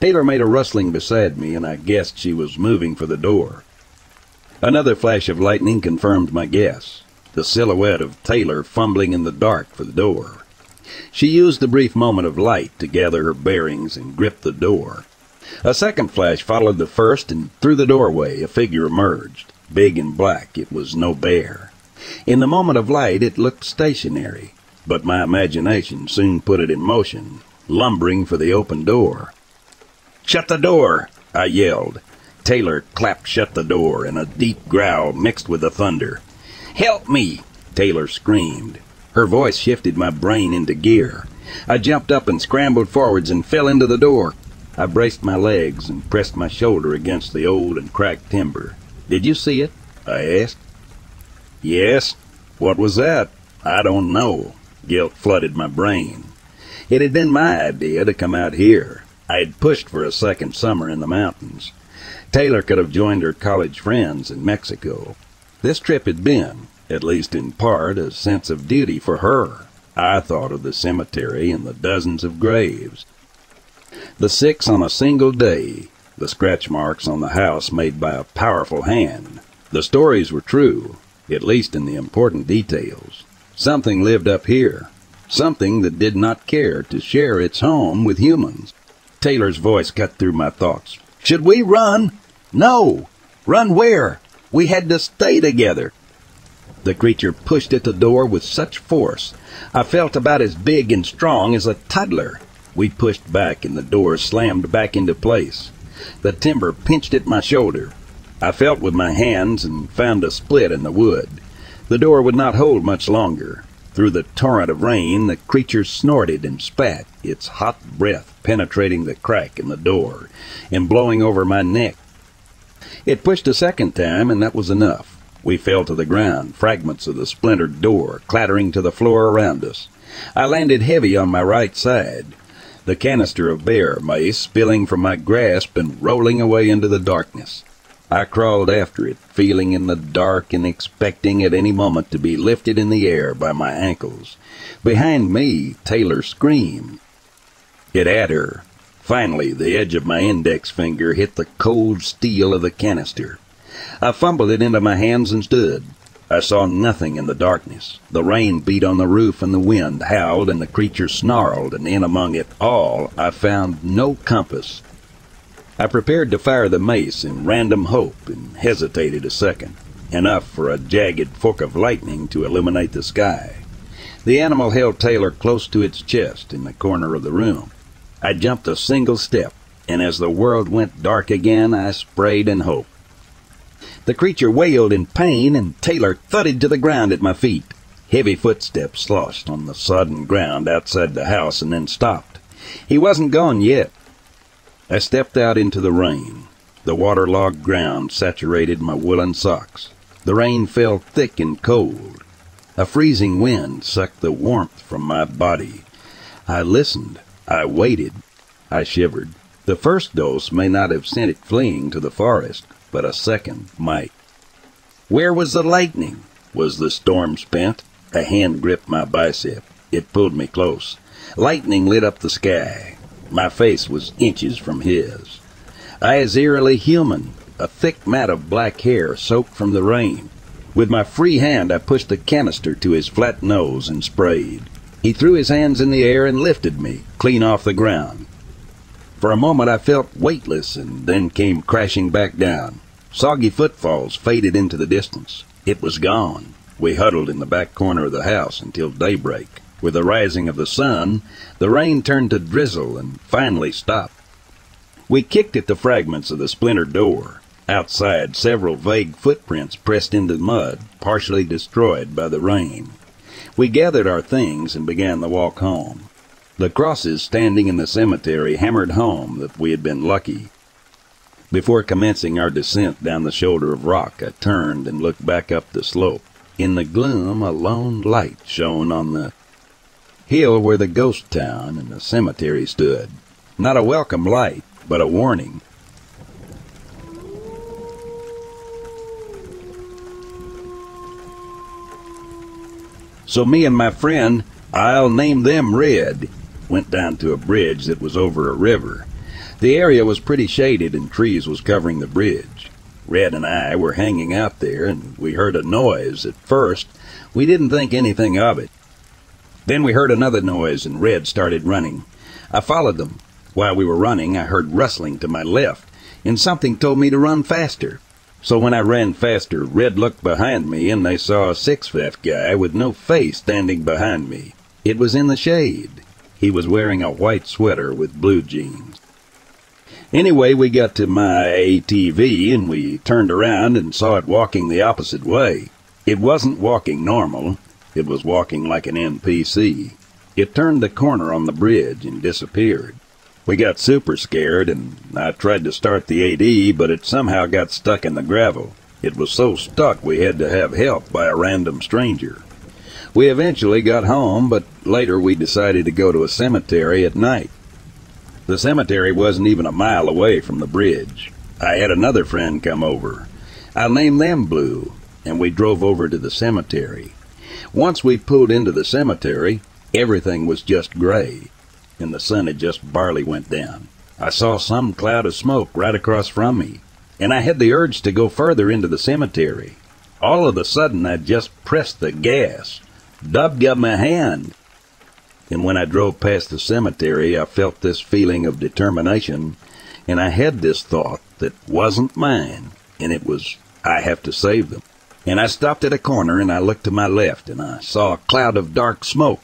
Taylor made a rustling beside me, and I guessed she was moving for the door. Another flash of lightning confirmed my guess the silhouette of Taylor fumbling in the dark for the door. She used the brief moment of light to gather her bearings and grip the door. A second flash followed the first, and through the doorway a figure emerged. Big and black, it was no bear. In the moment of light, it looked stationary, but my imagination soon put it in motion, lumbering for the open door. Shut the door! I yelled. Taylor clapped shut the door, and a deep growl mixed with the thunder. Help me! Taylor screamed. Her voice shifted my brain into gear. I jumped up and scrambled forwards and fell into the door. I braced my legs and pressed my shoulder against the old and cracked timber. Did you see it? I asked. Yes. What was that? I don't know. Guilt flooded my brain. It had been my idea to come out here. I had pushed for a second summer in the mountains. Taylor could have joined her college friends in Mexico. This trip had been, at least in part, a sense of duty for her. I thought of the cemetery and the dozens of graves. The six on a single day, the scratch marks on the house made by a powerful hand. The stories were true, at least in the important details. Something lived up here, something that did not care to share its home with humans. Taylor's voice cut through my thoughts. Should we run? No. Run where? We had to stay together. The creature pushed at the door with such force. I felt about as big and strong as a toddler. We pushed back and the door slammed back into place. The timber pinched at my shoulder. I felt with my hands and found a split in the wood. The door would not hold much longer. Through the torrent of rain, the creature snorted and spat, its hot breath penetrating the crack in the door and blowing over my neck. It pushed a second time, and that was enough. We fell to the ground, fragments of the splintered door clattering to the floor around us. I landed heavy on my right side, the canister of bear mace spilling from my grasp and rolling away into the darkness. I crawled after it, feeling in the dark and expecting at any moment to be lifted in the air by my ankles. Behind me, Taylor screamed. It had her, Finally, the edge of my index finger hit the cold steel of the canister. I fumbled it into my hands and stood. I saw nothing in the darkness. The rain beat on the roof and the wind howled and the creature snarled, and in among it all I found no compass. I prepared to fire the mace in random hope and hesitated a second, enough for a jagged fork of lightning to illuminate the sky. The animal held Taylor close to its chest in the corner of the room. I jumped a single step, and as the world went dark again, I sprayed in hope. The creature wailed in pain, and Taylor thudded to the ground at my feet. Heavy footsteps sloshed on the sodden ground outside the house and then stopped. He wasn't gone yet. I stepped out into the rain. The waterlogged ground saturated my woolen socks. The rain fell thick and cold. A freezing wind sucked the warmth from my body. I listened. I waited. I shivered. The first dose may not have sent it fleeing to the forest, but a second might. Where was the lightning? Was the storm spent? A hand gripped my bicep. It pulled me close. Lightning lit up the sky. My face was inches from his. I was eerily human, a thick mat of black hair soaked from the rain. With my free hand, I pushed the canister to his flat nose and sprayed. He threw his hands in the air and lifted me, clean off the ground. For a moment I felt weightless and then came crashing back down. Soggy footfalls faded into the distance. It was gone. We huddled in the back corner of the house until daybreak. With the rising of the sun, the rain turned to drizzle and finally stopped. We kicked at the fragments of the splintered door. Outside, several vague footprints pressed into the mud, partially destroyed by the rain. We gathered our things and began the walk home. The crosses standing in the cemetery hammered home that we had been lucky. Before commencing our descent down the shoulder of rock, I turned and looked back up the slope. In the gloom, a lone light shone on the hill where the ghost town and the cemetery stood. Not a welcome light, but a warning. So me and my friend, I'll name them Red, went down to a bridge that was over a river. The area was pretty shaded and trees was covering the bridge. Red and I were hanging out there, and we heard a noise. At first, we didn't think anything of it. Then we heard another noise, and Red started running. I followed them. While we were running, I heard rustling to my left, and something told me to run faster. So when I ran faster, Red looked behind me, and they saw a six-foot guy with no face standing behind me. It was in the shade. He was wearing a white sweater with blue jeans. Anyway, we got to my ATV and we turned around and saw it walking the opposite way. It wasn't walking normal, it was walking like an NPC. It turned the corner on the bridge and disappeared. We got super scared and I tried to start the ATV, but it somehow got stuck in the gravel. It was so stuck we had to have help by a random stranger. We eventually got home, but later we decided to go to a cemetery at night. The cemetery wasn't even a mile away from the bridge. I had another friend come over. I named them Blue, and we drove over to the cemetery. Once we pulled into the cemetery, everything was just gray, and the sun had just barely went down. I saw some cloud of smoke right across from me, and I had the urge to go further into the cemetery. All of a sudden, I just pressed the gas. Dub got my hand, and when I drove past the cemetery, I felt this feeling of determination, and I had this thought that wasn't mine, and it was, I have to save them. And I stopped at a corner and I looked to my left and I saw a cloud of dark smoke.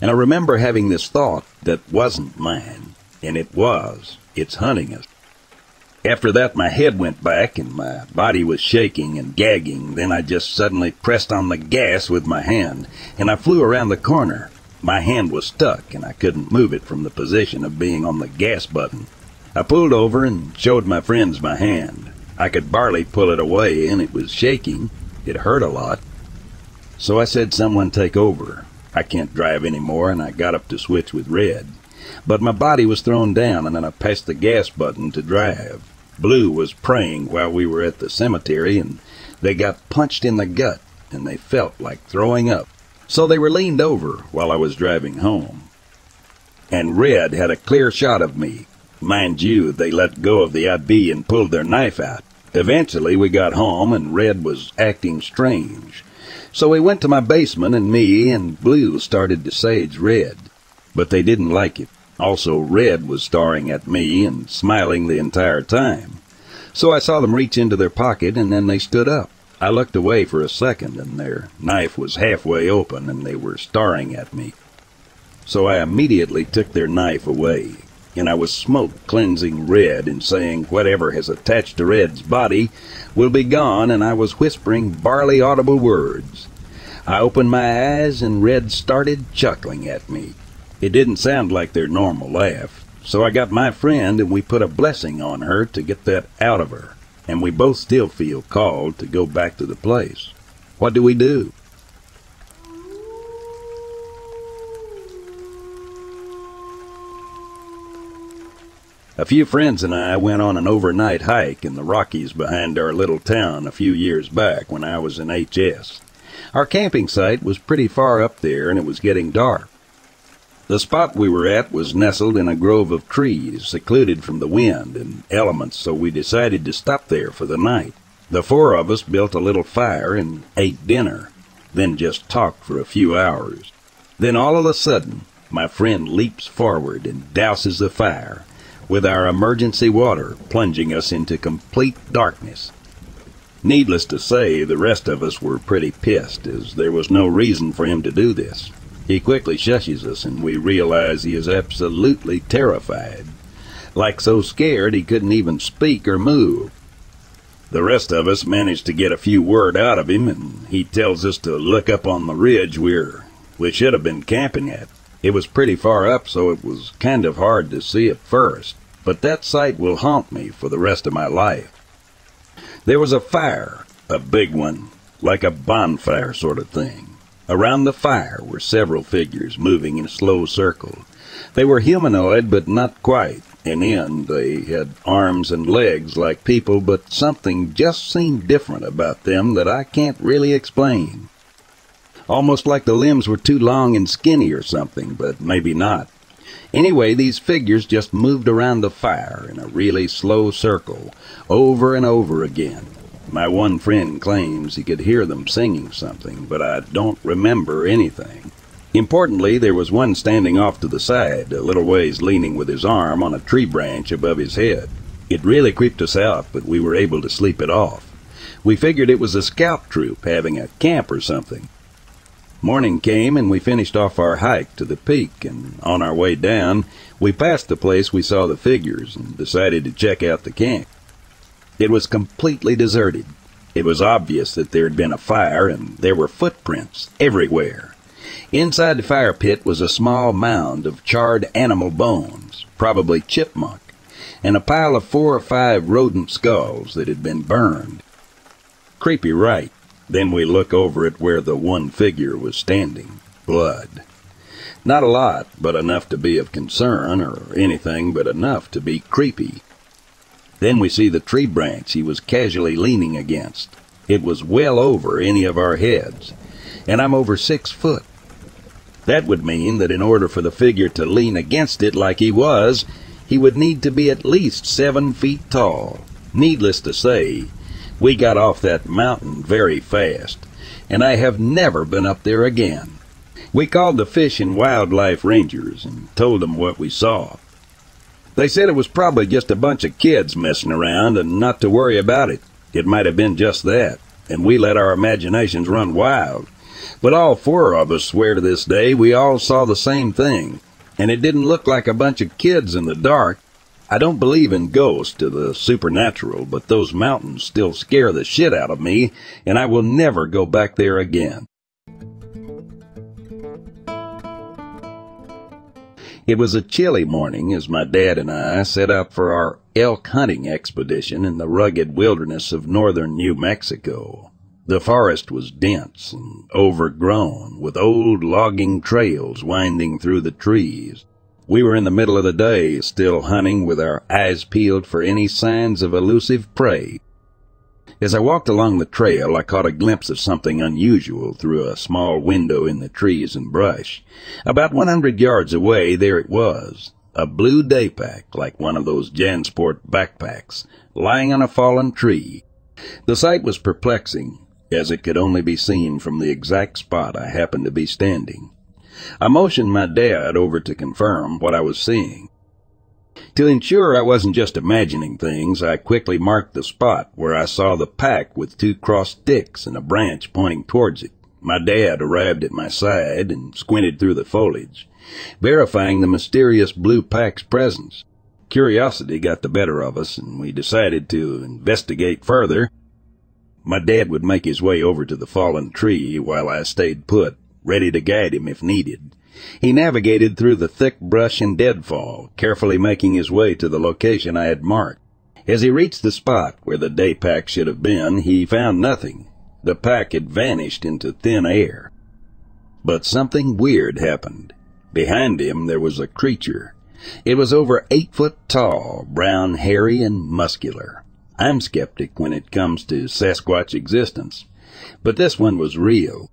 And I remember having this thought that wasn't mine, and it was. It's hunting us. After that, my head went back and my body was shaking and gagging. Then I just suddenly pressed on the gas with my hand and I flew around the corner. My hand was stuck and I couldn't move it from the position of being on the gas button. I pulled over and showed my friends my hand. I could barely pull it away and it was shaking. It hurt a lot. So I said someone take over. I can't drive anymore and I got up to switch with Red. But my body was thrown down and then I pressed the gas button to drive. Blue was praying while we were at the cemetery and they got punched in the gut and they felt like throwing up. So they were leaned over while I was driving home. And Red had a clear shot of me. Mind you, they let go of the IB and pulled their knife out. Eventually we got home and Red was acting strange. So we went to my basement and me and Blue started to sage Red. But they didn't like it. Also, Red was staring at me and smiling the entire time. So I saw them reach into their pocket and then they stood up. I looked away for a second, and their knife was halfway open, and they were staring at me. So I immediately took their knife away, and I was smoke cleansing Red and saying whatever has attached to Red's body will be gone, and I was whispering barely audible words. I opened my eyes, and Red started chuckling at me. It didn't sound like their normal laugh, so I got my friend and we put a blessing on her to get that out of her and we both still feel called to go back to the place. What do we do? A few friends and I went on an overnight hike in the Rockies behind our little town a few years back when I was in HS. Our camping site was pretty far up there and it was getting dark. The spot we were at was nestled in a grove of trees, secluded from the wind and elements, so we decided to stop there for the night. The four of us built a little fire and ate dinner, then just talked for a few hours. Then all of a sudden, my friend leaps forward and douses the fire, with our emergency water plunging us into complete darkness. Needless to say, the rest of us were pretty pissed, as there was no reason for him to do this. He quickly shushes us, and we realize he is absolutely terrified. Like so scared he couldn't even speak or move. The rest of us managed to get a few word out of him, and he tells us to look up on the ridge we're we should have been camping at. It was pretty far up, so it was kind of hard to see at first, but that sight will haunt me for the rest of my life. There was a fire, a big one, like a bonfire sort of thing. Around the fire were several figures moving in a slow circle. They were humanoid, but not quite. And in they had arms and legs like people, but something just seemed different about them that I can't really explain. Almost like the limbs were too long and skinny or something, but maybe not. Anyway, these figures just moved around the fire in a really slow circle, over and over again. My one friend claims he could hear them singing something, but I don't remember anything. Importantly, there was one standing off to the side, a little ways leaning with his arm on a tree branch above his head. It really creeped us out, but we were able to sleep it off. We figured it was a scout troop having a camp or something. Morning came and we finished off our hike to the peak, and on our way down, we passed the place we saw the figures and decided to check out the camp. It was completely deserted. It was obvious that there had been a fire and there were footprints everywhere. Inside the fire pit was a small mound of charred animal bones, probably chipmunk, and a pile of four or five rodent skulls that had been burned. Creepy, right? Then we look over at where the one figure was standing. Blood. Not a lot, but enough to be of concern, or anything but enough to be creepy. Then we see the tree branch he was casually leaning against. It was well over any of our heads, and I'm over six foot. That would mean that in order for the figure to lean against it like he was, he would need to be at least seven feet tall. Needless to say, we got off that mountain very fast, and I have never been up there again. We called the Fish and Wildlife Rangers and told them what we saw. They said it was probably just a bunch of kids messing around and not to worry about it. It might have been just that, and we let our imaginations run wild. But all four of us swear to this day we all saw the same thing, and it didn't look like a bunch of kids in the dark. I don't believe in ghosts or the supernatural, but those mountains still scare the shit out of me, and I will never go back there again. It was a chilly morning as my dad and I set out for our elk hunting expedition in the rugged wilderness of northern New Mexico. The forest was dense and overgrown, with old logging trails winding through the trees. We were in the middle of the day, still hunting with our eyes peeled for any signs of elusive prey. As I walked along the trail, I caught a glimpse of something unusual through a small window in the trees and brush. About 100 yards away, there it was. A blue day pack, like one of those Jansport backpacks, lying on a fallen tree. The sight was perplexing, as it could only be seen from the exact spot I happened to be standing. I motioned my dad over to confirm what I was seeing. To ensure I wasn't just imagining things, I quickly marked the spot where I saw the pack with two crossed sticks and a branch pointing towards it. My dad arrived at my side and squinted through the foliage, verifying the mysterious blue pack's presence. Curiosity got the better of us, and we decided to investigate further. My dad would make his way over to the fallen tree while I stayed put, ready to guide him if needed. He navigated through the thick brush and deadfall, carefully making his way to the location I had marked. As he reached the spot where the day pack should have been, he found nothing. The pack had vanished into thin air. But something weird happened. Behind him there was a creature. It was over eight foot tall, brown, hairy, and muscular. I'm skeptic when it comes to Sasquatch existence, but this one was real.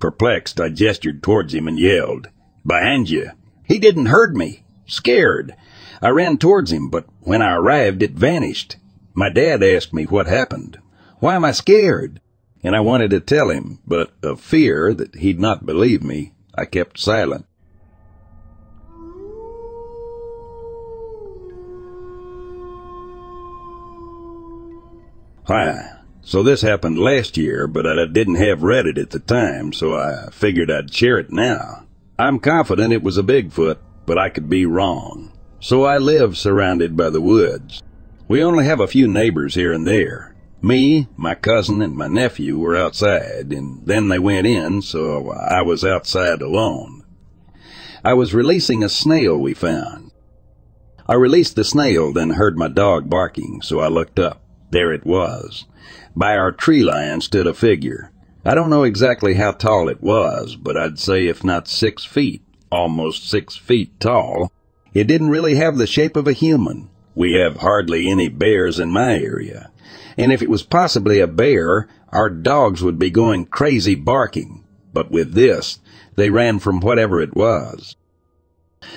Perplexed, I gestured towards him and yelled, Behind you! He didn't hurt me. Scared. I ran towards him, but when I arrived, it vanished. My dad asked me what happened. Why am I scared? And I wanted to tell him, but of fear that he'd not believe me, I kept silent. Why, So this happened last year, but I didn't have Reddit at the time, so I figured I'd share it now. I'm confident it was a Bigfoot, but I could be wrong. So I live surrounded by the woods. We only have a few neighbors here and there. Me, my cousin, and my nephew were outside, and then they went in, so I was outside alone. I was releasing a snail we found. I released the snail, then heard my dog barking, so I looked up. There it was. By our tree line stood a figure. I don't know exactly how tall it was, but I'd say if not six feet, almost six feet tall. It didn't really have the shape of a human. We have hardly any bears in my area. And if it was possibly a bear, our dogs would be going crazy barking. But with this, they ran from whatever it was.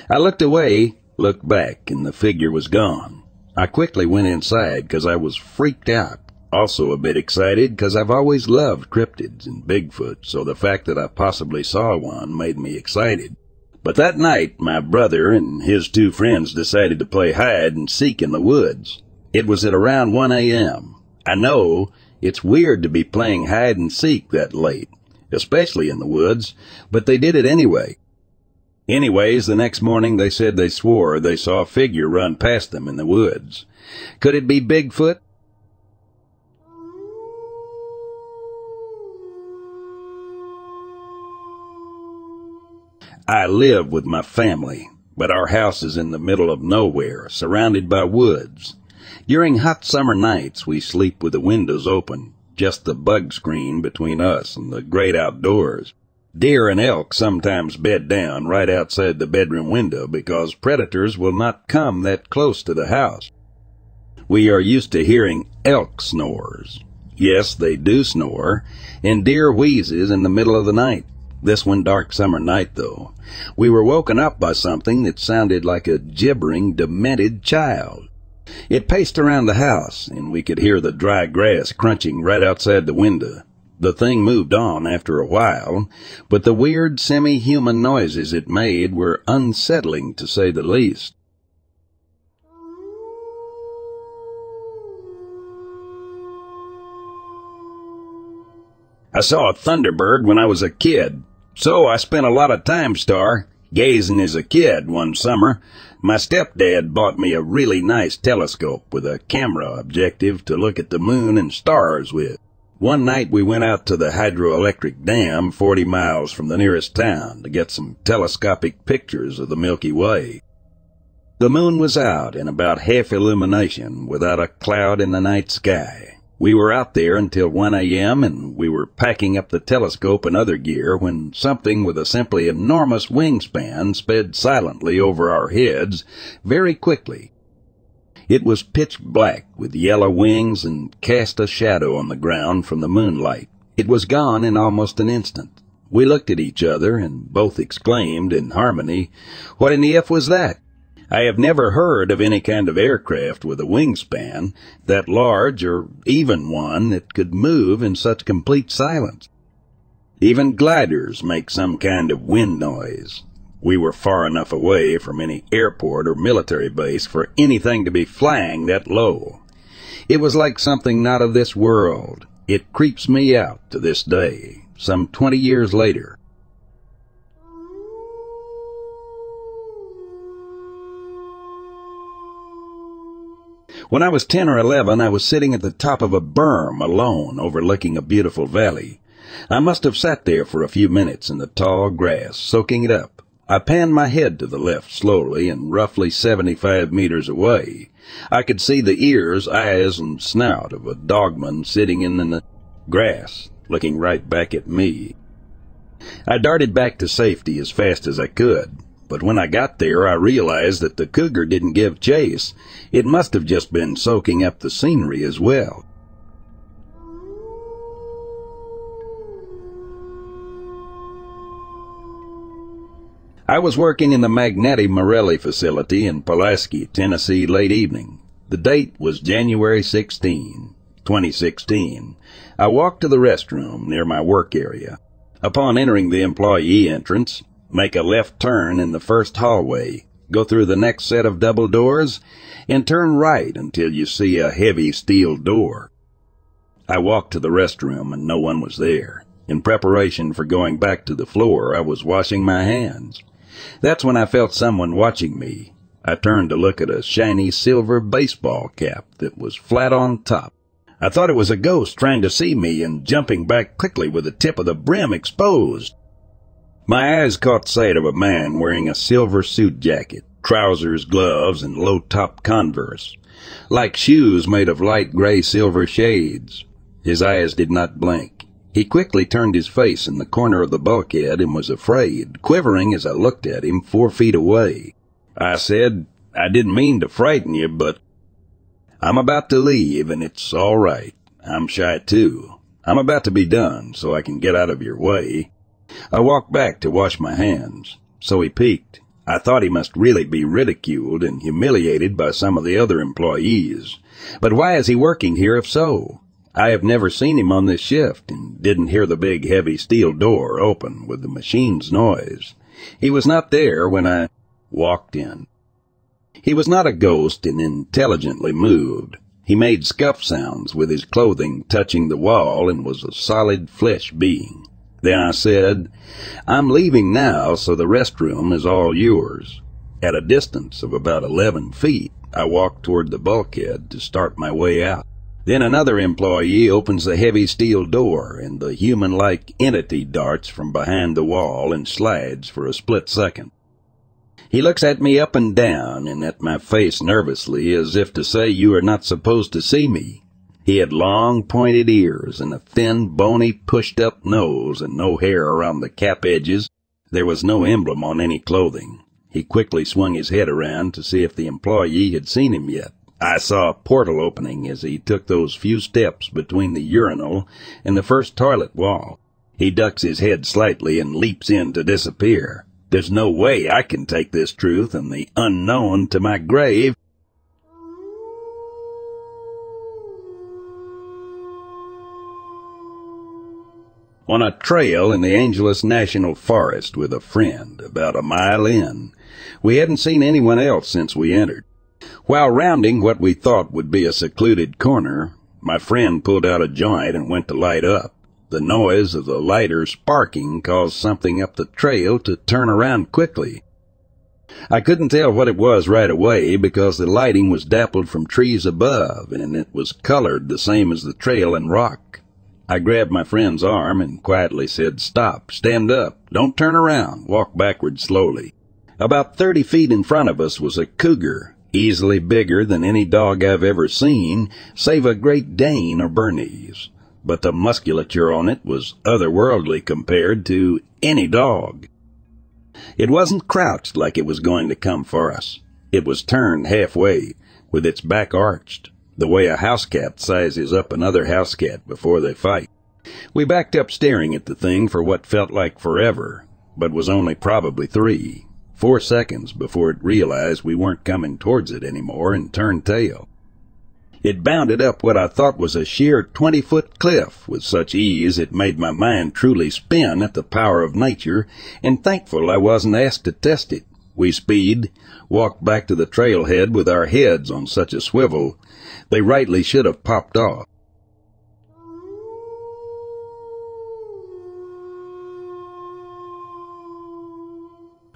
I looked away, looked back, and the figure was gone. I quickly went inside because I was freaked out. Also a bit excited because I've always loved cryptids and Bigfoot, so the fact that I possibly saw one made me excited. But that night, my brother and his two friends decided to play hide and seek in the woods. It was at around 1 a.m. I know it's weird to be playing hide and seek that late, especially in the woods, but they did it anyway. Anyways, the next morning they said they swore they saw a figure run past them in the woods. Could it be Bigfoot? I live with my family, but our house is in the middle of nowhere, surrounded by woods. During hot summer nights, we sleep with the windows open, just the bug screen between us and the great outdoors. Deer and elk sometimes bed down right outside the bedroom window because predators will not come that close to the house. We are used to hearing elk snores. Yes, they do snore, and deer wheezes in the middle of the night. This one dark summer night, though, we were woken up by something that sounded like a gibbering, demented child. It paced around the house, and we could hear the dry grass crunching right outside the window. The thing moved on after a while, but the weird semi-human noises it made were unsettling to say the least. I saw a thunderbird when I was a kid, so I spent a lot of time, Star, gazing as a kid one summer. My stepdad bought me a really nice telescope with a camera objective to look at the moon and stars with. One night we went out to the hydroelectric dam 40 miles from the nearest town to get some telescopic pictures of the Milky Way. The moon was out in about half illumination without a cloud in the night sky. We were out there until 1 a.m. and we were packing up the telescope and other gear when something with a simply enormous wingspan sped silently over our heads very quickly. It was pitch black with yellow wings and cast a shadow on the ground from the moonlight. It was gone in almost an instant. We looked at each other and both exclaimed in harmony, What in the F was that? I have never heard of any kind of aircraft with a wingspan that large or even one that could move in such complete silence. Even gliders make some kind of wind noise. We were far enough away from any airport or military base for anything to be flying that low. It was like something not of this world. It creeps me out to this day, some twenty years later. When I was 10 or 11, I was sitting at the top of a berm alone overlooking a beautiful valley. I must have sat there for a few minutes in the tall grass, soaking it up. I panned my head to the left slowly and roughly 75 meters away. I could see the ears, eyes, and snout of a dogman sitting in the grass, looking right back at me. I darted back to safety as fast as I could. But when I got there, I realized that the cougar didn't give chase. It must have just been soaking up the scenery as well. I was working in the Magneti Marelli facility in Pulaski, Tennessee late evening. The date was January 16, 2016. I walked to the restroom near my work area. Upon entering the employee entrance, Make a left turn in the first hallway, go through the next set of double doors, and turn right until you see a heavy steel door. I walked to the restroom and no one was there. In preparation for going back to the floor, I was washing my hands. That's when I felt someone watching me. I turned to look at a shiny silver baseball cap that was flat on top. I thought it was a ghost trying to see me and jumping back quickly with the tip of the brim exposed. My eyes caught sight of a man wearing a silver suit jacket, trousers, gloves, and low-top converse, like shoes made of light gray silver shades. His eyes did not blink. He quickly turned his face in the corner of the bulkhead and was afraid, quivering as I looked at him four feet away. I said, I didn't mean to frighten you, but I'm about to leave and it's all right. I'm shy too. I'm about to be done so I can get out of your way. I walked back to wash my hands. So he peeked. I thought he must really be ridiculed and humiliated by some of the other employees. But why is he working here if so? I have never seen him on this shift and didn't hear the big heavy steel door open with the machine's noise. He was not there when I walked in. He was not a ghost and intelligently moved. He made scuff sounds with his clothing touching the wall and was a solid flesh being. Then I said, I'm leaving now, so the restroom is all yours. At a distance of about eleven feet, I walked toward the bulkhead to start my way out. Then another employee opens the heavy steel door, and the human-like entity darts from behind the wall and slides for a split second. He looks at me up and down, and at my face nervously, as if to say, You are not supposed to see me. He had long, pointed ears, and a thin, bony, pushed-up nose, and no hair around the cap edges. There was no emblem on any clothing. He quickly swung his head around to see if the employee had seen him yet. I saw a portal opening as he took those few steps between the urinal and the first toilet wall. He ducks his head slightly and leaps in to disappear. There's no way I can take this truth and the unknown to my grave. On a trail in the Angeles National Forest with a friend about a mile in. We hadn't seen anyone else since we entered. While rounding what we thought would be a secluded corner, my friend pulled out a joint and went to light up. The noise of the lighter sparking caused something up the trail to turn around quickly. I couldn't tell what it was right away because the lighting was dappled from trees above and it was colored the same as the trail and rock. I grabbed my friend's arm and quietly said, Stop, stand up, don't turn around, walk backward slowly. About thirty feet in front of us was a cougar easily bigger than any dog I've ever seen, save a Great Dane or Bernese. But the musculature on it was otherworldly compared to any dog. It wasn't crouched like it was going to come for us. It was turned halfway, with its back arched, the way a house cat sizes up another house cat before they fight. We backed up staring at the thing for what felt like forever, but was only probably three four seconds before it realized we weren't coming towards it anymore and turned tail. It bounded up what I thought was a sheer twenty foot cliff with such ease it made my mind truly spin at the power of nature, and thankful I wasn't asked to test it. We speed, walked back to the trailhead with our heads on such a swivel, they rightly should have popped off.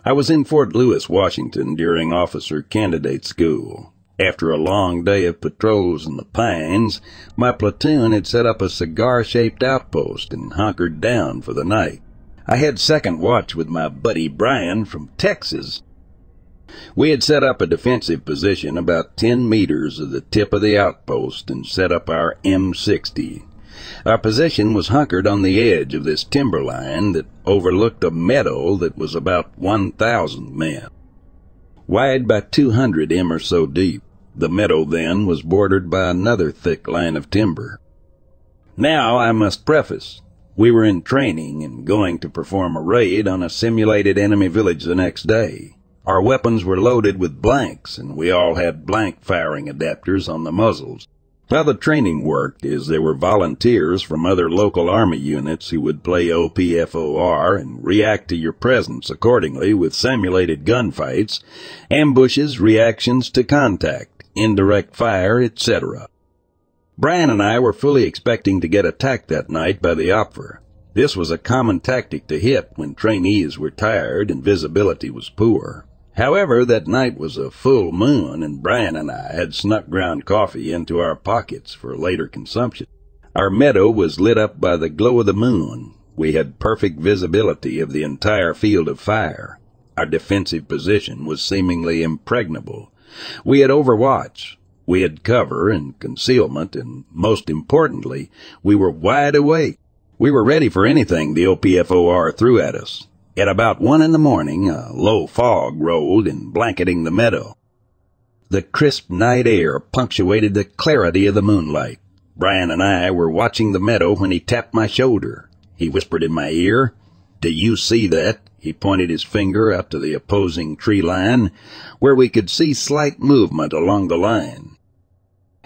I was in Fort Lewis, Washington during officer candidate school. After a long day of patrols in the pines, my platoon had set up a cigar-shaped outpost and hunkered down for the night. I had second watch with my buddy Brian from Texas. We had set up a defensive position about 10 meters of the tip of the outpost and set up our M60 our position was hunkered on the edge of this timberline that overlooked a meadow that was about 1,000 men. Wide by 200 m or so deep, the meadow then was bordered by another thick line of timber. Now I must preface, we were in training and going to perform a raid on a simulated enemy village the next day. Our weapons were loaded with blanks, and we all had blank firing adapters on the muzzles. How the training worked is there were volunteers from other local army units who would play OPFOR and react to your presence accordingly with simulated gunfights, ambushes, reactions to contact, indirect fire, etc. Brian and I were fully expecting to get attacked that night by the OPFOR. This was a common tactic to hit when trainees were tired and visibility was poor. However, that night was a full moon and Brian and I had snuck ground coffee into our pockets for later consumption. Our meadow was lit up by the glow of the moon. We had perfect visibility of the entire field of fire. Our defensive position was seemingly impregnable. We had overwatch. We had cover and concealment, and most importantly, we were wide awake. We were ready for anything the OPFOR threw at us. At about one in the morning, a low fog rolled in blanketing the meadow. The crisp night air punctuated the clarity of the moonlight. Brian and I were watching the meadow when he tapped my shoulder. He whispered in my ear, Do you see that? He pointed his finger out to the opposing tree line, where we could see slight movement along the line.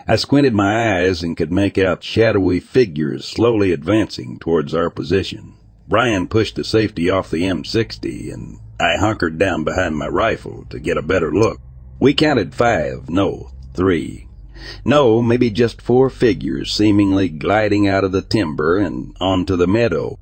I squinted my eyes and could make out shadowy figures slowly advancing towards our position. Brian pushed the safety off the M60 and I hunkered down behind my rifle to get a better look. We counted five, no, three. No, maybe just four figures seemingly gliding out of the timber and onto the meadow.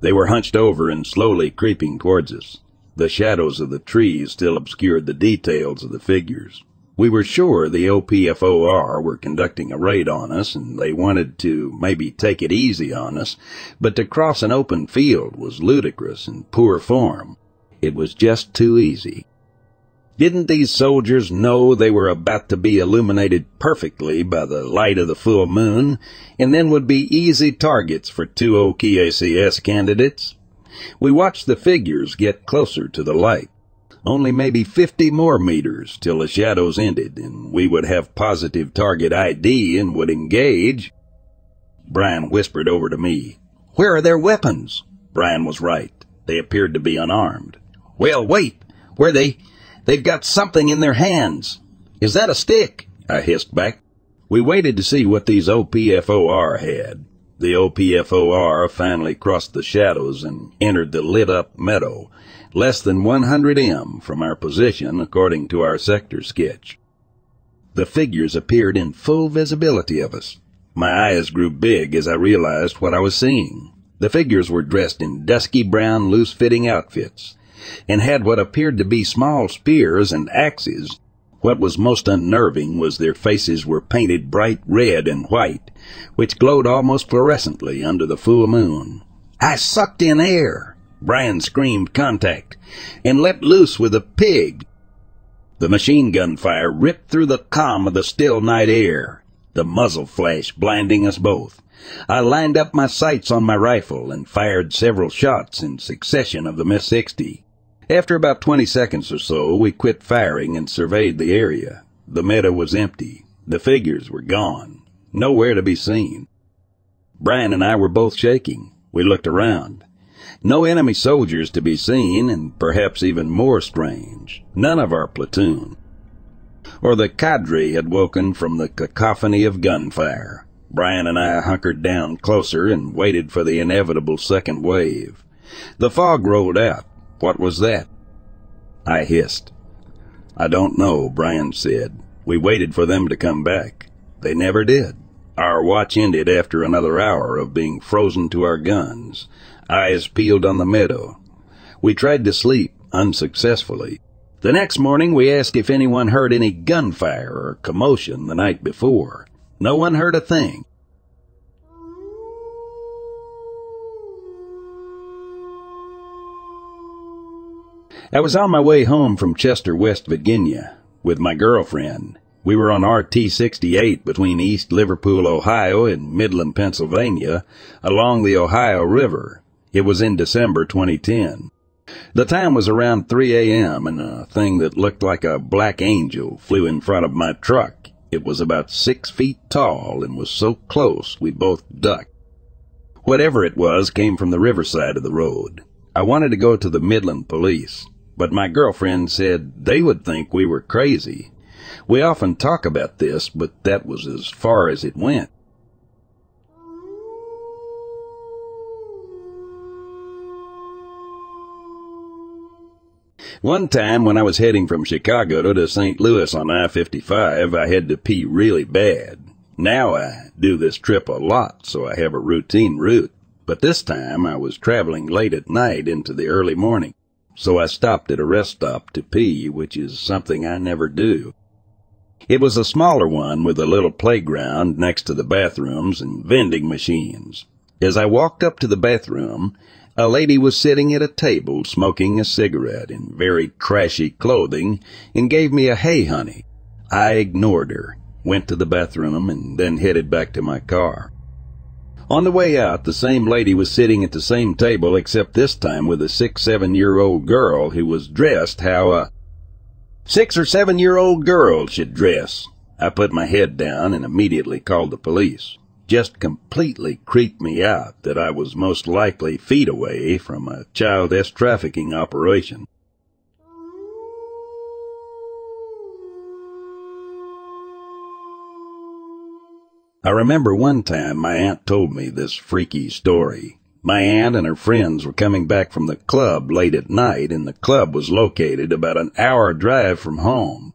They were hunched over and slowly creeping towards us. The shadows of the trees still obscured the details of the figures. We were sure the OPFOR were conducting a raid on us and they wanted to maybe take it easy on us, but to cross an open field was ludicrous and poor form. It was just too easy. Didn't these soldiers know they were about to be illuminated perfectly by the light of the full moon, and then would be easy targets for two OCS candidates? We watched the figures get closer to the light. Only maybe 50 more meters till the shadows ended and we would have positive target ID and would engage. Brian whispered over to me, Where are their weapons? Brian was right. They appeared to be unarmed. Well, wait. Where they? They've got something in their hands. Is that a stick? I hissed back. We waited to see what these OPFOR had. The OPFOR finally crossed the shadows and entered the lit up meadow, less than 100 m from our position according to our sector sketch. The figures appeared in full visibility of us. My eyes grew big as I realized what I was seeing. The figures were dressed in dusky brown loose-fitting outfits and had what appeared to be small spears and axes. What was most unnerving was their faces were painted bright red and white, which glowed almost fluorescently under the full moon. I sucked in air. Brian screamed contact and let loose with a pig. The machine gun fire ripped through the calm of the still night air, the muzzle flash blinding us both. I lined up my sights on my rifle and fired several shots in succession of the M60. After about 20 seconds or so, we quit firing and surveyed the area. The meadow was empty. The figures were gone. Nowhere to be seen. Brian and I were both shaking. We looked around. No enemy soldiers to be seen, and perhaps even more strange, none of our platoon. Or the cadre had woken from the cacophony of gunfire. Brian and I hunkered down closer and waited for the inevitable second wave. The fog rolled out. What was that? I hissed. I don't know, Brian said. We waited for them to come back. They never did. Our watch ended after another hour of being frozen to our guns eyes peeled on the meadow. We tried to sleep, unsuccessfully. The next morning we asked if anyone heard any gunfire or commotion the night before. No one heard a thing. I was on my way home from Chester, West Virginia, with my girlfriend. We were on RT 68 between East Liverpool, Ohio and Midland, Pennsylvania, along the Ohio River. It was in December 2010. The time was around 3 a.m. and a thing that looked like a black angel flew in front of my truck. It was about six feet tall and was so close we both ducked. Whatever it was came from the riverside of the road. I wanted to go to the Midland police, but my girlfriend said they would think we were crazy. We often talk about this, but that was as far as it went. One time when I was heading from Chicago to St. Louis on I-55, I had to pee really bad. Now I do this trip a lot, so I have a routine route. But this time I was traveling late at night into the early morning, so I stopped at a rest stop to pee, which is something I never do. It was a smaller one with a little playground next to the bathrooms and vending machines. As I walked up to the bathroom, a lady was sitting at a table smoking a cigarette in very trashy clothing and gave me a hey honey. I ignored her, went to the bathroom, and then headed back to my car. On the way out, the same lady was sitting at the same table, except this time with a six, seven year old girl who was dressed how a six or seven year old girl should dress. I put my head down and immediately called the police just completely creeped me out that I was most likely feet away from a child S trafficking operation. I remember one time my aunt told me this freaky story. My aunt and her friends were coming back from the club late at night, and the club was located about an hour drive from home.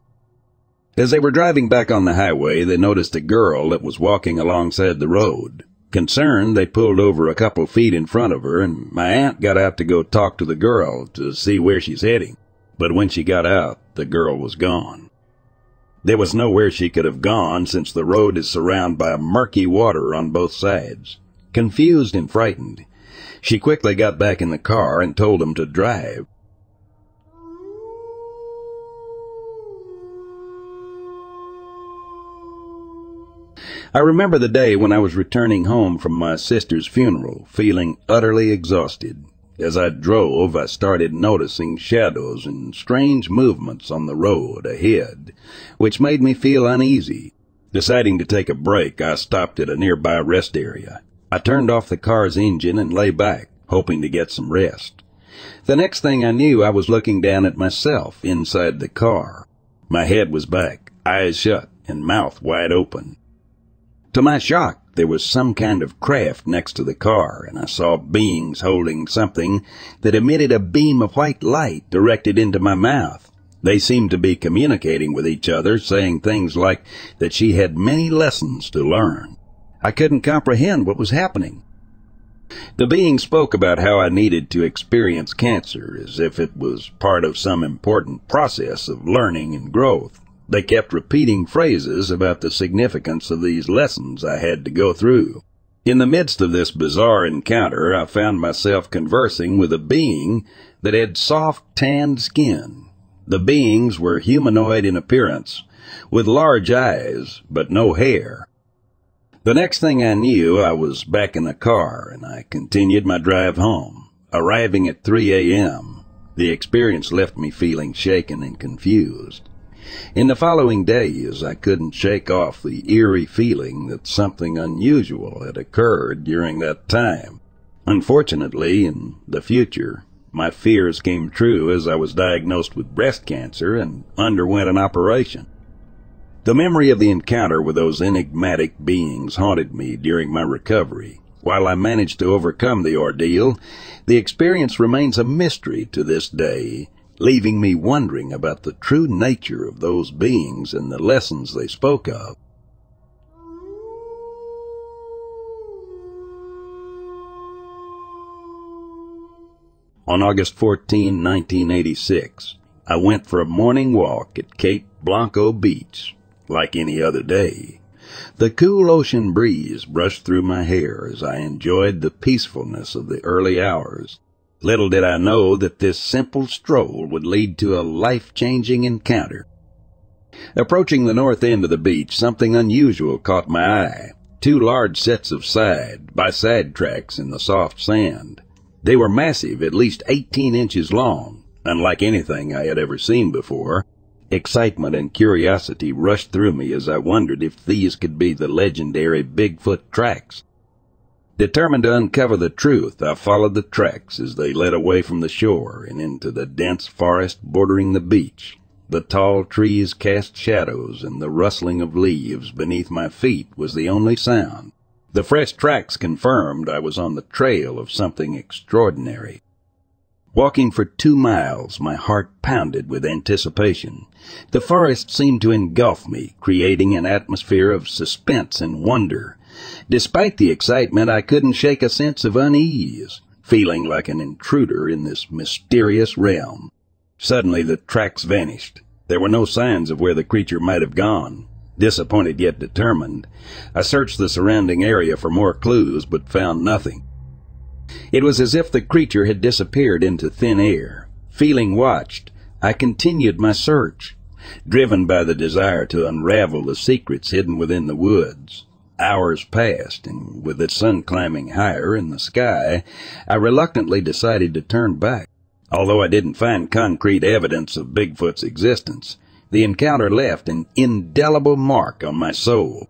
As they were driving back on the highway, they noticed a girl that was walking alongside the road. Concerned, they pulled over a couple feet in front of her, and my aunt got out to go talk to the girl to see where she's heading. But when she got out, the girl was gone. There was nowhere she could have gone since the road is surrounded by murky water on both sides. Confused and frightened, she quickly got back in the car and told them to drive. I remember the day when I was returning home from my sister's funeral, feeling utterly exhausted. As I drove, I started noticing shadows and strange movements on the road ahead, which made me feel uneasy. Deciding to take a break, I stopped at a nearby rest area. I turned off the car's engine and lay back, hoping to get some rest. The next thing I knew, I was looking down at myself inside the car. My head was back, eyes shut, and mouth wide open. To my shock, there was some kind of craft next to the car, and I saw beings holding something that emitted a beam of white light directed into my mouth. They seemed to be communicating with each other, saying things like that she had many lessons to learn. I couldn't comprehend what was happening. The being spoke about how I needed to experience cancer as if it was part of some important process of learning and growth. They kept repeating phrases about the significance of these lessons I had to go through. In the midst of this bizarre encounter, I found myself conversing with a being that had soft, tanned skin. The beings were humanoid in appearance, with large eyes, but no hair. The next thing I knew, I was back in the car, and I continued my drive home. Arriving at 3 a.m., the experience left me feeling shaken and confused. In the following days, I couldn't shake off the eerie feeling that something unusual had occurred during that time. Unfortunately, in the future, my fears came true as I was diagnosed with breast cancer and underwent an operation. The memory of the encounter with those enigmatic beings haunted me during my recovery. While I managed to overcome the ordeal, the experience remains a mystery to this day, leaving me wondering about the true nature of those beings and the lessons they spoke of. On August 14, 1986, I went for a morning walk at Cape Blanco Beach, like any other day. The cool ocean breeze brushed through my hair as I enjoyed the peacefulness of the early hours Little did I know that this simple stroll would lead to a life-changing encounter. Approaching the north end of the beach, something unusual caught my eye. Two large sets of side by side tracks in the soft sand. They were massive, at least 18 inches long, unlike anything I had ever seen before. Excitement and curiosity rushed through me as I wondered if these could be the legendary Bigfoot tracks. Determined to uncover the truth, I followed the tracks as they led away from the shore and into the dense forest bordering the beach. The tall trees cast shadows, and the rustling of leaves beneath my feet was the only sound. The fresh tracks confirmed I was on the trail of something extraordinary. Walking for two miles, my heart pounded with anticipation. The forest seemed to engulf me, creating an atmosphere of suspense and wonder. Despite the excitement, I couldn't shake a sense of unease, feeling like an intruder in this mysterious realm. Suddenly the tracks vanished. There were no signs of where the creature might have gone. Disappointed yet determined, I searched the surrounding area for more clues, but found nothing. It was as if the creature had disappeared into thin air. Feeling watched, I continued my search, driven by the desire to unravel the secrets hidden within the woods. Hours passed, and with the sun climbing higher in the sky, I reluctantly decided to turn back. Although I didn't find concrete evidence of Bigfoot's existence, the encounter left an indelible mark on my soul.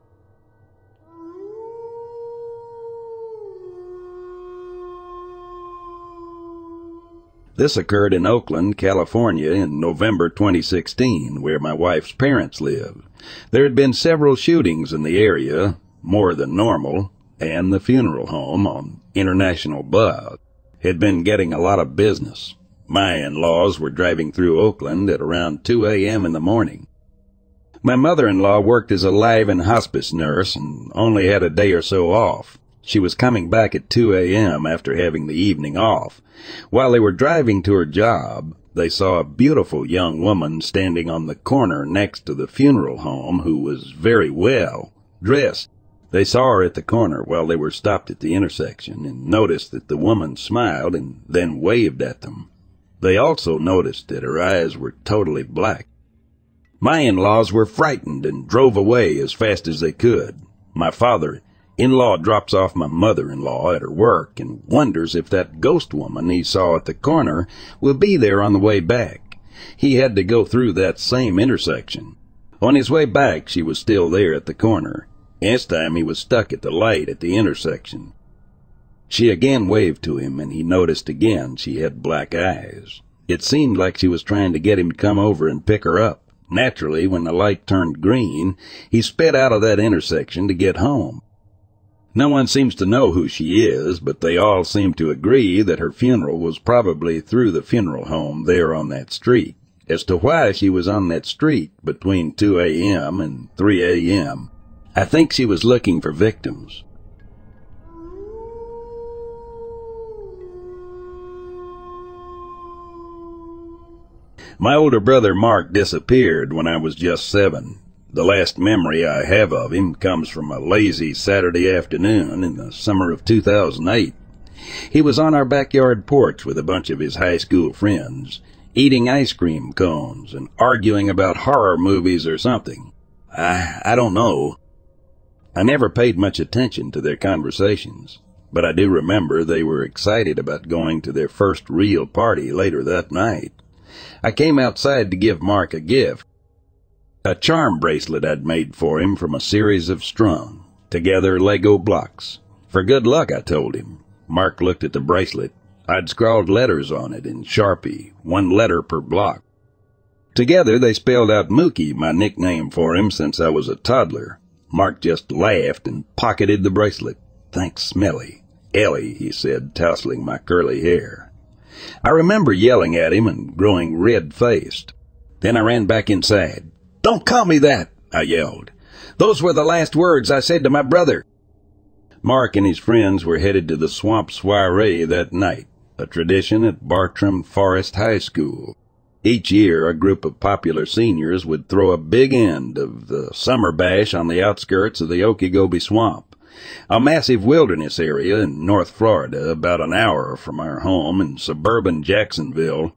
This occurred in Oakland, California in November 2016, where my wife's parents live. There had been several shootings in the area, more than normal, and the funeral home on International Bluff had been getting a lot of business. My in-laws were driving through Oakland at around 2 a.m. in the morning. My mother-in-law worked as a live and hospice nurse and only had a day or so off. She was coming back at 2 a.m. after having the evening off. While they were driving to her job, they saw a beautiful young woman standing on the corner next to the funeral home who was very well dressed. They saw her at the corner while they were stopped at the intersection and noticed that the woman smiled and then waved at them. They also noticed that her eyes were totally black. My in-laws were frightened and drove away as fast as they could. My father in-law drops off my mother-in-law at her work and wonders if that ghost woman he saw at the corner will be there on the way back. He had to go through that same intersection. On his way back, she was still there at the corner. This time he was stuck at the light at the intersection. She again waved to him, and he noticed again she had black eyes. It seemed like she was trying to get him to come over and pick her up. Naturally, when the light turned green, he sped out of that intersection to get home. No one seems to know who she is, but they all seem to agree that her funeral was probably through the funeral home there on that street. As to why she was on that street between 2 a.m. and 3 a.m., I think she was looking for victims. My older brother Mark disappeared when I was just seven. The last memory I have of him comes from a lazy Saturday afternoon in the summer of 2008. He was on our backyard porch with a bunch of his high school friends, eating ice cream cones and arguing about horror movies or something. I, I don't know. I never paid much attention to their conversations, but I do remember they were excited about going to their first real party later that night. I came outside to give Mark a gift, a charm bracelet I'd made for him from a series of strung together Lego blocks. For good luck, I told him. Mark looked at the bracelet. I'd scrawled letters on it in Sharpie, one letter per block. Together they spelled out Mookie, my nickname for him since I was a toddler. Mark just laughed and pocketed the bracelet. Thanks, Smelly. Ellie, he said, tousling my curly hair. I remember yelling at him and growing red-faced. Then I ran back inside. Don't call me that, I yelled. Those were the last words I said to my brother. Mark and his friends were headed to the swamp soiree that night, a tradition at Bartram Forest High School. Each year, a group of popular seniors would throw a big end of the summer bash on the outskirts of the Okeechobee Swamp, a massive wilderness area in North Florida about an hour from our home in suburban Jacksonville.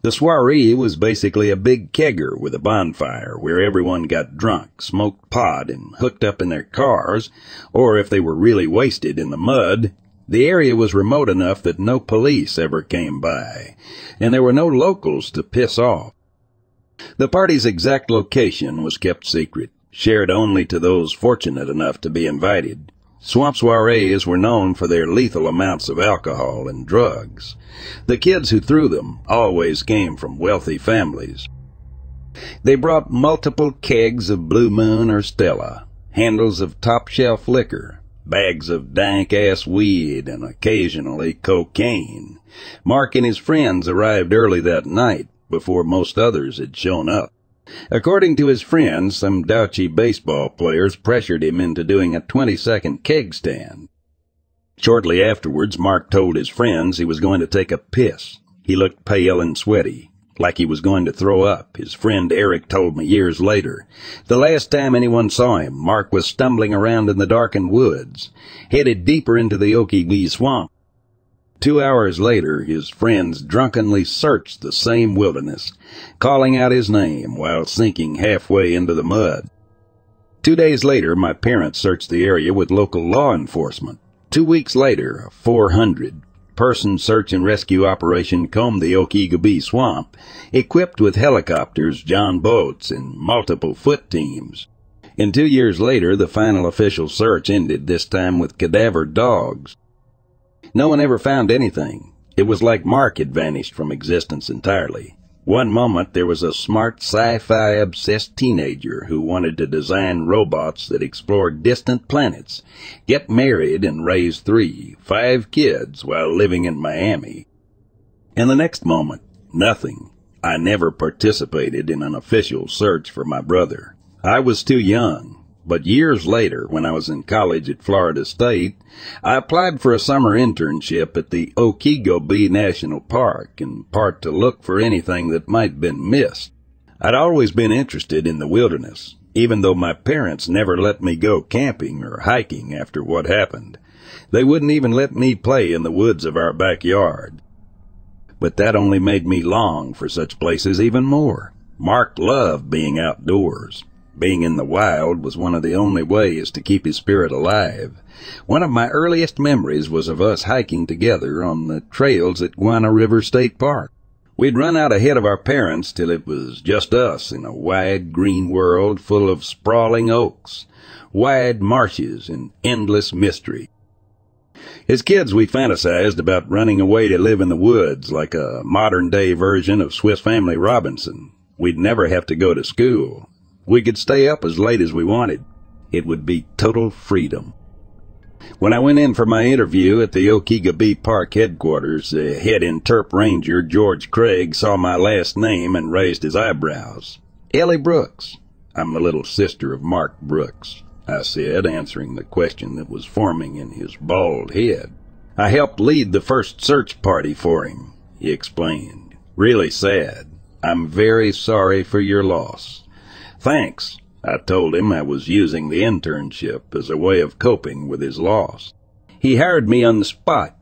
The soiree was basically a big kegger with a bonfire where everyone got drunk, smoked pot, and hooked up in their cars, or if they were really wasted in the mud, the area was remote enough that no police ever came by, and there were no locals to piss off. The party's exact location was kept secret, shared only to those fortunate enough to be invited. Swamp soirees were known for their lethal amounts of alcohol and drugs. The kids who threw them always came from wealthy families. They brought multiple kegs of Blue Moon or Stella, handles of top shelf liquor, bags of dank ass weed, and occasionally cocaine. Mark and his friends arrived early that night, before most others had shown up. According to his friends, some douchy baseball players pressured him into doing a 20 second keg stand. Shortly afterwards, Mark told his friends he was going to take a piss. He looked pale and sweaty, like he was going to throw up. His friend Eric told me years later. The last time anyone saw him, Mark was stumbling around in the darkened woods, headed deeper into the Okiee swamp. Two hours later, his friends drunkenly searched the same wilderness, calling out his name while sinking halfway into the mud. Two days later, my parents searched the area with local law enforcement. Two weeks later, a 400 person search and rescue operation combed the Okiee swamp, equipped with helicopters, John boats, and multiple foot teams. And two years later, the final official search ended, this time with cadaver dogs. No one ever found anything. It was like Mark had vanished from existence entirely. One moment there was a smart sci-fi obsessed teenager who wanted to design robots that explored distant planets, get married and raise three, five kids while living in Miami. And the next moment, nothing. I never participated in an official search for my brother. I was too young. But years later, when I was in college at Florida State, I applied for a summer internship at the Okeechobee National Park, in part to look for anything that might have been missed. I'd always been interested in the wilderness, even though my parents never let me go camping or hiking after what happened. They wouldn't even let me play in the woods of our backyard. But that only made me long for such places even more. Mark loved being outdoors. Being in the wild was one of the only ways to keep his spirit alive. One of my earliest memories was of us hiking together on the trails at Guana River State Park. We'd run out ahead of our parents till it was just us in a wide green world full of sprawling oaks, wide marshes, and endless mystery. As kids, we fantasized about running away to live in the woods like a modern day version of Swiss Family Robinson. We'd never have to go to school. We could stay up as late as we wanted. It would be total freedom. When I went in for my interview at the Okeechobee Park headquarters, the head interp ranger, George Craig, saw my last name and raised his eyebrows. Ellie Brooks. I'm the little sister of Mark Brooks, I said, answering the question that was forming in his bald head. I helped lead the first search party for him, he explained. Really sad. I'm very sorry for your loss. Thanks. I told him I was using the internship as a way of coping with his loss. He hired me on the spot.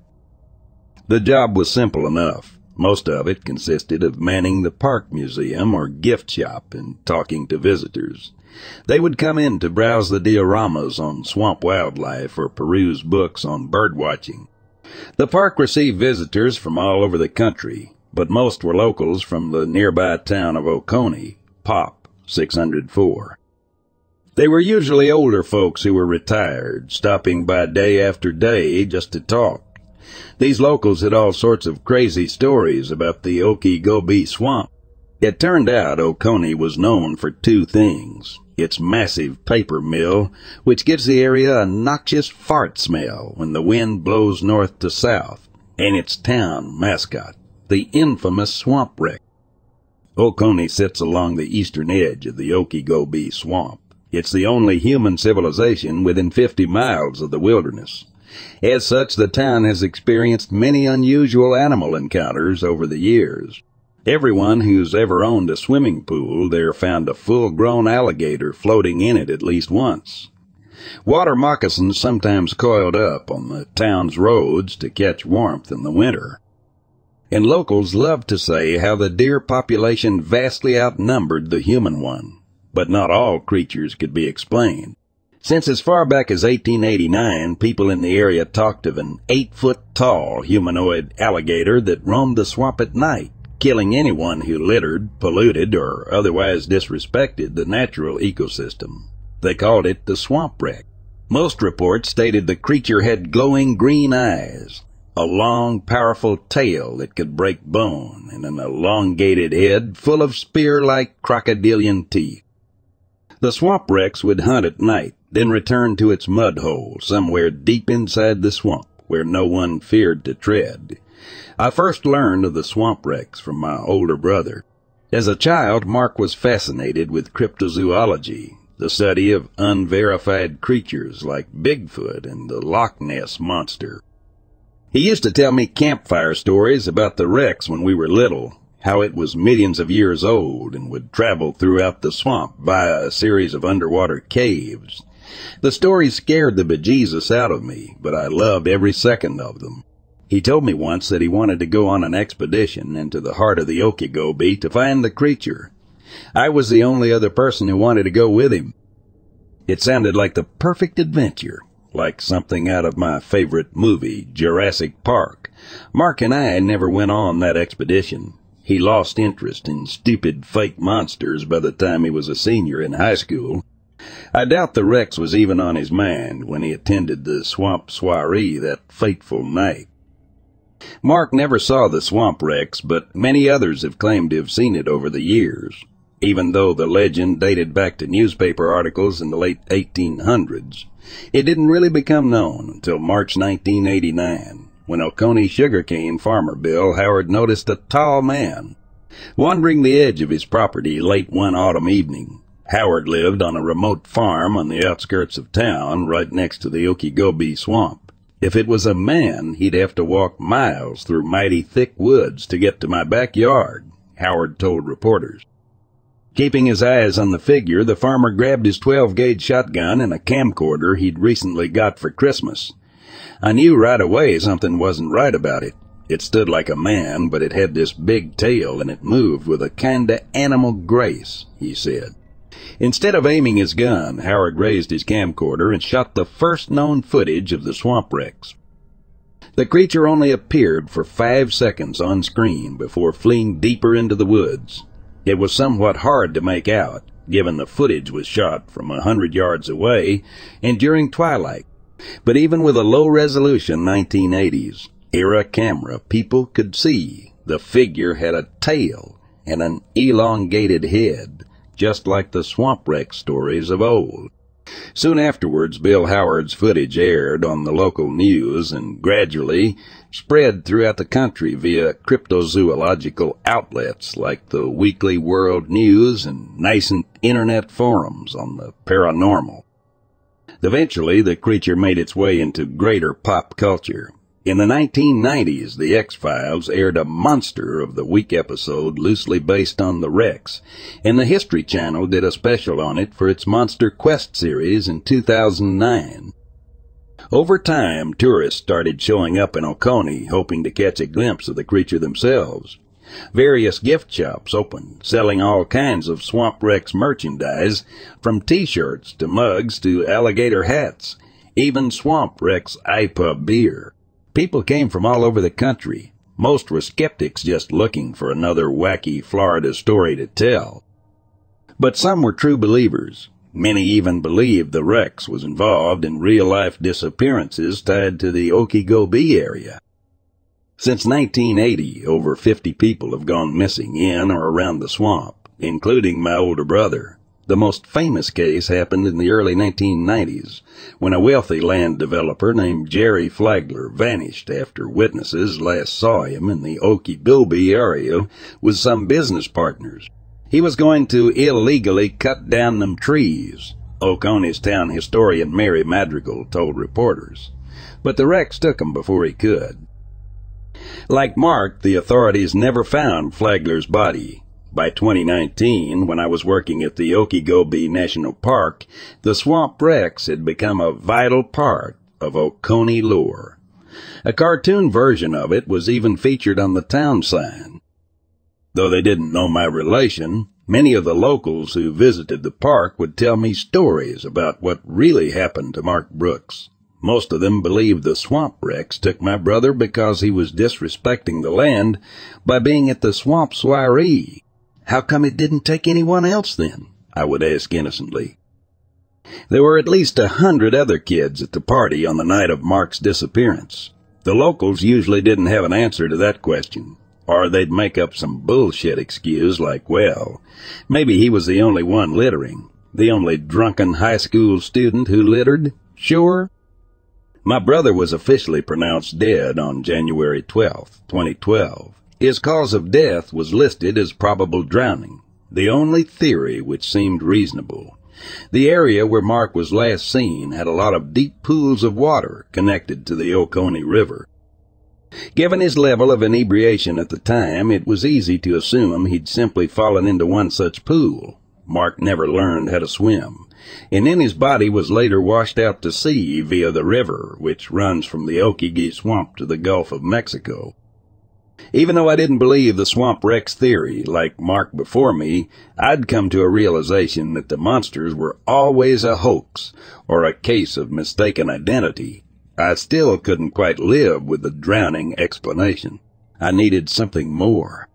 The job was simple enough. Most of it consisted of manning the park museum or gift shop and talking to visitors. They would come in to browse the dioramas on swamp wildlife or peruse books on bird watching. The park received visitors from all over the country, but most were locals from the nearby town of Oconee, Pop, 604. They were usually older folks who were retired, stopping by day after day just to talk. These locals had all sorts of crazy stories about the Okeechobee swamp. It turned out Oconee was known for two things. Its massive paper mill, which gives the area a noxious fart smell when the wind blows north to south, and its town mascot, the infamous swamp rex. Oconee sits along the eastern edge of the Okeechobee Swamp. It's the only human civilization within 50 miles of the wilderness. As such, the town has experienced many unusual animal encounters over the years. Everyone who's ever owned a swimming pool there found a full-grown alligator floating in it at least once. Water moccasins sometimes coiled up on the town's roads to catch warmth in the winter and locals loved to say how the deer population vastly outnumbered the human one. But not all creatures could be explained. Since as far back as 1889, people in the area talked of an eight foot tall humanoid alligator that roamed the swamp at night, killing anyone who littered, polluted, or otherwise disrespected the natural ecosystem. They called it the swamp rex. Most reports stated the creature had glowing green eyes, a long, powerful tail that could break bone, and an elongated head full of spear-like crocodilian teeth. The swamp rex would hunt at night, then return to its mud hole somewhere deep inside the swamp where no one feared to tread. I first learned of the swamp rex from my older brother. As a child, Mark was fascinated with cryptozoology, the study of unverified creatures like Bigfoot and the Loch Ness Monster. He used to tell me campfire stories about the Rex when we were little, how it was millions of years old and would travel throughout the swamp via a series of underwater caves. The stories scared the bejesus out of me, but I loved every second of them. He told me once that he wanted to go on an expedition into the heart of the Okeechobee to find the creature. I was the only other person who wanted to go with him. It sounded like the perfect adventure, like something out of my favorite movie, Jurassic Park. Mark and I never went on that expedition. He lost interest in stupid fake monsters by the time he was a senior in high school. I doubt the Rex was even on his mind when he attended the swamp soiree that fateful night. Mark never saw the swamp Rex, but many others have claimed to have seen it over the years even though the legend dated back to newspaper articles in the late 1800s. It didn't really become known until March 1989, when Oconee sugarcane farmer Bill Howard noticed a tall man wandering the edge of his property late one autumn evening. Howard lived on a remote farm on the outskirts of town, right next to the Okeechobee swamp. If it was a man, he'd have to walk miles through mighty thick woods to get to my backyard, Howard told reporters. Keeping his eyes on the figure, the farmer grabbed his 12 gauge shotgun and a camcorder he'd recently got for Christmas. I knew right away something wasn't right about it. It stood like a man, but it had this big tail and it moved with a kinda animal grace, he said. Instead of aiming his gun, Howard raised his camcorder and shot the first known footage of the swamp rex. The creature only appeared for five seconds on screen before fleeing deeper into the woods. It was somewhat hard to make out, given the footage was shot from a hundred yards away and during twilight. But even with a low resolution 1980s era camera, people could see the figure had a tail and an elongated head, just like the swamp rex stories of old. Soon afterwards, Bill Howard's footage aired on the local news and gradually spread throughout the country via cryptozoological outlets like the Weekly World News and nascent internet forums on the paranormal. Eventually, the creature made its way into greater pop culture, in the 1990s, The X-Files aired a Monster of the Week episode loosely based on the Rex, and the History Channel did a special on it for its Monster Quest series in 2009. Over time, tourists started showing up in Oconee hoping to catch a glimpse of the creature themselves. Various gift shops opened, selling all kinds of Swamp Rex merchandise, from t-shirts to mugs to alligator hats, even Swamp Rex IPA beer. People came from all over the country. Most were skeptics just looking for another wacky Florida story to tell. But some were true believers. Many even believed the Rex was involved in real-life disappearances tied to the Okeechobee area. Since 1980, over 50 people have gone missing in or around the swamp, including my older brother. The most famous case happened in the early 1990s when a wealthy land developer named Jerry Flagler vanished after witnesses last saw him in the Okeechobee area with some business partners. He was going to illegally cut down them trees, Oconee's town historian Mary Madrigal told reporters. But the Rex took him before he could. Like Mark, the authorities never found Flagler's body, by 2019, when I was working at the Okeechobee National Park, the Swamp Rex had become a vital part of Oconee lore. A cartoon version of it was even featured on the town sign. Though they didn't know my relation, many of the locals who visited the park would tell me stories about what really happened to Mark Brooks. Most of them believed the Swamp Rex took my brother because he was disrespecting the land by being at the swamp soiree how come it didn't take anyone else then? I would ask innocently. There were at least a hundred other kids at the party on the night of Mark's disappearance. The locals usually didn't have an answer to that question, or they'd make up some bullshit excuse like, well, maybe he was the only one littering. The only drunken high school student who littered? Sure. My brother was officially pronounced dead on January 12, 2012. His cause of death was listed as probable drowning, the only theory which seemed reasonable. The area where Mark was last seen had a lot of deep pools of water connected to the Oconee River. Given his level of inebriation at the time, it was easy to assume he'd simply fallen into one such pool. Mark never learned how to swim, and then his body was later washed out to sea via the river, which runs from the Okeechobee Swamp to the Gulf of Mexico. Even though I didn't believe the swamp Rex theory, like Mark before me, I'd come to a realization that the monsters were always a hoax, or a case of mistaken identity. I still couldn't quite live with the drowning explanation. I needed something more.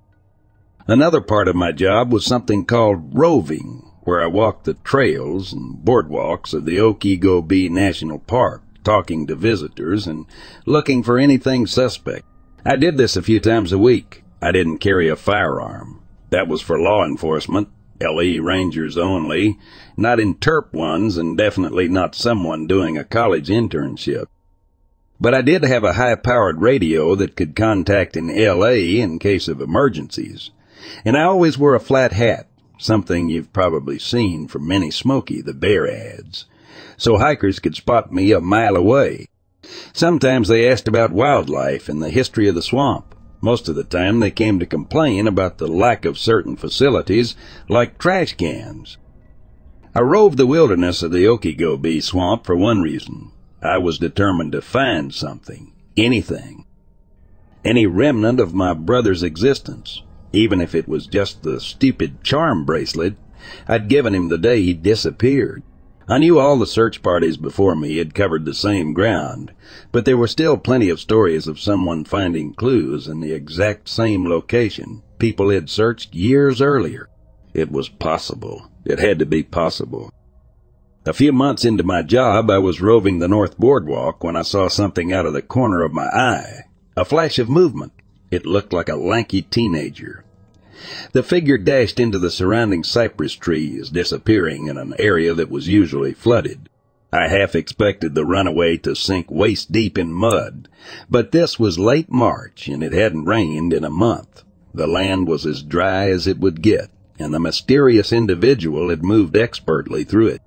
Another part of my job was something called roving, where I walked the trails and boardwalks of the Okeechobee National Park, talking to visitors and looking for anything suspect. I did this a few times a week. I didn't carry a firearm. That was for law enforcement, LE Rangers only, not interp ones and definitely not someone doing a college internship. But I did have a high-powered radio that could contact in LE in case of emergencies. And I always wore a flat hat, something you've probably seen from many Smokey the Bear ads, so hikers could spot me a mile away. Sometimes they asked about wildlife and the history of the swamp. Most of the time they came to complain about the lack of certain facilities, like trash cans. I roved the wilderness of the Okeechobee swamp for one reason. I was determined to find something, anything, any remnant of my brother's existence, even if it was just the stupid charm bracelet I'd given him the day he disappeared. I knew all the search parties before me had covered the same ground, but there were still plenty of stories of someone finding clues in the exact same location people had searched years earlier. It was possible. It had to be possible. A few months into my job, I was roving the North Boardwalk when I saw something out of the corner of my eye. A flash of movement. It looked like a lanky teenager. The figure dashed into the surrounding cypress trees, disappearing in an area that was usually flooded. I half expected the runaway to sink waist deep in mud, but this was late March and it hadn't rained in a month. The land was as dry as it would get, and the mysterious individual had moved expertly through it.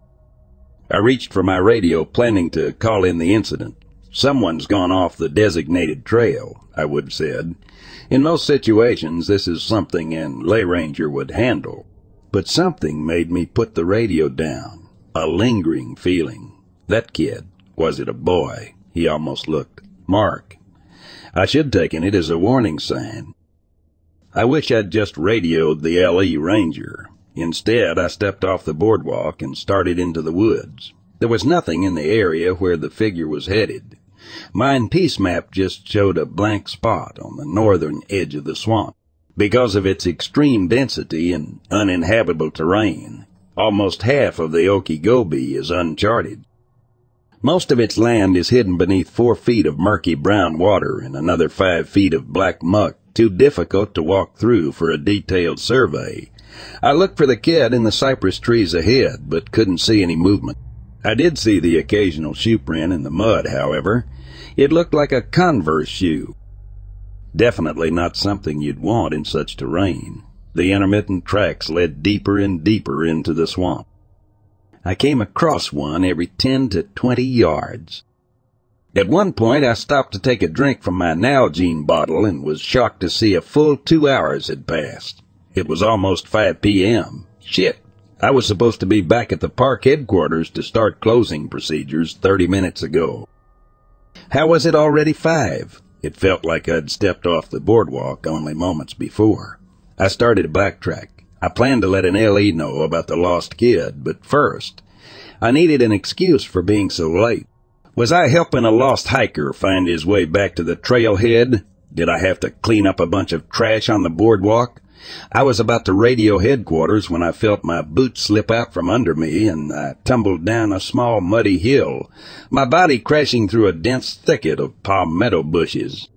I reached for my radio, planning to call in the incident. Someone's gone off the designated trail, I would have said. In most situations, this is something an LE ranger would handle. But something made me put the radio down. A lingering feeling. That kid, was it a boy? He almost looked. Mark. I should taken it as a warning sign. I wish I'd just radioed the LE Ranger. Instead, I stepped off the boardwalk and started into the woods. There was nothing in the area where the figure was headed. My NPS map just showed a blank spot on the northern edge of the swamp. Because of its extreme density and uninhabitable terrain, almost half of the Okeechobee is uncharted. Most of its land is hidden beneath four feet of murky brown water and another five feet of black muck, too difficult to walk through for a detailed survey. I looked for the kid in the cypress trees ahead, but couldn't see any movement. I did see the occasional shoe print in the mud, however. It looked like a Converse shoe. Definitely not something you'd want in such terrain. The intermittent tracks led deeper and deeper into the swamp. I came across one every 10 to 20 yards. At one point, I stopped to take a drink from my Nalgene bottle and was shocked to see a full two hours had passed. It was almost 5 p.m. Shit, I was supposed to be back at the park headquarters to start closing procedures 30 minutes ago. How was it already five? It felt like I'd stepped off the boardwalk only moments before. I started to backtrack. I planned to let an LE know about the lost kid, but first, I needed an excuse for being so late. Was I helping a lost hiker find his way back to the trailhead? Did I have to clean up a bunch of trash on the boardwalk? I was about to radio headquarters when I felt my boots slip out from under me and I tumbled down a small muddy hill, my body crashing through a dense thicket of palmetto bushes.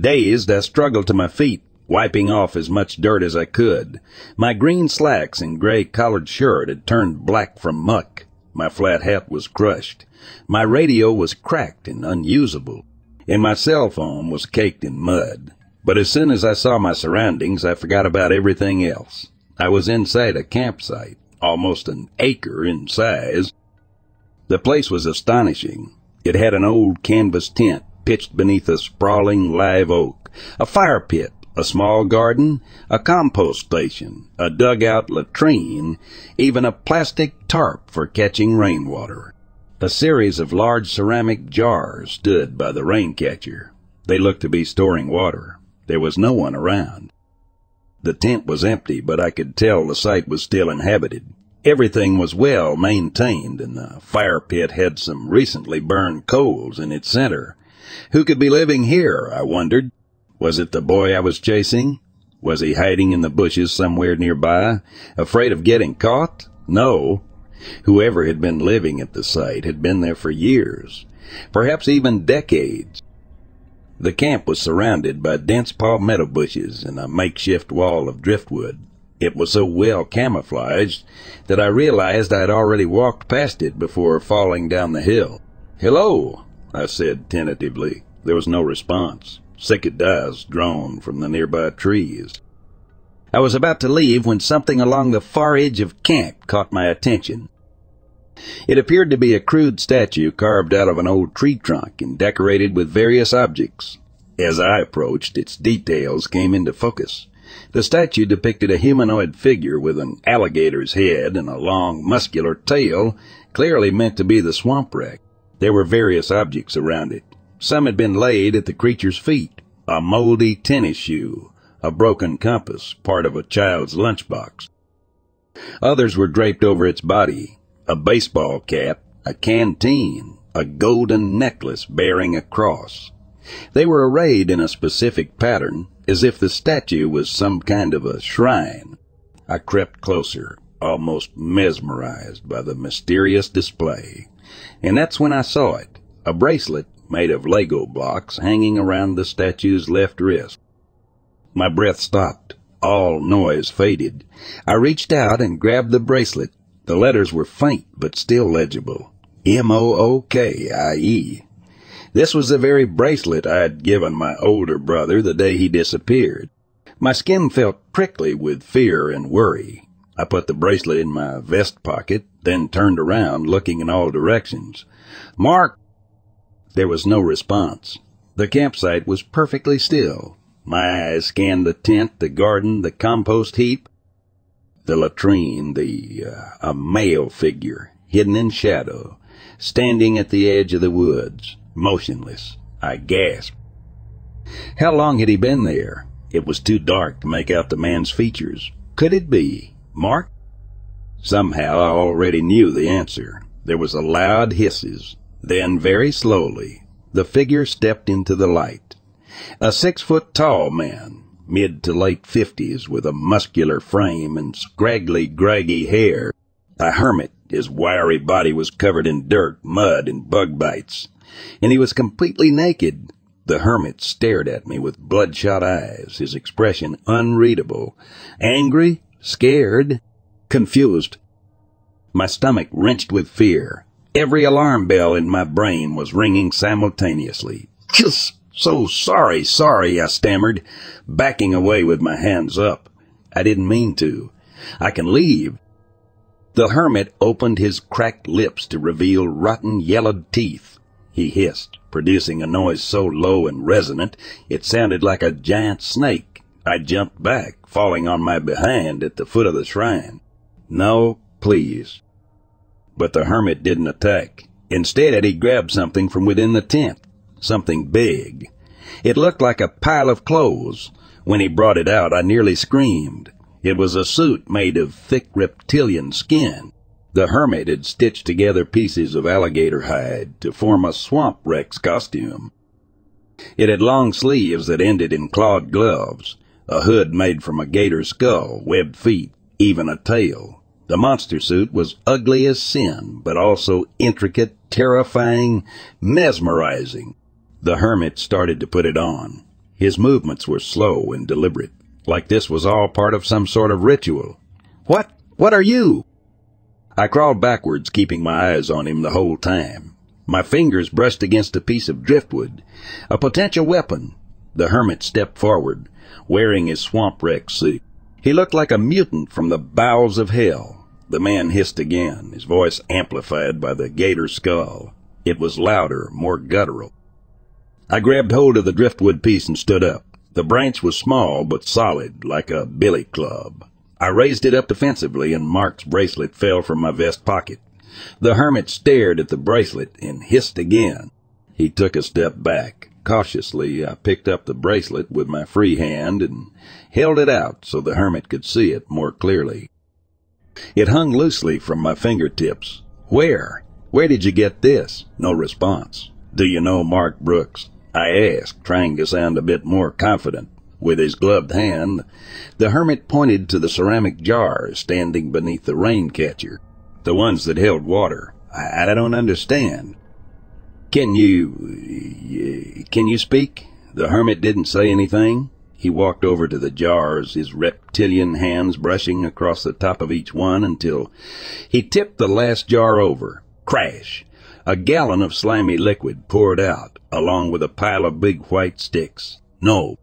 Dazed, I struggled to my feet, wiping off as much dirt as I could. My green slacks and gray collared shirt had turned black from muck. My flat hat was crushed. My radio was cracked and unusable, and my cell phone was caked in mud. But as soon as I saw my surroundings, I forgot about everything else. I was inside a campsite, almost an acre in size. The place was astonishing. It had an old canvas tent pitched beneath a sprawling live oak, a fire pit, a small garden, a compost station, a dugout latrine, even a plastic tarp for catching rainwater. A series of large ceramic jars stood by the rain catcher. They looked to be storing water. There was no one around. The tent was empty, but I could tell the site was still inhabited. Everything was well maintained, and the fire pit had some recently burned coals in its center. Who could be living here, I wondered. Was it the boy I was chasing? Was he hiding in the bushes somewhere nearby, afraid of getting caught? No. Whoever had been living at the site had been there for years, perhaps even decades. The camp was surrounded by dense palmetto bushes and a makeshift wall of driftwood. It was so well camouflaged that I realized I had already walked past it before falling down the hill. Hello, I said tentatively. There was no response. Cicadas droned from the nearby trees. I was about to leave when something along the far edge of camp caught my attention. It appeared to be a crude statue carved out of an old tree trunk and decorated with various objects. As I approached, its details came into focus. The statue depicted a humanoid figure with an alligator's head and a long, muscular tail, clearly meant to be the swamp rex. There were various objects around it. Some had been laid at the creature's feet. A moldy tennis shoe, a broken compass, part of a child's lunchbox. Others were draped over its body, a baseball cap, a canteen, a golden necklace bearing a cross. They were arrayed in a specific pattern, as if the statue was some kind of a shrine. I crept closer, almost mesmerized by the mysterious display. And that's when I saw it, a bracelet made of Lego blocks hanging around the statue's left wrist. My breath stopped. All noise faded. I reached out and grabbed the bracelet the letters were faint, but still legible. M-O-O-K-I-E. This was the very bracelet I had given my older brother the day he disappeared. My skin felt prickly with fear and worry. I put the bracelet in my vest pocket, then turned around, looking in all directions. Mark! There was no response. The campsite was perfectly still. My eyes scanned the tent, the garden, the compost heap, the latrine, the uh, a male figure, hidden in shadow, standing at the edge of the woods, motionless. I gasped. How long had he been there? It was too dark to make out the man's features. Could it be Mark? Somehow I already knew the answer. There was a loud hisses. Then, very slowly, the figure stepped into the light. A six foot tall man, mid to late fifties, with a muscular frame and scraggly, graggy hair. A hermit, his wiry body was covered in dirt, mud, and bug bites, and he was completely naked. The hermit stared at me with bloodshot eyes, his expression unreadable. Angry, scared, confused. My stomach wrenched with fear. Every alarm bell in my brain was ringing simultaneously. Just so sorry, sorry, I stammered, backing away with my hands up. I didn't mean to. I can leave. The hermit opened his cracked lips to reveal rotten yellowed teeth. He hissed, producing a noise so low and resonant it sounded like a giant snake. I jumped back, falling on my behind at the foot of the shrine. No, please. But the hermit didn't attack. Instead, he grabbed something from within the tent something big. It looked like a pile of clothes. When he brought it out, I nearly screamed. It was a suit made of thick reptilian skin. The hermit had stitched together pieces of alligator hide to form a swamp rex costume. It had long sleeves that ended in clawed gloves, a hood made from a gator's skull, webbed feet, even a tail. The monster suit was ugly as sin, but also intricate, terrifying, mesmerizing. The hermit started to put it on. His movements were slow and deliberate, like this was all part of some sort of ritual. What? What are you? I crawled backwards, keeping my eyes on him the whole time. My fingers brushed against a piece of driftwood, a potential weapon. The hermit stepped forward, wearing his swamp rex suit. He looked like a mutant from the bowels of hell. The man hissed again, his voice amplified by the gator skull. It was louder, more guttural. I grabbed hold of the driftwood piece and stood up. The branch was small but solid, like a billy club. I raised it up defensively, and Mark's bracelet fell from my vest pocket. The hermit stared at the bracelet and hissed again. He took a step back. Cautiously, I picked up the bracelet with my free hand and held it out so the hermit could see it more clearly. It hung loosely from my fingertips. Where? Where did you get this? No response. Do you know Mark Brooks? I asked, trying to sound a bit more confident. With his gloved hand, the hermit pointed to the ceramic jars standing beneath the rain catcher, the ones that held water. I, I don't understand. Can you, can you speak? The hermit didn't say anything. He walked over to the jars, his reptilian hands brushing across the top of each one until he tipped the last jar over. Crash! A gallon of slimy liquid poured out, along with a pile of big white sticks. No,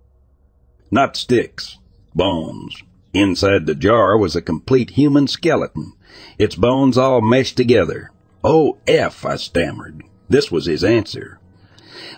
not sticks, bones. Inside the jar was a complete human skeleton, its bones all meshed together. Oh, F, I stammered. This was his answer.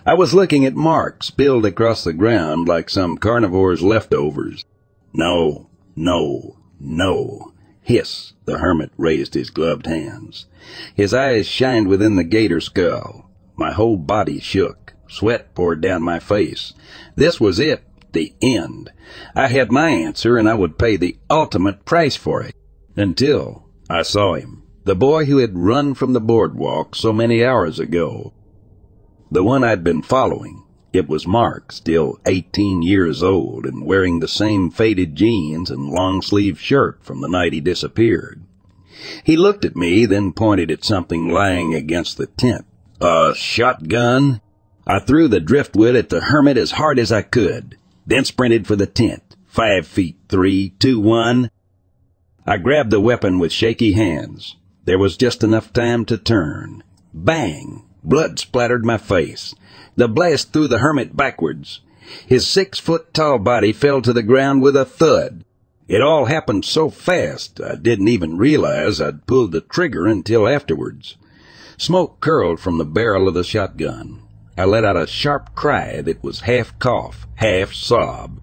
I was looking at Mark spilled across the ground like some carnivore's leftovers. No, no, no. Hiss, the hermit raised his gloved hands. His eyes shined within the gator skull. My whole body shook. Sweat poured down my face. This was it the end. I had my answer and I would pay the ultimate price for it. Until I saw him. The boy who had run from the boardwalk so many hours ago. The one I'd been following. It was Mark, still 18 years old and wearing the same faded jeans and long sleeved shirt from the night he disappeared. He looked at me, then pointed at something lying against the tent. A shotgun? I threw the driftwood at the hermit as hard as I could then sprinted for the tent. Five feet three, two, one. I grabbed the weapon with shaky hands. There was just enough time to turn. Bang! Blood splattered my face. The blast threw the hermit backwards. His six foot tall body fell to the ground with a thud. It all happened so fast, I didn't even realize I'd pulled the trigger until afterwards. Smoke curled from the barrel of the shotgun. I let out a sharp cry that was half cough, half sob.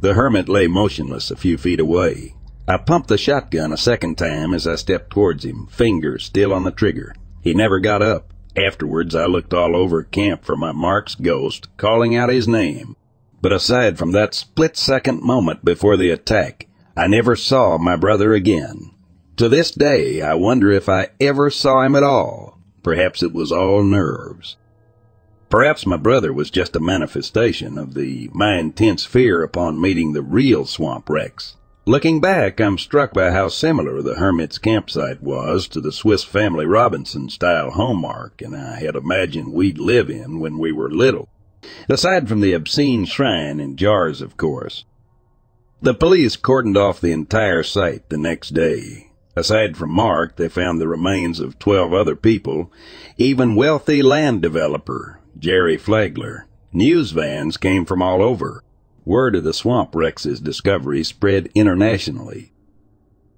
The hermit lay motionless a few feet away. I pumped the shotgun a second time as I stepped towards him, fingers still on the trigger. He never got up. Afterwards, I looked all over camp for my Mark's ghost, calling out his name. But aside from that split second moment before the attack, I never saw my brother again. To this day, I wonder if I ever saw him at all. Perhaps it was all nerves. Perhaps my brother was just a manifestation of the my intense fear upon meeting the real swamp Rex. Looking back, I'm struck by how similar the hermit's campsite was to the Swiss Family Robinson style home mark and I had imagined we'd live in when we were little. Aside from the obscene shrine and jars, of course. The police cordoned off the entire site the next day. Aside from Mark, they found the remains of 12 other people, even wealthy land developer Jerry Flagler. News vans came from all over. Word of the Swamp Rex's discovery spread internationally.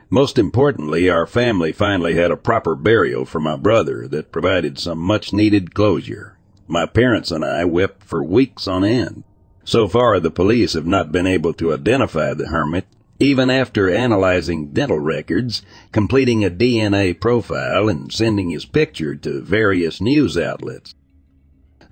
Most importantly, our family finally had a proper burial for my brother that provided some much needed closure. My parents and I wept for weeks on end. So far, the police have not been able to identify the hermit, even after analyzing dental records, completing a DNA profile, and sending his picture to various news outlets.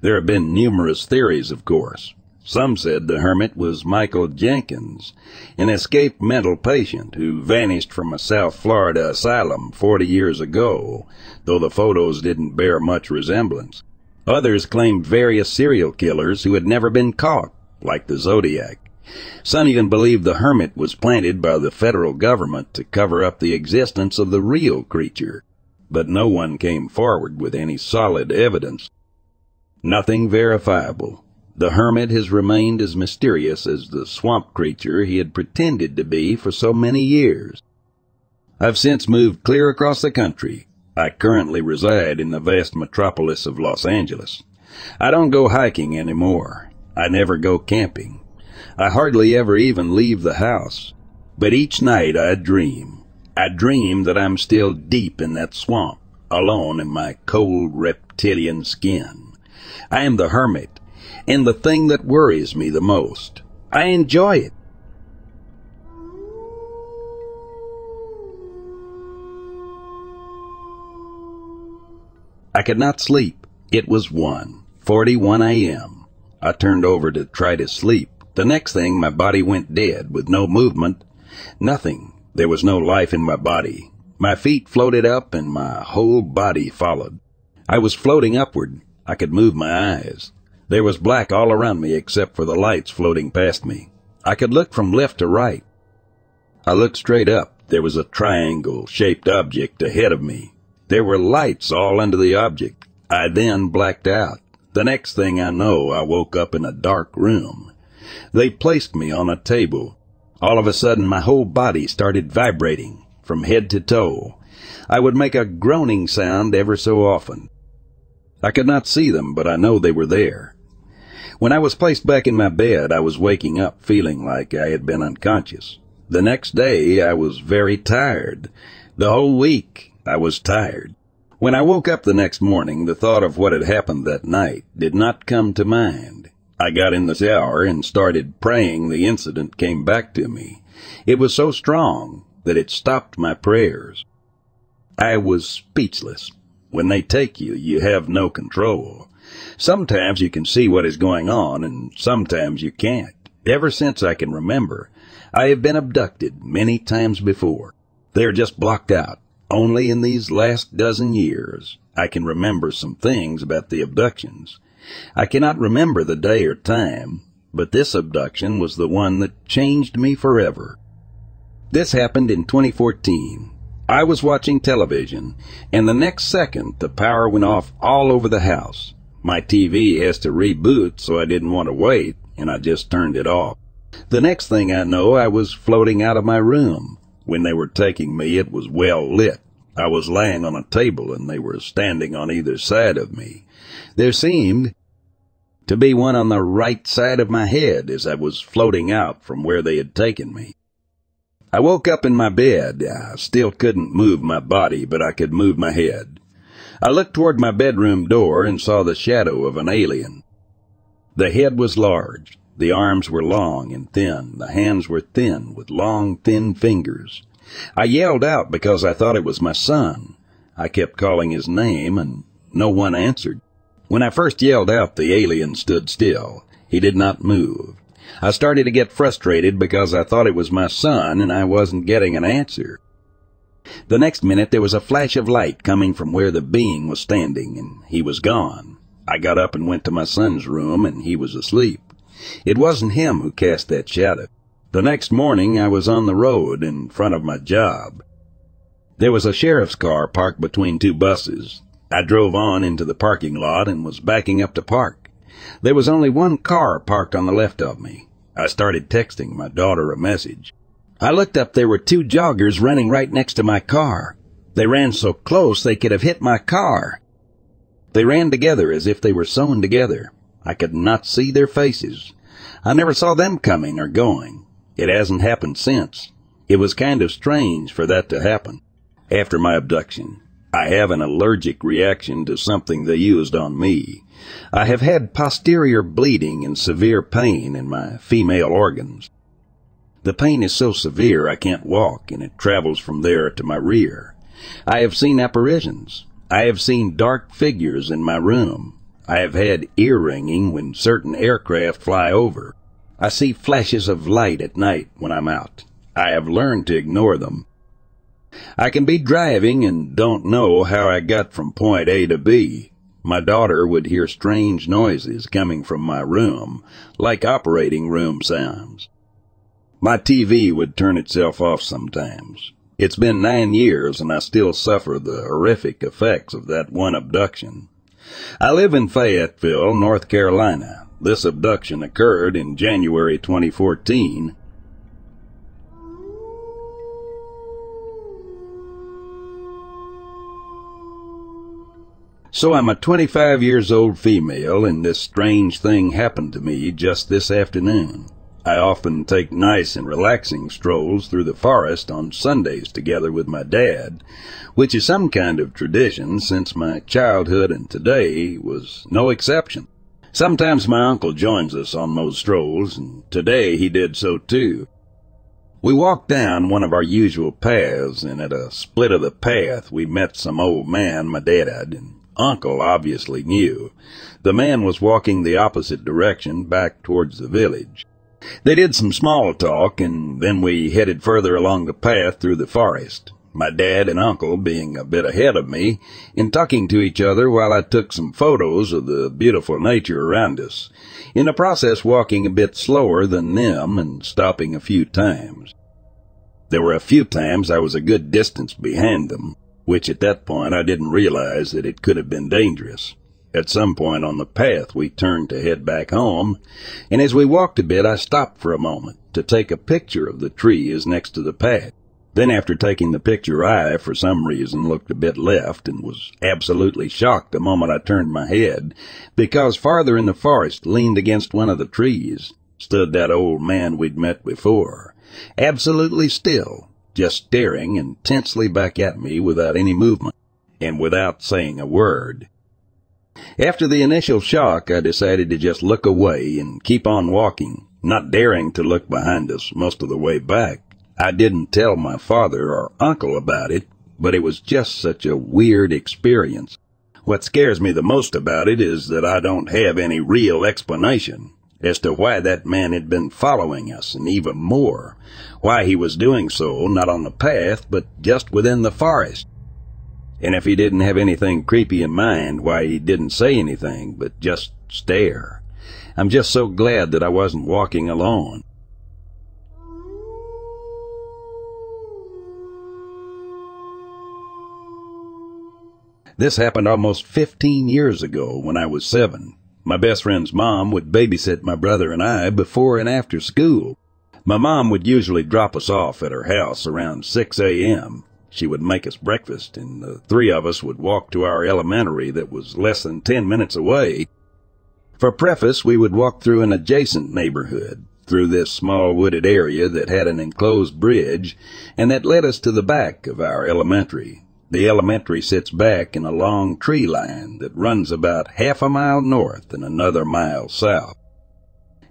There have been numerous theories, of course. Some said the hermit was Michael Jenkins, an escaped mental patient who vanished from a South Florida asylum 40 years ago, though the photos didn't bear much resemblance. Others claimed various serial killers who had never been caught, like the Zodiac. Some even believed the hermit was planted by the federal government to cover up the existence of the real creature, but no one came forward with any solid evidence. Nothing verifiable. The hermit has remained as mysterious as the swamp creature he had pretended to be for so many years. I've since moved clear across the country. I currently reside in the vast metropolis of Los Angeles. I don't go hiking anymore. I never go camping. I hardly ever even leave the house. But each night I dream. I dream that I'm still deep in that swamp, alone in my cold reptilian skin. I am the hermit, and the thing that worries me the most. I enjoy it. I could not sleep. It was 1:41 a.m. I turned over to try to sleep. The next thing, my body went dead with no movement, nothing. There was no life in my body. My feet floated up and my whole body followed. I was floating upward. I could move my eyes. There was black all around me except for the lights floating past me. I could look from left to right. I looked straight up. There was a triangle shaped object ahead of me. There were lights all under the object. I then blacked out. The next thing I know, I woke up in a dark room. They placed me on a table. All of a sudden, my whole body started vibrating from head to toe. I would make a groaning sound ever so often. I could not see them, but I know they were there. When I was placed back in my bed, I was waking up feeling like I had been unconscious. The next day, I was very tired. The whole week, I was tired. When I woke up the next morning, the thought of what had happened that night did not come to mind. I got in the shower and started praying the incident came back to me. It was so strong that it stopped my prayers. I was speechless. When they take you, you have no control. Sometimes you can see what is going on and sometimes you can't. Ever since I can remember, I have been abducted many times before. They are just blocked out. Only in these last dozen years I can remember some things about the abductions. I cannot remember the day or time, but this abduction was the one that changed me forever. This happened in 2014. I was watching television, and the next second the power went off all over the house. My TV has to reboot, so I didn't want to wait, and I just turned it off. The next thing I know, I was floating out of my room. When they were taking me, it was well lit. I was laying on a table and they were standing on either side of me. There seemed to be one on the right side of my head as I was floating out from where they had taken me. I woke up in my bed. I still couldn't move my body, but I could move my head. I looked toward my bedroom door and saw the shadow of an alien. The head was large. The arms were long and thin. The hands were thin with long, thin fingers. I yelled out because I thought it was my son. I kept calling his name and no one answered. When I first yelled out, the alien stood still. He did not move. I started to get frustrated because I thought it was my son and I wasn't getting an answer. The next minute there was a flash of light coming from where the being was standing and he was gone. I got up and went to my son's room and he was asleep. It wasn't him who cast that shadow. The next morning I was on the road in front of my job. There was a sheriff's car parked between two buses. I drove on into the parking lot and was backing up to park. There was only one car parked on the left of me. I started texting my daughter a message. I looked up, there were two joggers running right next to my car. They ran so close they could have hit my car. They ran together as if they were sewn together. I could not see their faces. I never saw them coming or going. It hasn't happened since. It was kind of strange for that to happen. After my abduction, I have an allergic reaction to something they used on me. I have had posterior bleeding and severe pain in my female organs. The pain is so severe I can't walk and it travels from there to my rear. I have seen apparitions. I have seen dark figures in my room. I have had ear ringing when certain aircraft fly over. I see flashes of light at night when I'm out. I have learned to ignore them. I can be driving and don't know how I got from point A to B. My daughter would hear strange noises coming from my room, like operating room sounds. My TV would turn itself off sometimes. It's been nine years and I still suffer the horrific effects of that one abduction. I live in Fayetteville, North Carolina. This abduction occurred in January 2014. So I'm a 25 years old female and this strange thing happened to me just this afternoon. I often take nice and relaxing strolls through the forest on Sundays together with my dad, which is some kind of tradition since my childhood and today was no exception. Sometimes my uncle joins us on those strolls, and today he did so too. We walked down one of our usual paths, and at a split of the path we met some old man my dad and uncle obviously knew. The man was walking the opposite direction back towards the village. They did some small talk, and then we headed further along the path through the forest, my dad and uncle being a bit ahead of me, in talking to each other while I took some photos of the beautiful nature around us, in the process walking a bit slower than them and stopping a few times. There were a few times I was a good distance behind them, which at that point I didn't realize that it could have been dangerous. At some point on the path, we turned to head back home, and as we walked a bit, I stopped for a moment to take a picture of the tree as next to the path. Then after taking the picture, I, for some reason, looked a bit left and was absolutely shocked the moment I turned my head, because farther in the forest, leaned against one of the trees, stood that old man we'd met before, absolutely still, just staring intensely back at me without any movement, and without saying a word. After the initial shock, I decided to just look away and keep on walking, not daring to look behind us most of the way back. I didn't tell my father or uncle about it, but it was just such a weird experience. What scares me the most about it is that I don't have any real explanation as to why that man had been following us, and even more, why he was doing so not on the path, but just within the forest. And if he didn't have anything creepy in mind, why he didn't say anything, but just stare. I'm just so glad that I wasn't walking alone. This happened almost 15 years ago when I was seven. My best friend's mom would babysit my brother and I before and after school. My mom would usually drop us off at her house around 6 a.m. She would make us breakfast, and the three of us would walk to our elementary that was less than ten minutes away. For preface, we would walk through an adjacent neighborhood, through this small wooded area that had an enclosed bridge, and that led us to the back of our elementary. The elementary sits back in a long tree line that runs about half a mile north and another mile south.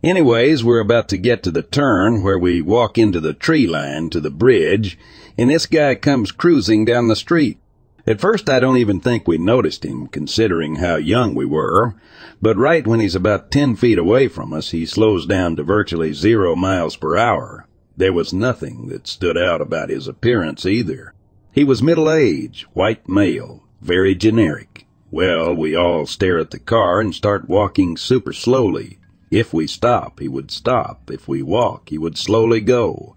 Anyways, we're about to get to the turn where we walk into the tree line to the bridge, and this guy comes cruising down the street. At first, I don't even think we noticed him, considering how young we were, but right when he's about ten feet away from us, he slows down to virtually zero miles per hour. There was nothing that stood out about his appearance either. He was middle-aged, white male, very generic. Well, we all stare at the car and start walking super slowly, if we stop, he would stop. If we walk, he would slowly go.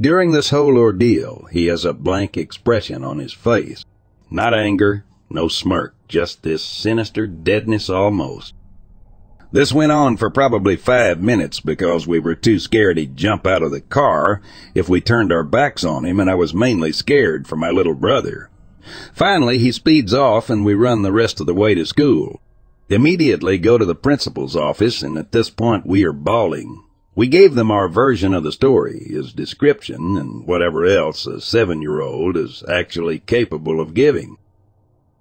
During this whole ordeal, he has a blank expression on his face. Not anger, no smirk, just this sinister deadness almost. This went on for probably five minutes because we were too scared he'd jump out of the car if we turned our backs on him, and I was mainly scared for my little brother. Finally, he speeds off and we run the rest of the way to school. Immediately go to the principal's office, and at this point we are bawling. We gave them our version of the story, his description, and whatever else a seven-year-old is actually capable of giving.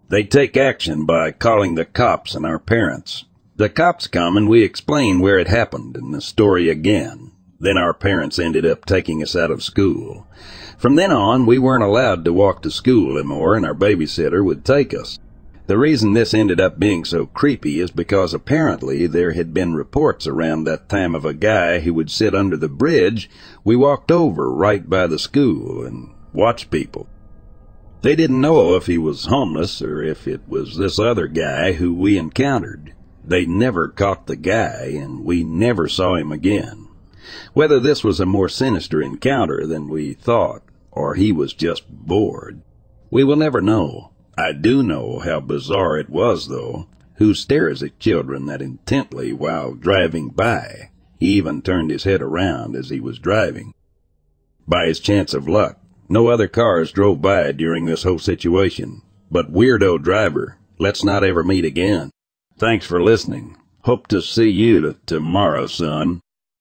They take action by calling the cops and our parents. The cops come and we explain where it happened and the story again. Then our parents ended up taking us out of school. From then on, we weren't allowed to walk to school anymore and our babysitter would take us. The reason this ended up being so creepy is because apparently there had been reports around that time of a guy who would sit under the bridge we walked over right by the school and watch people. They didn't know if he was homeless or if it was this other guy who we encountered. They never caught the guy and we never saw him again. Whether this was a more sinister encounter than we thought or he was just bored, we will never know. I do know how bizarre it was, though. who stares at children that intently while driving by. He even turned his head around as he was driving. By his chance of luck, no other cars drove by during this whole situation. But weirdo driver, let's not ever meet again. Thanks for listening. Hope to see you tomorrow, son.